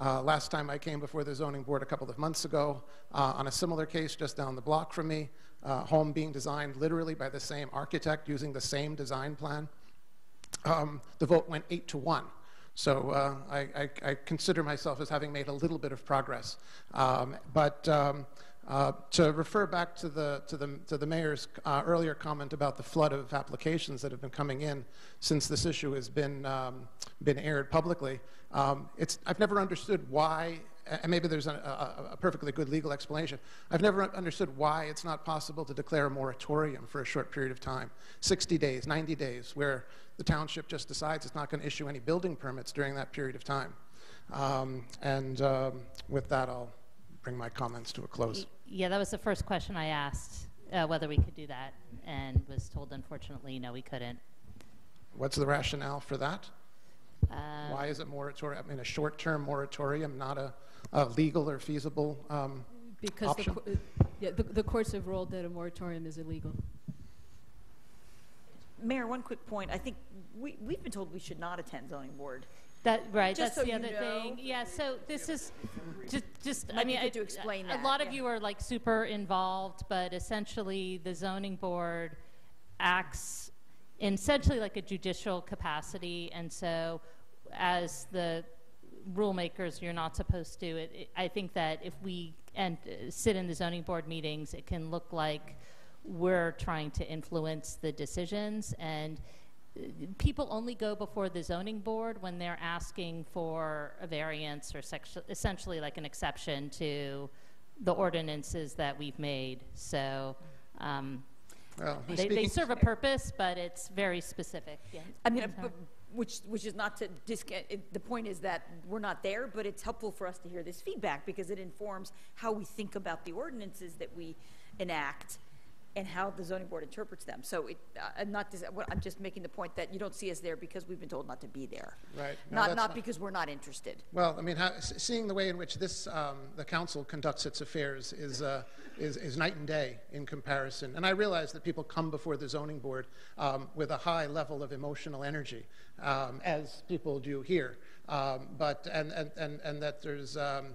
Uh, last time I came before the zoning board a couple of months ago uh, on a similar case just down the block from me, uh, home being designed literally by the same architect using the same design plan. Um, the vote went eight to one. So uh, I, I, I, consider myself as having made a little bit of progress. Um, but um, uh, to refer back to the, to the, to the mayor's uh, earlier comment about the flood of applications that have been coming in since this issue has been, um, been aired publicly, um, it's, I've never understood why, and maybe there's a, a, a, perfectly good legal explanation, I've never understood why it's not possible to declare a moratorium for a short period of time 60 days, 90 days, where the township just decides it's not going to issue any building permits during that period of time. Um, and um, with that, I'll bring my comments to a close. Yeah, that was the first question I asked, uh, whether we could do that, and was told, unfortunately, no, we couldn't. What's the rationale for that? Um, Why is it moratorium? I mean, a short-term moratorium, not a, a legal or feasible um, Because the, option? co- yeah, the, the courts have ruled that a moratorium is illegal. Mayor, one quick point. I think we, we've been told we should not attend zoning board. That right. Just that's so the other know. thing. Yeah. So this is just just. I mean, I- to explain that. a lot of yeah. you are like super involved, but essentially the zoning board acts in essentially like a judicial capacity, and so as the rule makers, you're not supposed to. It, it, I think that if we and uh, sit in the zoning board meetings, it can look like we're trying to influence the decisions and people only go before the zoning board when they're asking for a variance or essentially like an exception to the ordinances that we've made. So um, Well, they, they serve a purpose, but it's very specific. Yeah. I mean, Sorry. which, which is not to discount, it, the point is that we're not there, but it's helpful for us to hear this feedback because it informs how we think about the ordinances that we enact and how the zoning board interprets them. So it, uh, I'm not, dis- what- I'm just making the point that you don't see us there because we've been told not to be there. Right. No, Not, that's not fine. because we're not interested. Well, I mean, how, s- seeing the way in which this, um, the council conducts its affairs is, uh, is, is night and day in comparison. And I realize that people come before the zoning board um, with a high level of emotional energy, um, as people do here. Um, but, and, and, and, and that there's um,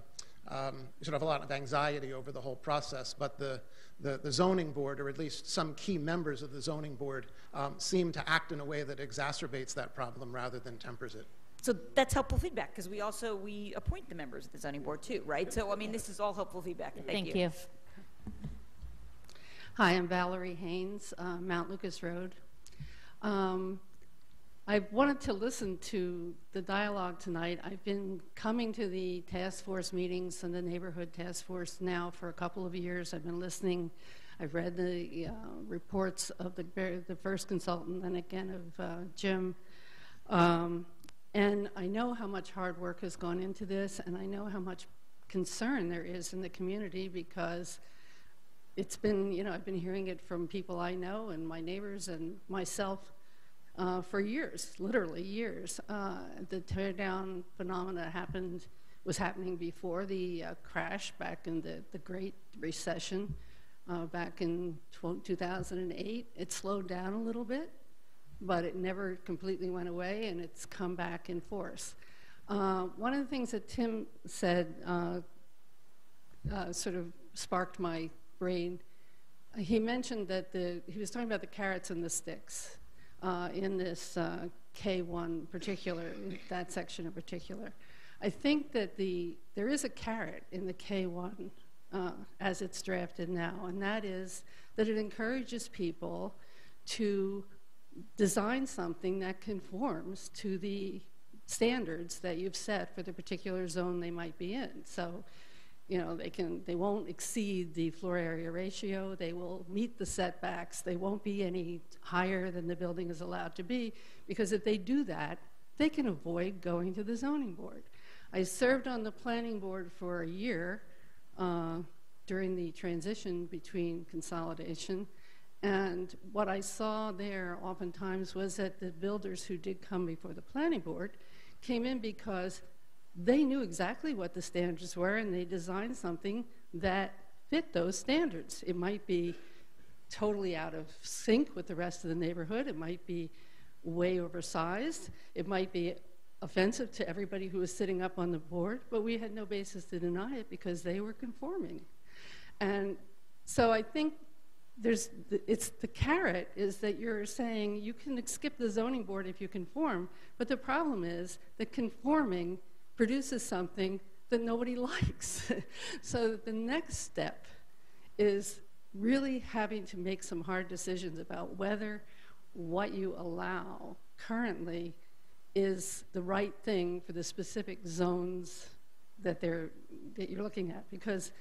um, sort of a lot of anxiety over the whole process. But the, the, the zoning board, or at least some key members of the zoning board, um, seem to act in a way that exacerbates that problem rather than tempers it. So that's helpful feedback because we also, we appoint the members of the zoning board too, right? So, I mean, this is all helpful feedback. Thank Thank you. you. Hi, I'm Valerie Haynes, uh, Mount Lucas Road. Um, I wanted to listen to the dialogue tonight. I've been coming to the task force meetings and the neighborhood task force now for a couple of years. I've been listening. I've read the uh, reports of the, the first consultant and again of uh, Jim. Um, and I know how much hard work has gone into this, and I know how much concern there is in the community because it's been, you know, I've been hearing it from people I know and my neighbors and myself uh, for years, literally years. Uh, the teardown phenomena happened, was happening before the uh, crash back in the, the Great Recession uh, back in 2008. It slowed down a little bit, but it never completely went away and it's come back in force. Uh, one of the things that Tim said uh, sort of sparked my brain. He mentioned that the, he was talking about the carrots and the sticks uh, in this uh, K1 particular, that section in particular. I think that the, there is a carrot in the K1 uh, as it's drafted now, and that is that it encourages people to design something that conforms to the standards that you've set for the particular zone they might be in. So, you know, they can they won't exceed the floor area ratio, they will meet the setbacks, they won't be any higher than the building is allowed to be, because if they do that, they can avoid going to the zoning board. I served on the planning board for a year uh, during the transition between consolidation. And what I saw there oftentimes was that the builders who did come before the planning board came in because they knew exactly what the standards were and they designed something that fit those standards. It might be totally out of sync with the rest of the neighborhood, it might be way oversized, it might be offensive to everybody who was sitting up on the board, but we had no basis to deny it because they were conforming. And so I think there's the, it's the carrot is that you're saying you can skip the zoning board if you conform, but the problem is that conforming produces something that nobody likes. so the next step is really having to make some hard decisions about whether what you allow currently is the right thing for the specific zones that they're that you're looking at because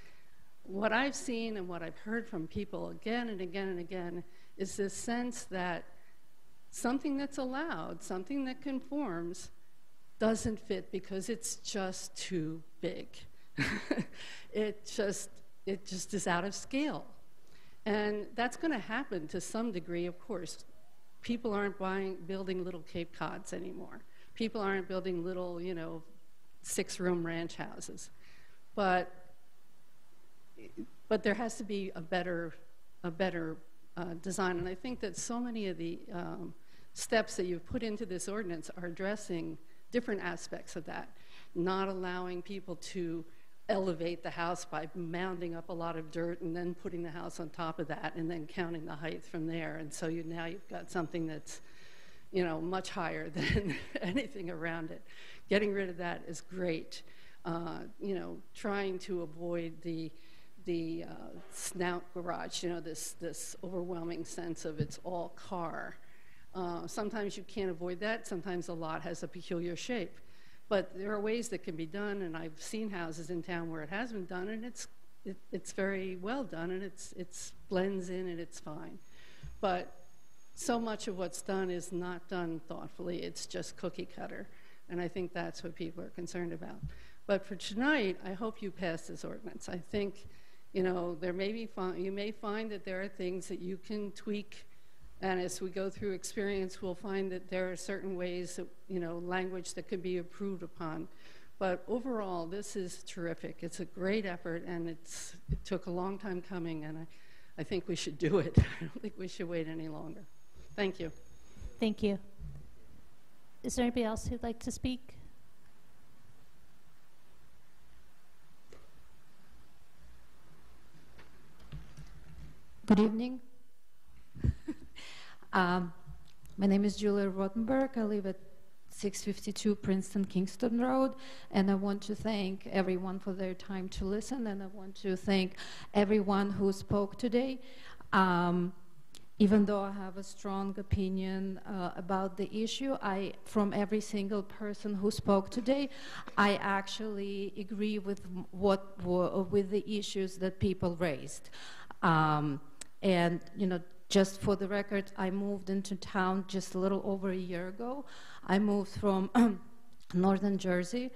what I've seen and what I've heard from people again and again and again is this sense that something that's allowed, something that conforms, doesn't fit because it's just too big. it just it just is out of scale. And that's going to happen to some degree, of course. People aren't buying building little Cape Cods anymore. People aren't building little, you know, six-room ranch houses. But but there has to be a better, a better uh, design. And I think that so many of the um, steps that you've put into this ordinance are addressing different aspects of that, not allowing people to elevate the house by mounding up a lot of dirt and then putting the house on top of that and then counting the height from there. And so you, now you've got something that's, you know, much higher than anything around it. Getting rid of that is great. Uh, you know, trying to avoid the the uh, snout garage, you know, this, this overwhelming sense of it's all car. Uh, sometimes you can't avoid that. Sometimes a lot has a peculiar shape. But there are ways that can be done, and I've seen houses in town where it has been done, and it's, it, it's very well done, and it's, it's blends in, and it's fine. But so much of what's done is not done thoughtfully. It's just cookie cutter. And I think that's what people are concerned about. But for tonight, I hope you pass this ordinance. I think, you know, there may be you may find that there are things that you can tweak, and as we go through experience, we'll find that there are certain ways that you know language that could be improved upon. But overall, this is terrific. It's a great effort, and it's it took a long time coming, and I, I think we should do it. I don't think we should wait any longer. Thank you. Thank you. Is there anybody else who'd like to speak? Good evening. Um, my name is Julia Rottenberg. I live at 652 Princeton Kingston Road, and I want to thank everyone for their time to listen, and I want to thank everyone who spoke today. Um, even though I have a strong opinion uh, about the issue, I, from every single person who spoke today, I actually agree with what with the issues that people raised. Um, and, you know, just for the record, I moved into town just a little over a year ago. I moved from northern Jersey,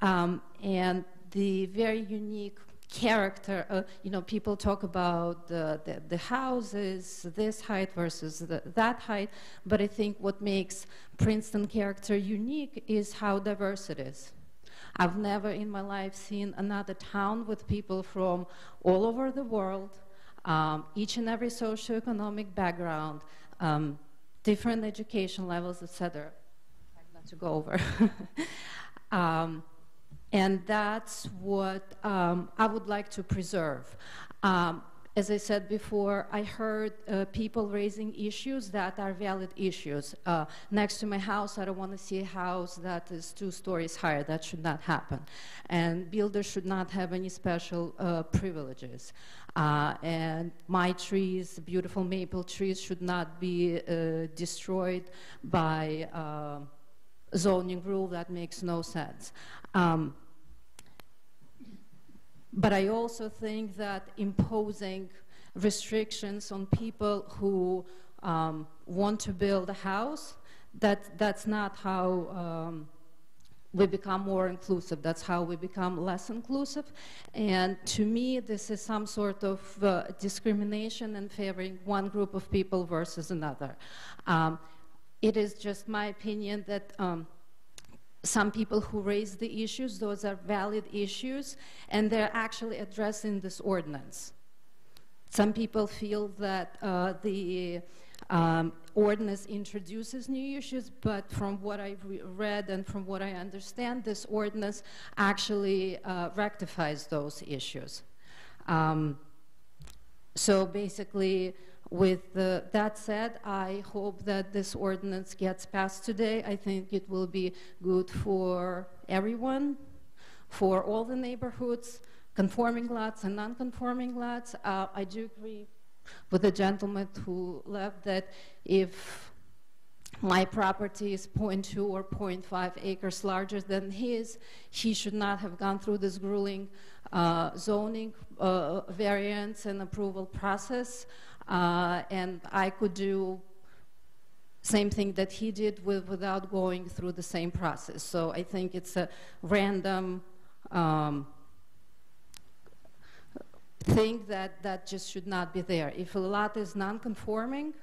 um, and the very unique character, uh, you know, people talk about the, the, the, houses, this height versus the, that height, but I think what makes Princeton character unique is how diverse it is. I've never in my life seen another town with people from all over the world, um, each and every socioeconomic background, um, different education levels, etc. Not to go over. um, and that's what um, I would like to preserve. Um, as I said before, I heard uh, people raising issues that are valid issues. Uh, next to my house, I don't want to see a house that is two stories higher. That should not happen. And builders should not have any special uh, privileges. Uh, and my trees, beautiful maple trees, should not be uh, destroyed by uh, zoning rule that makes no sense. Um, but I also think that imposing restrictions on people who um, want to build a house, that, that's not how um, we become more inclusive. That's how we become less inclusive. And to me, this is some sort of uh, discrimination and favoring one group of people versus another. Um, it is just my opinion that um, some people who raise the issues, those are valid issues, and they're actually addressing this ordinance. Some people feel that uh, the um, ordinance introduces new issues, but from what I've re read and from what I understand, this ordinance actually uh, rectifies those issues. Um, so basically, with the, that said, I hope that this ordinance gets passed today. I think it will be good for everyone, for all the neighborhoods, conforming lots and non-conforming lots. Uh, I do agree with a gentleman who left that if my property is 0.2 or 0.5 acres larger than his, he should not have gone through this grueling uh, zoning uh, variance and approval process. Uh, and I could do same thing that he did with, without going through the same process. So I think it's a random um, thing that, that just should not be there. If a lot is non-conforming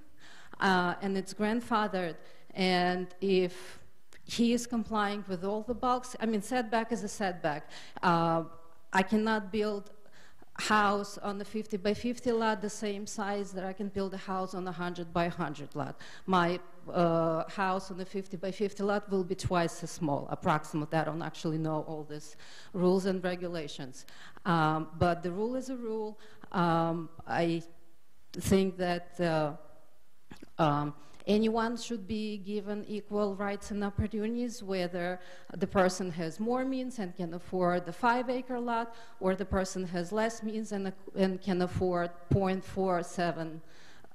uh, and it's grandfathered, and if he is complying with all the bulks, I mean, setback is a setback. Uh, I cannot build house on the 50 by 50 lot the same size that I can build a house on a 100 by 100 lot. My uh, house on the 50 by 50 lot will be twice as small, approximately. I don't actually know all these rules and regulations. Um, but the rule is a rule. Um, I think that uh, um, anyone should be given equal rights and opportunities, whether the person has more means and can afford the five acre lot, or the person has less means and, and can afford 0.475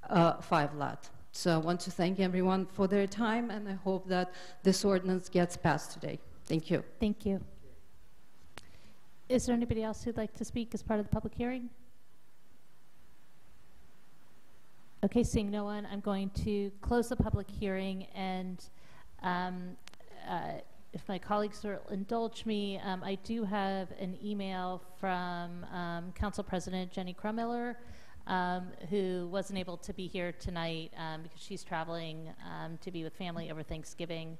uh, lot. So I want to thank everyone for their time, and I hope that this ordinance gets passed today. Thank you. Thank you. Is there anybody else who'd like to speak as part of the public hearing? Okay, seeing no one, I'm going to close the public hearing and um, uh, if my colleagues will indulge me, um, I do have an email from um, Council President Jenny Crumiller, um, who wasn't able to be here tonight um, because she's traveling um, to be with family over Thanksgiving.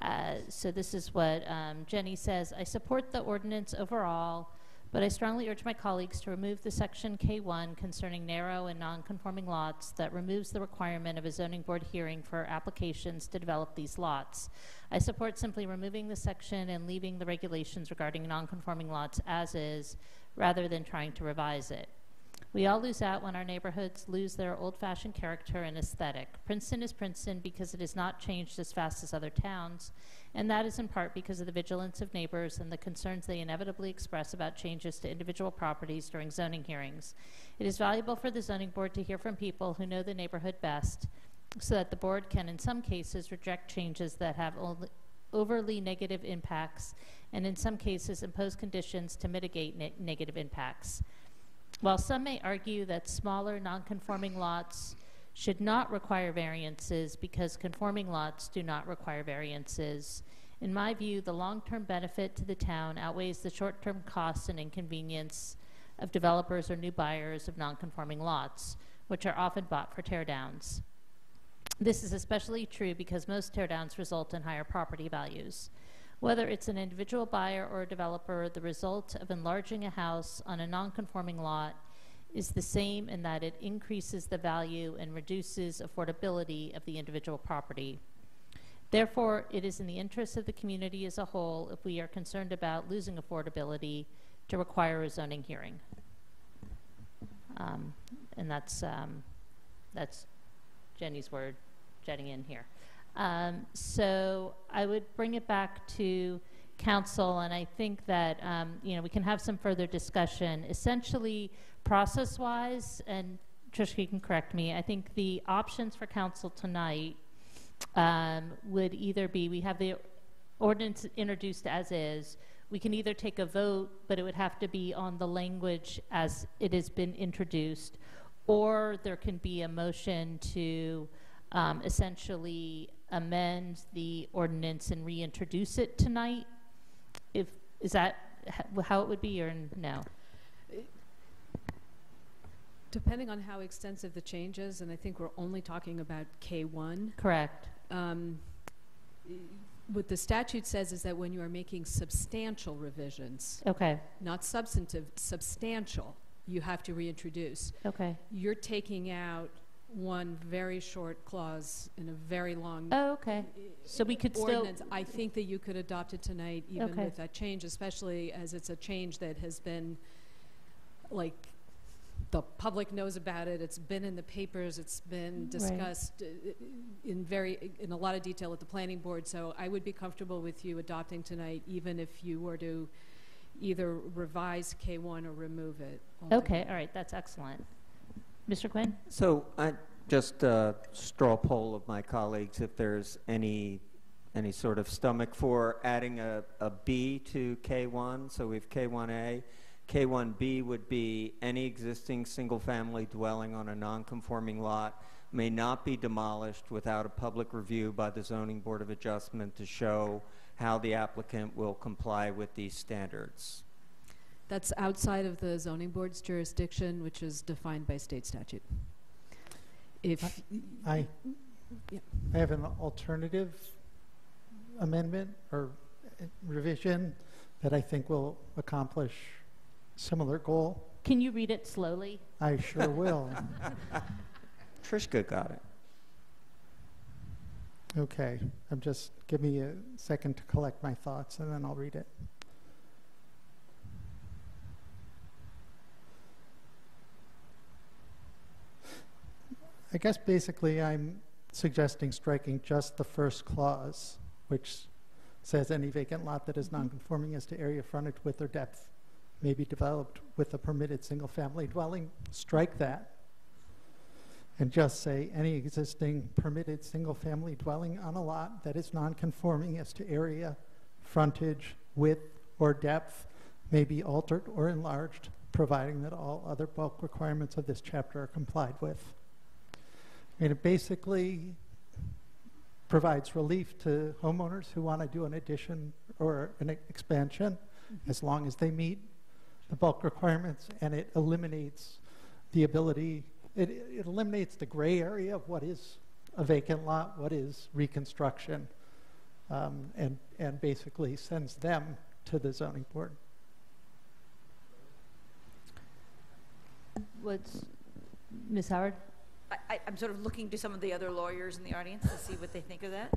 Uh, so this is what Jenny says. I support the ordinance overall, but I strongly urge my colleagues to remove the section K1 concerning narrow and non-conforming lots that removes the requirement of a zoning board hearing for applications to develop these lots. I support simply removing the section and leaving the regulations regarding non-conforming lots as is, rather than trying to revise it. We all lose out when our neighborhoods lose their old-fashioned character and aesthetic. Princeton is Princeton because it has not changed as fast as other towns, and that is in part because of the vigilance of neighbors and the concerns they inevitably express about changes to individual properties during zoning hearings. It is valuable for the zoning board to hear from people who know the neighborhood best, so that the board can, in some cases, reject changes that have only overly negative impacts, and in some cases impose conditions to mitigate ne negative impacts. While some may argue that smaller nonconforming lots should not require variances because conforming lots do not require variances, in my view, the long-term benefit to the town outweighs the short-term costs and inconvenience of developers or new buyers of nonconforming lots, which are often bought for teardowns. This is especially true because most teardowns result in higher property values. Whether it's an individual buyer or a developer, the result of enlarging a house on a non-conforming lot is the same in that it increases the value and reduces affordability of the individual property. Therefore, it is in the interest of the community as a whole, if we are concerned about losing affordability, to require a zoning hearing. Um, and that's, um, that's Jenny's word jetting in here. Um, so I would bring it back to council, and I think that um, you know we can have some further discussion. Essentially, process-wise, and Trish, you can correct me. I think the options for council tonight um, would either be we have the ordinance introduced as is. We can either take a vote, but it would have to be on the language as it has been introduced, or there can be a motion to um, essentially amend the ordinance and reintroduce it tonight? If, is that h- how it would be, or no? Depending on how extensive the change is, and I think we're only talking about K1. Correct. Um, what the statute says is that when you are making substantial revisions, Okay, not substantive, substantial, you have to reintroduce. okay. You're taking out one very short clause in a very long Oh, okay. So we could still, ordinance. I think that you could adopt it tonight, even Okay. with that change, especially as it's a change that has been, like, the public knows about it, it's been in the papers, it's been Right. discussed uh, in very, in a lot of detail at the planning board, so I would be comfortable with you adopting tonight, even if you were to either revise K1 or remove it. okay, altogether. all right, that's excellent. Mr. Quinn? So I just uh, straw poll of my colleagues if there's any any sort of stomach for adding a, a B to K1. So we've K1A. K1B would be any existing single-family dwelling on a non-conforming lot may not be demolished without a public review by the Zoning Board of Adjustment to show how the applicant will comply with these standards. That's outside of the zoning board's jurisdiction, which is defined by state statute. If, I, Yeah. I have an alternative amendment or revision that I think will accomplish similar goal. Can you read it slowly? I sure will. Trishka got it. Okay, I'm just, give me a second to collect my thoughts and then I'll read it. I guess basically I'm suggesting striking just the first clause, which says any vacant lot that is nonconforming as to area frontage, width, or depth may be developed with a permitted single-family dwelling. Strike that. and just say any existing permitted single-family dwelling on a lot that is non-conforming as to area, frontage, width, or depth may be altered or enlarged, providing that all other bulk requirements of this chapter are complied with. And it basically provides relief to homeowners who want to do an addition or an expansion, as long as they meet the bulk requirements, and it eliminates the ability, it, it eliminates the gray area of what is a vacant lot, what is reconstruction, um, and, and basically sends them to the zoning board. What's, Ms. Howard? I, I'm sort of looking to some of the other lawyers in the audience to see what they think of that.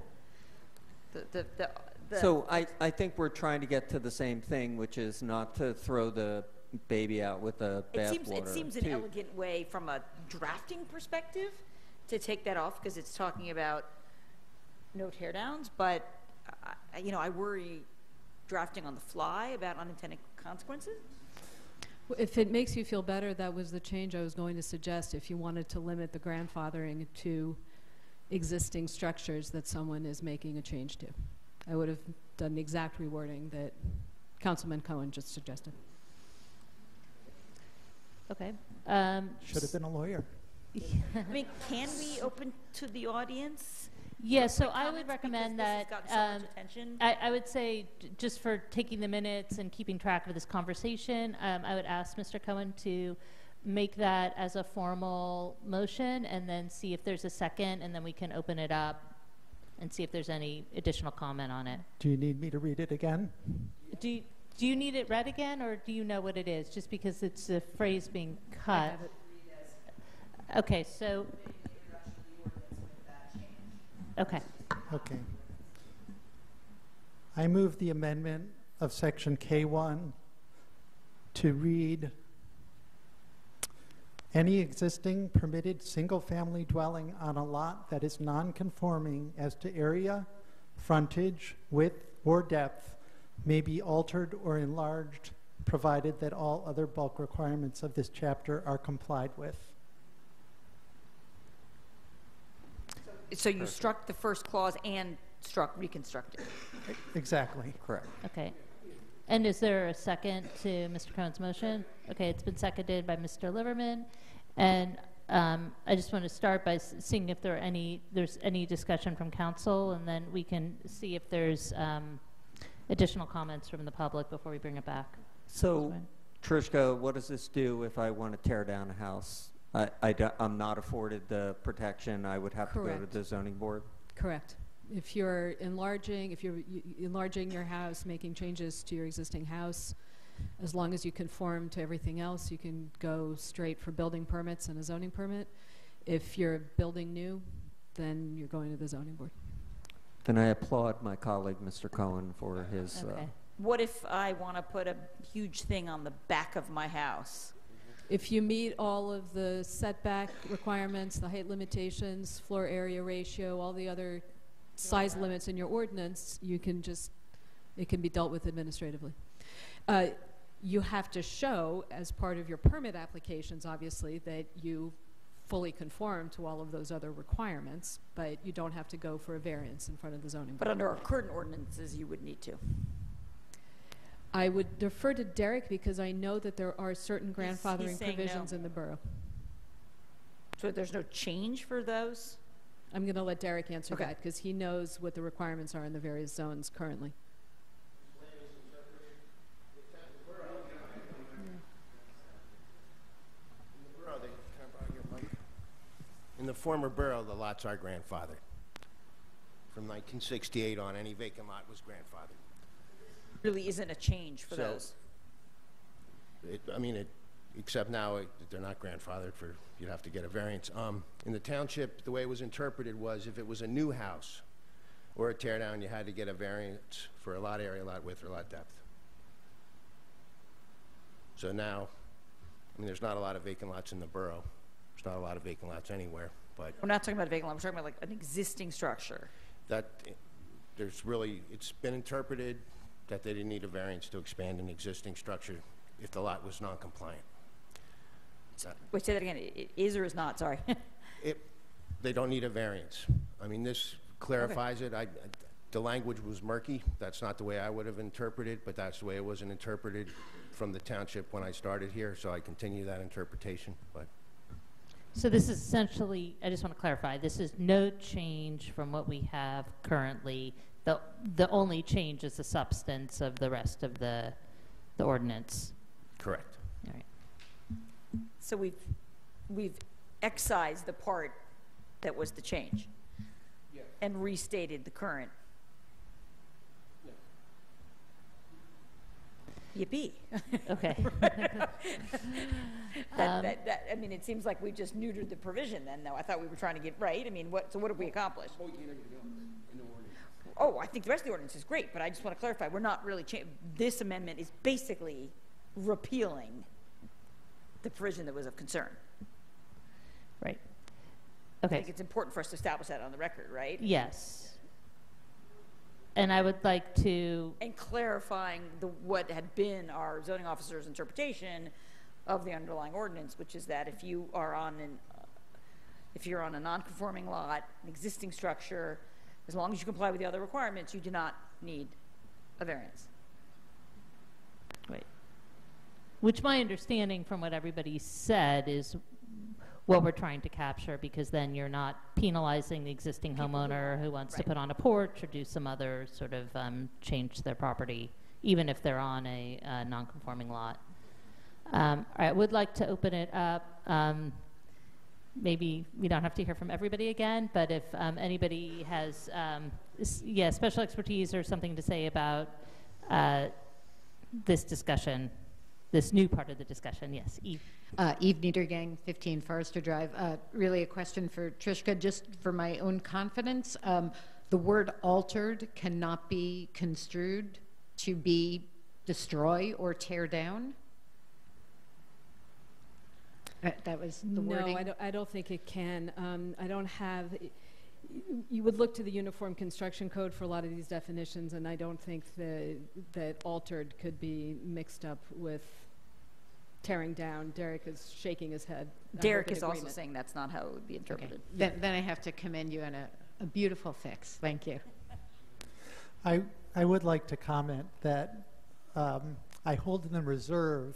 The, the, the, the So I, I think we're trying to get to the same thing, which is not to throw the baby out with the It seems, it seems an elegant way from a drafting perspective to take that off because it's talking about no tear downs, but, I- you know, I worry drafting on the fly about unintended consequences. Well, If it makes you feel better, that was the change I was going to suggest, if you wanted to limit the grandfathering to existing structures that someone is making a change to. I would have done the exact rewording that Councilman Cohen just suggested. Okay. Um, Should have been a lawyer. I mean, can we open to the audience? Yeah, so I would comments because recommend this has that, gotten so much um, attention. I, I would say, j- just for taking the minutes and keeping track of this conversation, um, I would ask Mr. Cohen to make that as a formal motion and then see if there's a second, and then we can open it up and see if there's any additional comment on it. Do you need me to read it again? Do you, do you need it read again, or do you know what it is? Just because it's a phrase being cut. Okay, so. Okay. Okay. I move the amendment of section K1 to read, "Any existing permitted single-family dwelling on a lot that is non-conforming as to area, frontage, width, or depth may be altered or enlarged, provided that all other bulk requirements of this chapter are complied with." So you struck the first clause and struck reconstructed. Exactly. Correct. Okay. And is there a second to Mr. Cohen's motion? Okay, it's been seconded by Mr. Liverman. And um, I just want to start by seeing if there are any, there's any discussion from council, and then we can see if there's um, additional comments from the public before we bring it back. So, Trishka, what does this do if I want to tear down a house? I, I am not afforded the protection, I would have to go to the zoning board? Correct. If you're enlarging, if you're y- y- enlarging your house, making changes to your existing house, as long as you conform to everything else, you can go straight for building permits and a zoning permit. If you're building new, then you're going to the zoning board. Then I applaud my colleague, Mr. Cohen, for his, uh, Okay. What if I want to put a huge thing on the back of my house? If you meet all of the setback requirements, the height limitations, floor area ratio, all the other size limits in your ordinance, you can just, it can be dealt with administratively. Uh, You have to show, as part of your permit applications, obviously, that you fully conform to all of those other requirements, but you don't have to go for a variance in front of the zoning board. But under our current ordinances, you would need to. I would defer to Derek because I know that there are certain He's- he's grandfathering saying no. provisions in the borough. So there's no change for those? I'm going to let Derek answer Okay. that because he knows what the requirements are in the various zones currently. Borough, they- can I borrow your mic? In the former borough, the lots are grandfathered. From 1968 on, any vacant lot was grandfathered. Really isn't a change for So- those. It, I mean, it, except now, it- they're not grandfathered for, you'd have to get a variance. Um, in the township, the way it was interpreted was if it was a new house or a tear down, you had to get a variance for a lot area, lot width, or lot depth. So now, I mean, there's not a lot of vacant lots in the borough. There's not a lot of vacant lots anywhere, but We're not talking about a vacant lot, we're talking about like an existing structure. that, there's really, it's been interpreted that they didn't need a variance to expand an existing structure if the lot was non-compliant. That- Wait, say that again. I- i- Is or is not, sorry. It, they don't need a variance. I mean, this clarifies it. I, I- the language was murky. That's not the way I would have interpreted, but that's the way it wasn't interpreted from the township when I started here, so I continue that interpretation, but. So this is essentially, I just want to clarify, this is no change from what we have currently. The, the only change is the substance of the rest of the, the ordinance. Correct. All right. So we've, we've excised the part that was the change. And restated the current. Yippee. Okay. That, Um, that, that, I mean, it seems like we just neutered the provision then, though. I thought we were trying to get, right? I mean, what, so what have we accomplished? Oh, I think the rest of the ordinance is great, but I just want to clarify, we're not really cha, this amendment is basically repealing the provision that was of concern. Right. Okay. I think it's important for us to establish that on the record, right? Yes. And I would like to, And clarifying the, what had been our zoning officer's interpretation of the underlying ordinance, which is that if you are on an, uh, if you're on a non-conforming lot, an existing structure, as long as you comply with the other requirements, you do not need a variance. Right. Which my understanding from what everybody said is what we're trying to capture, because then you're not penalizing the existing homeowner who wants to put on a porch or do some other sort of um, change to their property, even if they're on a uh, non-conforming lot. Um, I would like to open it up. Um, maybe we don't have to hear from everybody again, but if um, anybody has, um, yeah, special expertise or something to say about uh, this discussion, this new part of the discussion, yes, Eve. Uh, Eve Niedergang, 15 Forester Drive. Uh, really a question for Trishka, just for my own confidence. Um, the word altered cannot be construed to be destroy or tear down? That, that was the wording? No, I don't, I don't think it can. Um, I don't have, you would look to the Uniform Construction Code for a lot of these definitions, and I don't think that, that altered could be mixed up with tearing down. Derek is shaking his head. Derek in is also saying that's not how it would be interpreted. Then, then I have to commend you on a, a beautiful fix. Thank you. I, I would like to comment that um, I hold in reserve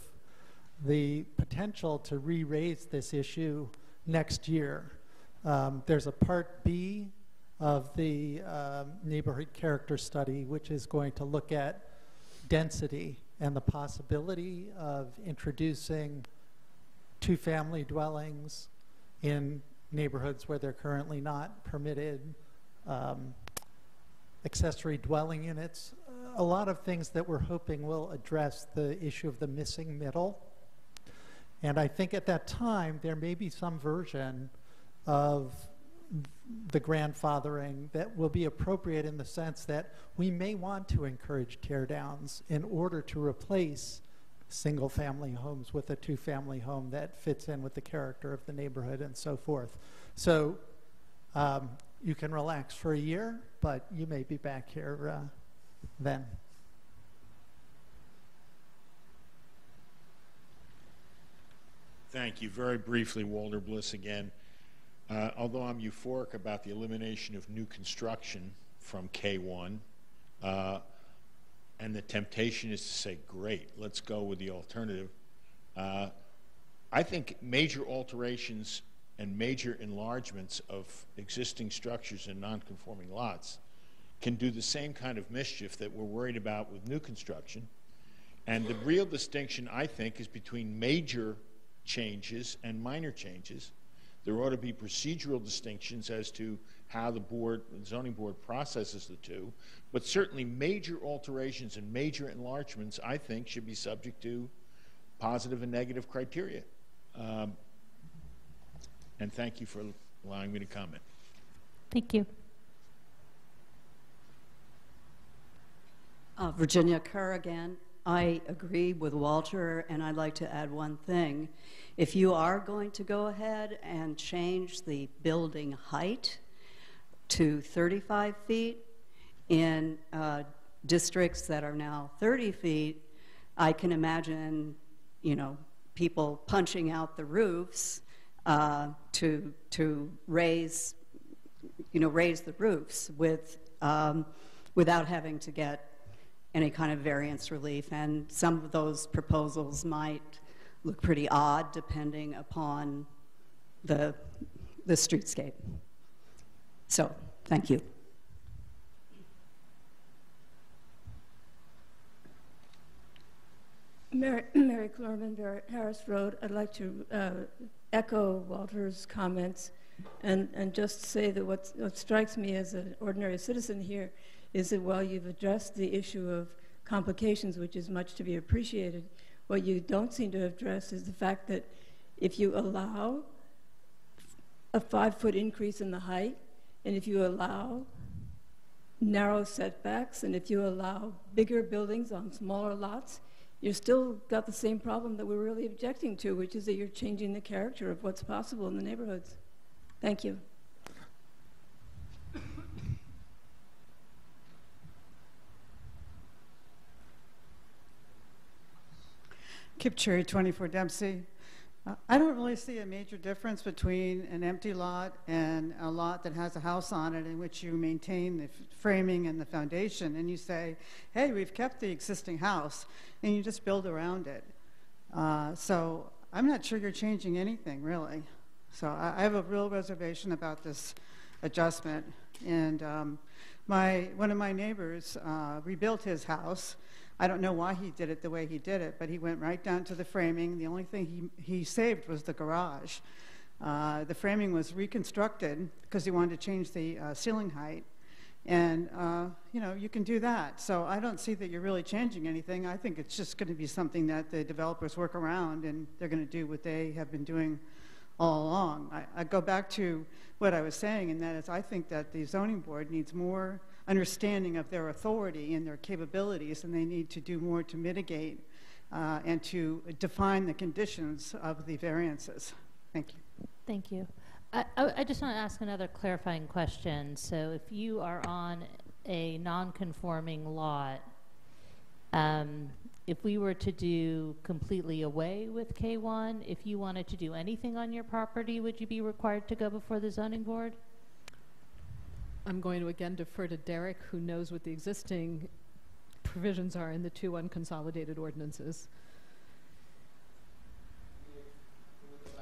the potential to re-raise this issue next year. Um, there's a part B of the um, neighborhood character study, which is going to look at density and the possibility of introducing two-family dwellings in neighborhoods where they're currently not permitted, um, accessory dwelling units, a lot of things that we're hoping will address the issue of the missing middle. And I think at that time, there may be some version of the grandfathering that will be appropriate in the sense that we may want to encourage tear downs in order to replace single family homes with a two family home that fits in with the character of the neighborhood and so forth. So um, you can relax for a year, but you may be back here uh, then. Thank you. Very briefly, Walter Bliss again. Uh, although I'm euphoric about the elimination of new construction from K1, uh, and the temptation is to say, great, let's go with the alternative. Uh, I think major alterations and major enlargements of existing structures in nonconforming lots can do the same kind of mischief that we're worried about with new construction. And the real distinction, I think, is between major changes and minor changes. There ought to be procedural distinctions as to how the board, the zoning board processes the two, but certainly major alterations and major enlargements, I think, should be subject to positive and negative criteria. Um, and thank you for allowing me to comment. Thank you. Uh, Virginia Kerr again. I agree with Walter, and I'd like to add one thing. If you are going to go ahead and change the building height to 35 feet in uh, districts that are now 30 feet, I can imagine, you know, people punching out the roofs uh, to, to raise, you know, raise the roofs with, um, without having to get any kind of variance relief. And some of those proposals might look pretty odd depending upon the, the streetscape. So, thank you. Mary, Mary Clorman, Harris Road. I'd like to uh, echo Walter's comments and, and just say that what, what strikes me as an ordinary citizen here is that while you've addressed the issue of complications, which is much to be appreciated, what you don't seem to address is the fact that if you allow a five foot increase in the height, and if you allow narrow setbacks, and if you allow bigger buildings on smaller lots, you've still got the same problem that we're really objecting to, which is that you're changing the character of what's possible in the neighborhoods. Thank you. Kip Cherry, 24 Dempsey. Uh, I don't really see a major difference between an empty lot and a lot that has a house on it in which you maintain the framing and the foundation, and you say, hey, we've kept the existing house, and you just build around it. Uh, so I'm not sure you're changing anything, really. So I, I have a real reservation about this adjustment. And um, my, one of my neighbors uh, rebuilt his house. I don't know why he did it the way he did it, but he went right down to the framing. The only thing he, he saved was the garage. Uh, the framing was reconstructed because he wanted to change the uh, ceiling height. And, uh, you know, you can do that. So I don't see that you're really changing anything. I think it's just going to be something that the developers work around and they're going to do what they have been doing all along. I, I go back to what I was saying, and that is I think that the zoning board needs more understanding of their authority and their capabilities, and they need to do more to mitigate uh, and to define the conditions of the variances. Thank you. Thank you. I, I, just want to ask another clarifying question. So if you are on a non-conforming lot, um, if we were to do completely away with K1, if you wanted to do anything on your property, would you be required to go before the zoning board? I'm going to again defer to Derek, who knows what the existing provisions are in the two unconsolidated ordinances.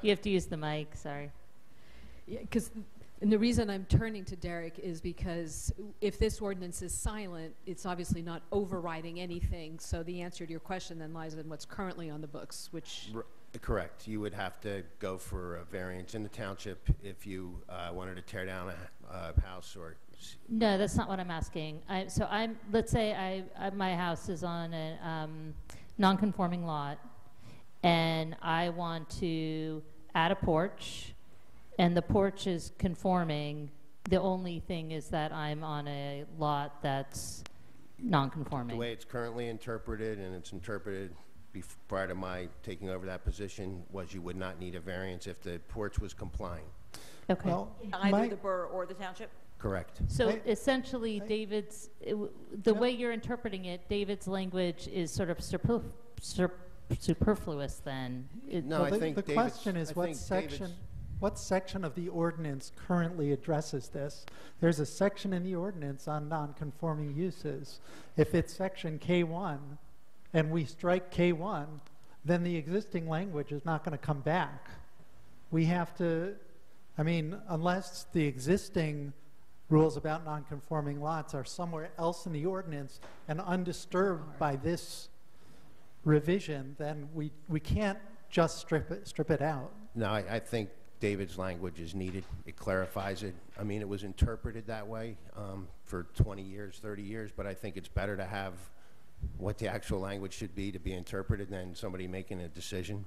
You have to use the mic, sorry. Because, and the reason I'm turning to Derek is because if this ordinance is silent, it's obviously not overriding anything. So the answer to your question then lies in what's currently on the books, which R- Correct. You would have to go for a variance in the township if you uh, wanted to tear down a uh, house or, s- No, that's not what I'm asking. I, so I'm, let's say I, I, my house is on a um, non-conforming lot, and I want to add a porch, and the porch is conforming. The only thing is that I'm on a lot that's non-conforming. The way it's currently interpreted, and it's interpreted bef- prior to my taking over that position, was you would not need a variance if the porch was complying. Okay. Well, Either my- the borough or the township? Correct. So I- essentially, David's, it w- the way you're interpreting it, David's language is sort of superf- sur- superfluous then. It- No, Well, I the- think The David's- question is what think section, David's- what section of the ordinance currently addresses this? There's a section in the ordinance on non-conforming uses. If it's section K1 and we strike K1, then the existing language is not going to come back. We have to, I mean, unless the existing rules about non-conforming lots are somewhere else in the ordinance and undisturbed by this revision, then we, we can't just strip it, strip it out. No, I, I think David's language is needed. It clarifies it. I mean, it was interpreted that way um, for 20 years, 30 years, but I think it's better to have what the actual language should be to be interpreted than somebody making a decision.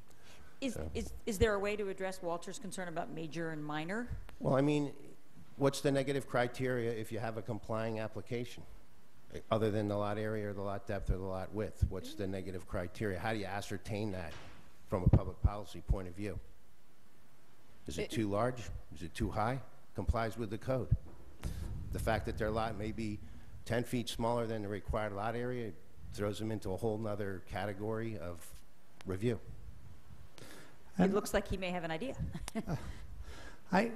Is, So- is, is there a way to address Walter's concern about major and minor? Well, I mean, what's the negative criteria if you have a complying application? Other than the lot area or the lot depth or the lot width, what's the negative criteria? How do you ascertain that from a public policy point of view? Is it It- too large? Is it too high? Complies with the code. The fact that their lot may be 10 feet smaller than the required lot area throws them into a whole nother category of review. it looks like he may have an idea. I,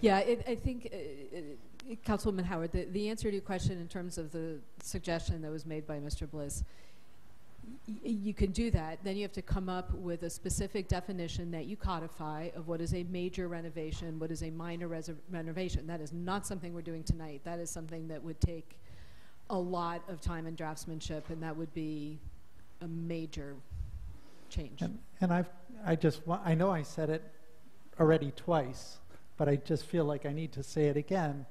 Yeah, it, I think, uh, uh, Councilwoman Howard, the, the answer to your question in terms of the suggestion that was made by Mr. Bliss, y- you can do that. Then you have to come up with a specific definition that you codify of what is a major renovation, what is a minor res- renovation. That is not something we're doing tonight. That is something that would take a lot of time and draftsmanship, and that would be a major change. And, and I've, I just, I know I said it already twice, but I just feel like I need to say it again.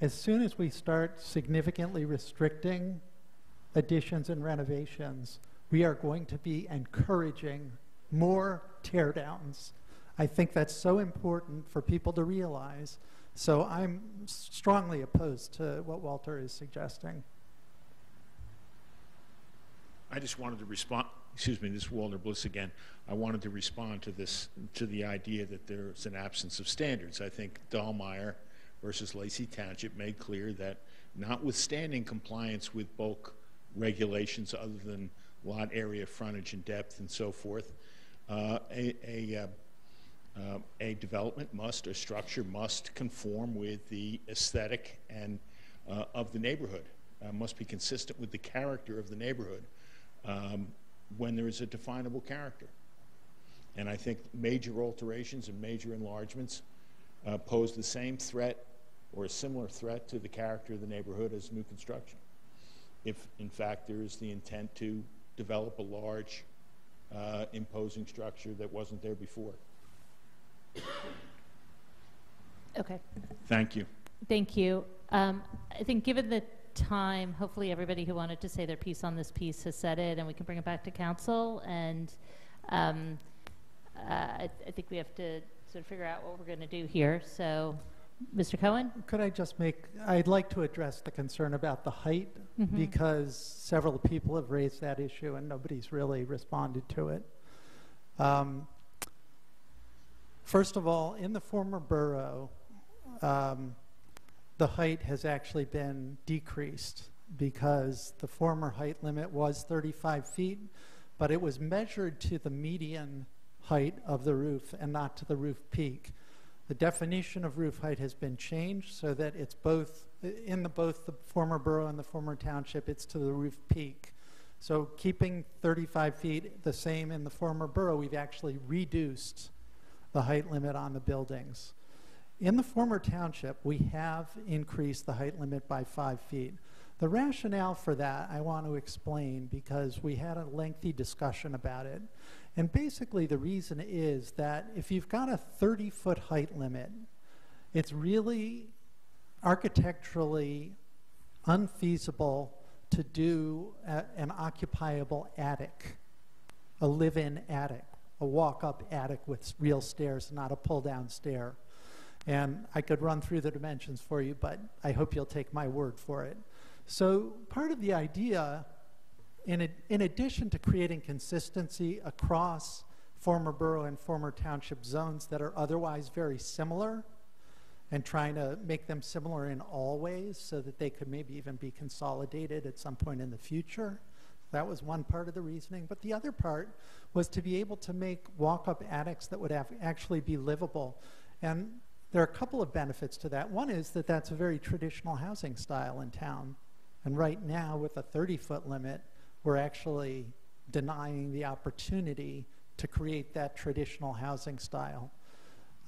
As soon as we start significantly restricting additions and renovations, we are going to be encouraging more tear downs. I think that's so important for people to realize. So I'm strongly opposed to what Walter is suggesting. I just wanted to respond, excuse me, this is Walter Bliss again. I wanted to respond to this, to the idea that there's an absence of standards. I think Dahlmeyer versus Lacey Township made clear that notwithstanding compliance with bulk regulations other than lot area, frontage and depth and so forth, uh, a, a, uh, uh, a development must, a structure must conform with the aesthetic and uh, of the neighborhood, uh, must be consistent with the character of the neighborhood um, when there is a definable character. And I think major alterations and major enlargements uh, pose the same threat or a similar threat to the character of the neighborhood as new construction. If, in fact, there is the intent to develop a large, uh, imposing structure that wasn't there before. Okay. Thank you. Thank you. Um, I think given the time, hopefully everybody who wanted to say their piece on this piece has said it, and we can bring it back to council. And um, uh, I, I think we have to sort of figure out what we're going to do here. So, Mr. Cohen? Could I just make, I'd like to address the concern about the height Mhm. because several people have raised that issue and nobody's really responded to it. Um, first of all, in the former borough, um, the height has actually been decreased because the former height limit was 35 feet, but it was measured to the median height of the roof and not to the roof peak. The definition of roof height has been changed so that it's both, in the, both the former borough and the former township, it's to the roof peak. So keeping 35 feet the same in the former borough, we've actually reduced the height limit on the buildings. In the former township, we have increased the height limit by five feet. The rationale for that I want to explain because we had a lengthy discussion about it. And basically, the reason is that if you've got a 30 foot height limit, it's really architecturally unfeasible to do a, an occupiable attic, a live in attic, a walk up attic with real stairs, not a pull down stair. And I could run through the dimensions for you, but I hope you'll take my word for it. So, part of the idea, in, ad- in addition to creating consistency across former borough and former township zones that are otherwise very similar, and trying to make them similar in all ways so that they could maybe even be consolidated at some point in the future. That was one part of the reasoning. But the other part was to be able to make walk up attics that would actually be livable. And there are a couple of benefits to that. One is that that's a very traditional housing style in town. And right now, with a 30 foot limit, we're actually denying the opportunity to create that traditional housing style.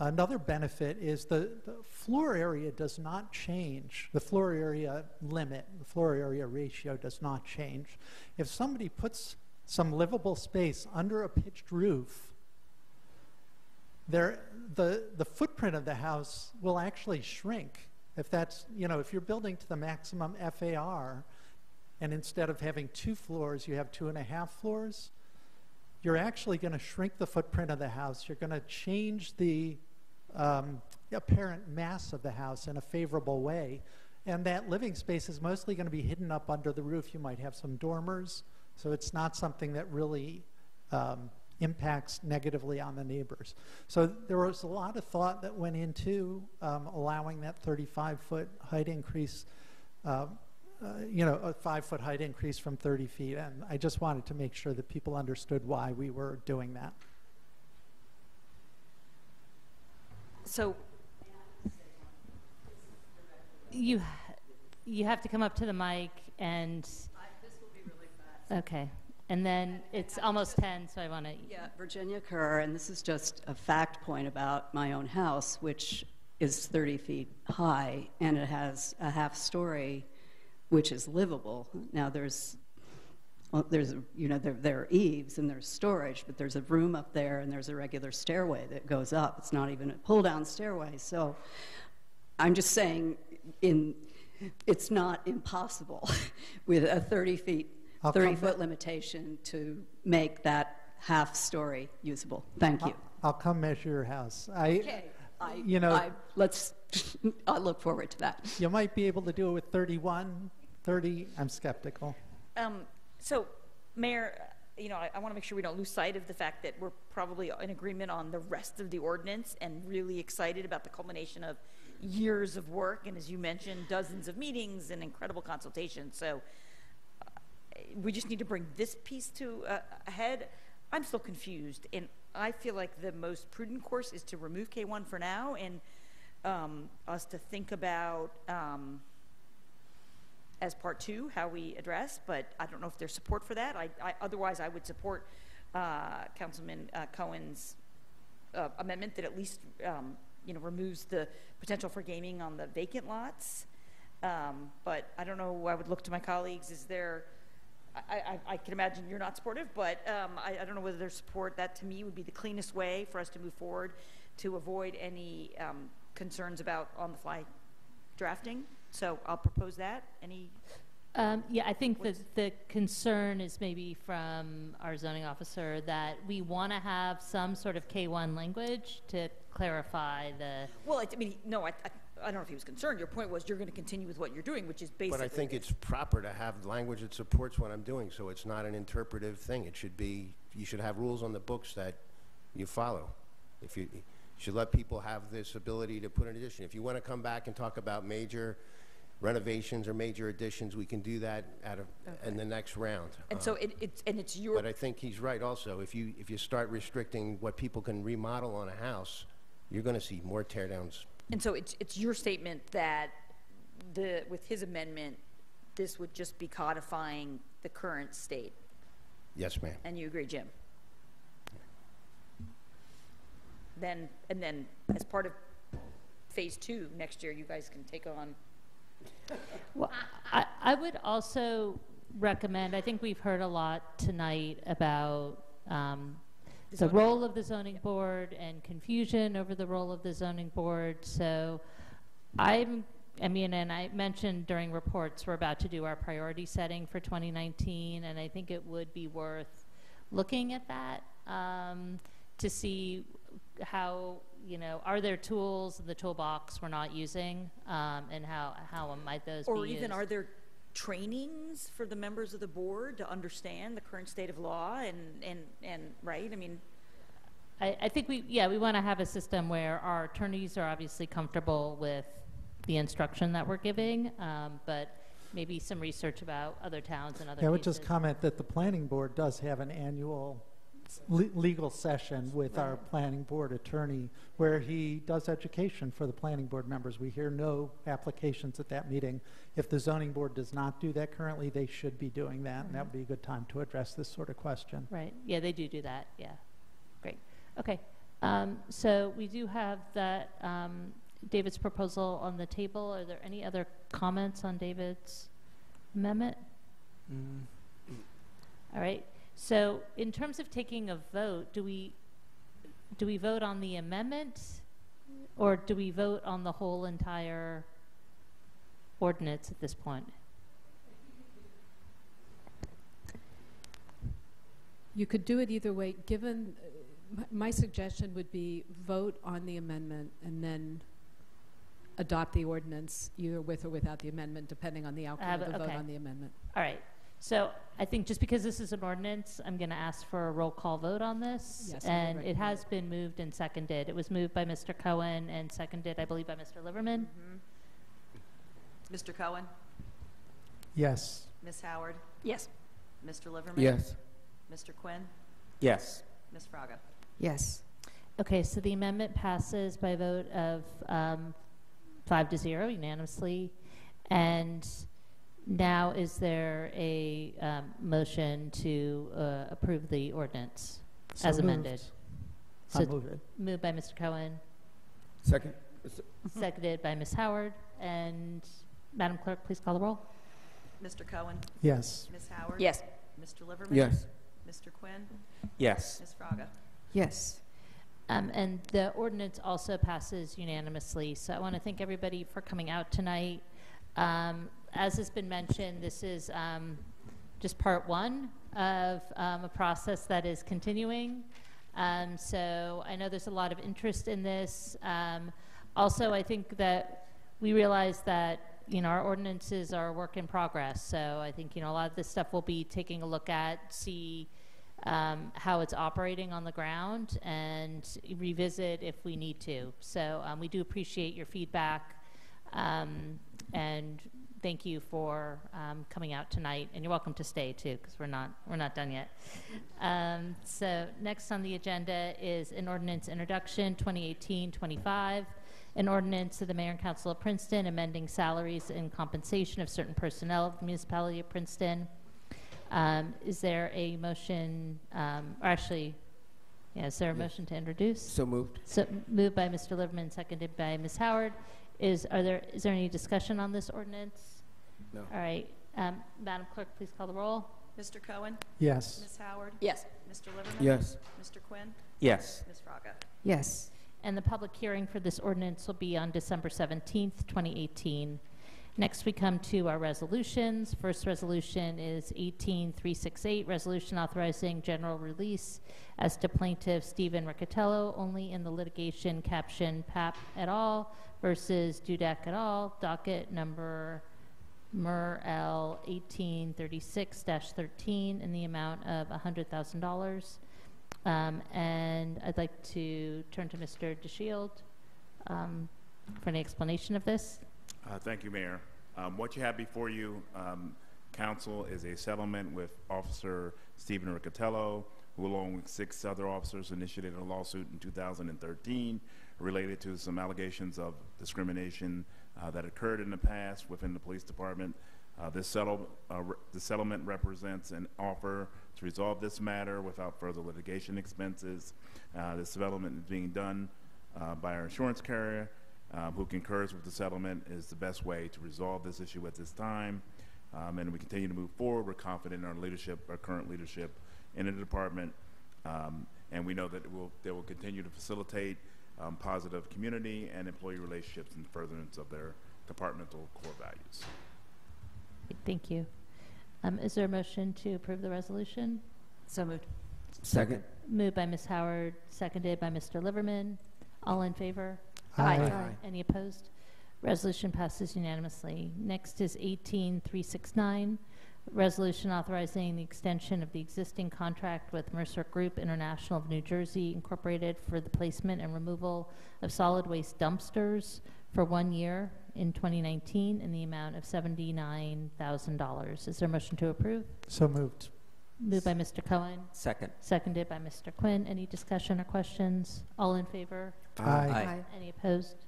Another benefit is the, the floor area does not change. The floor area limit, the floor area ratio does not change. If somebody puts some livable space under a pitched roof, there, the, the footprint of the house will actually shrink. If that's, you know, if you're building to the maximum FAR, and instead of having two floors, you have two and a half floors, you're actually going to shrink the footprint of the house. You're going to change the um, apparent mass of the house in a favorable way. And that living space is mostly going to be hidden up under the roof. You might have some dormers, so it's not something that really um, impacts negatively on the neighbors. So there was a lot of thought that went into um, allowing that 35 foot height increase. Uh, uh, you know, a five foot height increase from 30 feet. And I just wanted to make sure that people understood why we were doing that. So, You, you have to come up to the mic and. This will be really fast. Okay, and then it's almost 10, so I want to. Yeah, Virginia Kerr, and this is just a fact point about my own house, which is 30 feet high, and it has a half story, which is livable. Now, there's, well, there's, you know, there, there are eaves and there's storage, but there's a room up there and there's a regular stairway that goes up. It's not even a pull-down stairway. So I'm just saying, in, it's not impossible with a 30 feet, I'll come 30 back- foot limitation to make that half story usable. Thank you. I'll come measure your house. I, Okay, I, you know, I, let's, I look forward to that. you might be able to do it with 31, 30. I'm skeptical. um, so, Mayor, uh, you know, I, I want to make sure we don't lose sight of the fact that we're probably in agreement on the rest of the ordinance and really excited about the culmination of years of work and, as you mentioned, dozens of meetings and incredible consultations. So, we just need to bring this piece to uh, a head. I'm still confused, and I feel like the most prudent course is to remove K1 for now and um, us to think about. Um, as part two, how we address, but I don't know if there's support for that. I, I, otherwise, I would support uh, Councilman uh, Cohen's uh, amendment that at least, um, you know, removes the potential for gaming on the vacant lots. Um, But I don't know, I would look to my colleagues, is there, I, I, I can imagine you're not supportive, but um, I, I don't know whether there's support. That, to me, would be the cleanest way for us to move forward to avoid any um, concerns about on-the-fly drafting. So I'll propose that. Any Um, yeah, I think that the concern is maybe from our zoning officer that we want to have some sort of K1 language to clarify the. Well, I mean, no, I, I, don't know if he was concerned. Your point was you're going to continue with what you're doing, which is basically. But I think it's proper to have language that supports what I'm doing, so it's not an interpretive thing. It should be, you should have rules on the books that you follow. If you, you should let people have this ability to put an addition. If you want to come back and talk about major renovations or major additions, we can do that at a, in the next round. And Uh, so it, it's, and it's your, But I think he's right also. If you, if you start restricting what people can remodel on a house, you're going to see more tear downs. And so it's, it's your statement that the, with his amendment, this would just be codifying the current state. Yes, ma'am. And you agree, Jim? Then, and then as part of phase two, next year, you guys can take on Well, I, I would also recommend, I think we've heard a lot tonight about um, the role of the zoning board and confusion over the role of the zoning board. So I'm, I mean, and I mentioned during reports, we're about to do our priority setting for 2019, and I think it would be worth looking at that um, to see how, you know, are there tools in the toolbox we're not using, um, and how, how might those be Or used? even, are there trainings for the members of the board to understand the current state of law and, and, and, right? I mean, I, I think we, yeah, we want to have a system where our attorneys are obviously comfortable with the instruction that we're giving, um, but maybe some research about other towns and other Yeah, I would cases. just comment that the planning board does have an annual le- legal session with our planning board attorney where he does education for the planning board members. We hear no applications at that meeting. If the zoning board does not do that currently, they should be doing that, and that would be a good time to address this sort of question. Right, yeah, they do do that, yeah. Great, okay. Um, so we do have that, um, David's proposal on the table. Are there any other comments on David's amendment? All right, so in terms of taking a vote, do we, do we vote on the amendment? Or do we vote on the whole entire ordinance at this point? You could do it either way. Given, uh, my suggestion would be vote on the amendment and then adopt the ordinance either with or without the amendment, depending on the outcome Have of the vote on the amendment. All right, so I think just because this is an ordinance, I'm going to ask for a roll call vote on this. Yes, I would And it recommend has been moved and seconded. It was moved by Mr. Cohen and seconded, I believe, by Mr. Liverman. Mr. Cohen? Yes. Ms. Howard? Yes. Mr. Liverman? Yes. Mr. Quinn? Yes. Ms. Fraga? Yes. Okay, so the amendment passes by a vote of um, five to zero unanimously. And now is there a um, motion to uh, approve the ordinance So as moved. amended? I'll So move it. Moved by Mr. Cohen, Second. seconded by Ms. Howard. And Madam Clerk, please call the roll. Mr. Cohen? Yes. Ms. Howard? Yes. Mr. Liverman? Yes. Mr. Quinn? Yes. Ms. Fraga? Yes. Um, and the ordinance also passes unanimously. So I want to thank everybody for coming out tonight. Um, as has been mentioned, this is um, just part one of um, a process that is continuing. Um, so I know there's a lot of interest in this. Um, also, I think that we realize that you know our ordinances are a work in progress. So I think you know a lot of this stuff we'll be taking a look at, see um, how it's operating on the ground and revisit if we need to. So um, we do appreciate your feedback um, and thank you for um, coming out tonight. And you're welcome to stay too because we're not we're not done yet. Um, so next on the agenda is an ordinance introduction 2018-25. An ordinance of the Mayor and Council of Princeton amending salaries and compensation of certain personnel of the municipality of Princeton. Um, Is there a motion, um, or actually, yeah, is there a motion to introduce? So moved. So moved by Mr. Liverman, seconded by Ms. Howard. Is, are there, is there any discussion on this ordinance? No. All right, um, Madam Clerk, please call the roll. Mr. Cohen? Yes. Ms. Howard? Yes. Mr. Liverman? Yes. Mr. Quinn? Yes. Ms. Fraga? Yes. And the public hearing for this ordinance will be on December 17th, 2018. Next, we come to our resolutions. First resolution is 18368, resolution authorizing general release as to plaintiff Stephen Riccatello only in the litigation caption PAP et al. Versus Dudeck et al., docket number MER L 1836-13 in the amount of $100,000. Um, And I'd like to turn to Mr. Dashield um, for any explanation of this. Uh, Thank you, Mayor. Um, What you have before you, um, council, is a settlement with Officer Stephen Riccatello, who along with six other officers initiated a lawsuit in 2013 related to some allegations of discrimination uh, that occurred in the past within the police department. Uh, This settle, uh, the settlement represents an offer to resolve this matter without further litigation expenses. Uh, This settlement is being done uh, by our insurance carrier, um, who concurs with the settlement is the best way to resolve this issue at this time. Um, and we continue to move forward. We're confident in our leadership, our current leadership in the department. Um, and we know that it will, they will continue to facilitate um, positive community and employee relationships in furtherance of their departmental core values. Thank you. Um, Is there a motion to approve the resolution? So moved. Second. Moved by Ms. Howard, seconded by Mr. Liverman. All in favor? Aye. Aye. Any opposed? Resolution passes unanimously. Next is 18369, resolution authorizing the extension of the existing contract with Mercer Group International of New Jersey Incorporated for the placement and removal of solid waste dumpsters for one year in 2019 in the amount of $79,000. Is there a motion to approve? So moved. Moved by Mr. Cohen, Second. seconded by Mr. Quinn. Any discussion or questions? All in favor? Aye. Aye. Any opposed?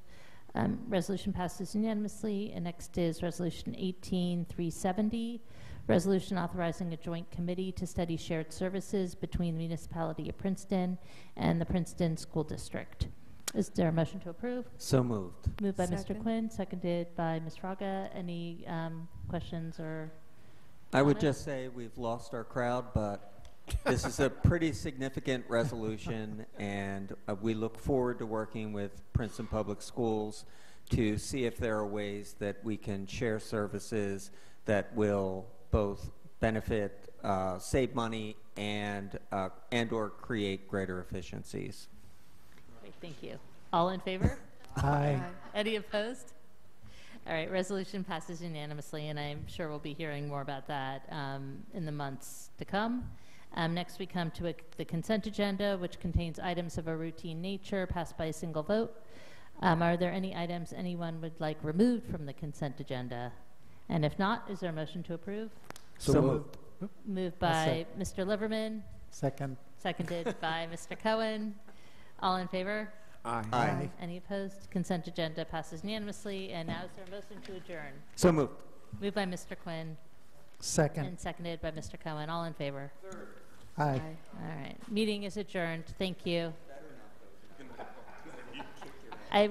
Um, Resolution passes unanimously. And next is Resolution 18370, resolution authorizing a joint committee to study shared services between the municipality of Princeton and the Princeton School District. Is there a motion to approve? So moved. Moved by Mr. Second. Quinn, seconded by Ms. Fraga. Any um, questions or? I would just say we've lost our crowd, but this is a pretty significant resolution, and uh, we look forward to working with Princeton Public Schools to see if there are ways that we can share services that will both benefit, uh, save money, and uh, and/or create greater efficiencies. Great, thank you. All in favor? Aye. Any opposed? All right, resolution passes unanimously, and I'm sure we'll be hearing more about that um, in the months to come. Um, Next, we come to a- the consent agenda, which contains items of a routine nature passed by a single vote. Um, Are there any items anyone would like removed from the consent agenda? And if not, is there a motion to approve? So moved. Moved by Mr. Liverman, Second. seconded by Mr. Cohen. All in favor? Aye. Aye. Any opposed? Consent agenda passes unanimously. And now is there a motion to adjourn? So moved. Moved by Mr. Quinn Second. and seconded by Mr. Cohen. All in favor? Aye. All right. Meeting is adjourned. Thank you. I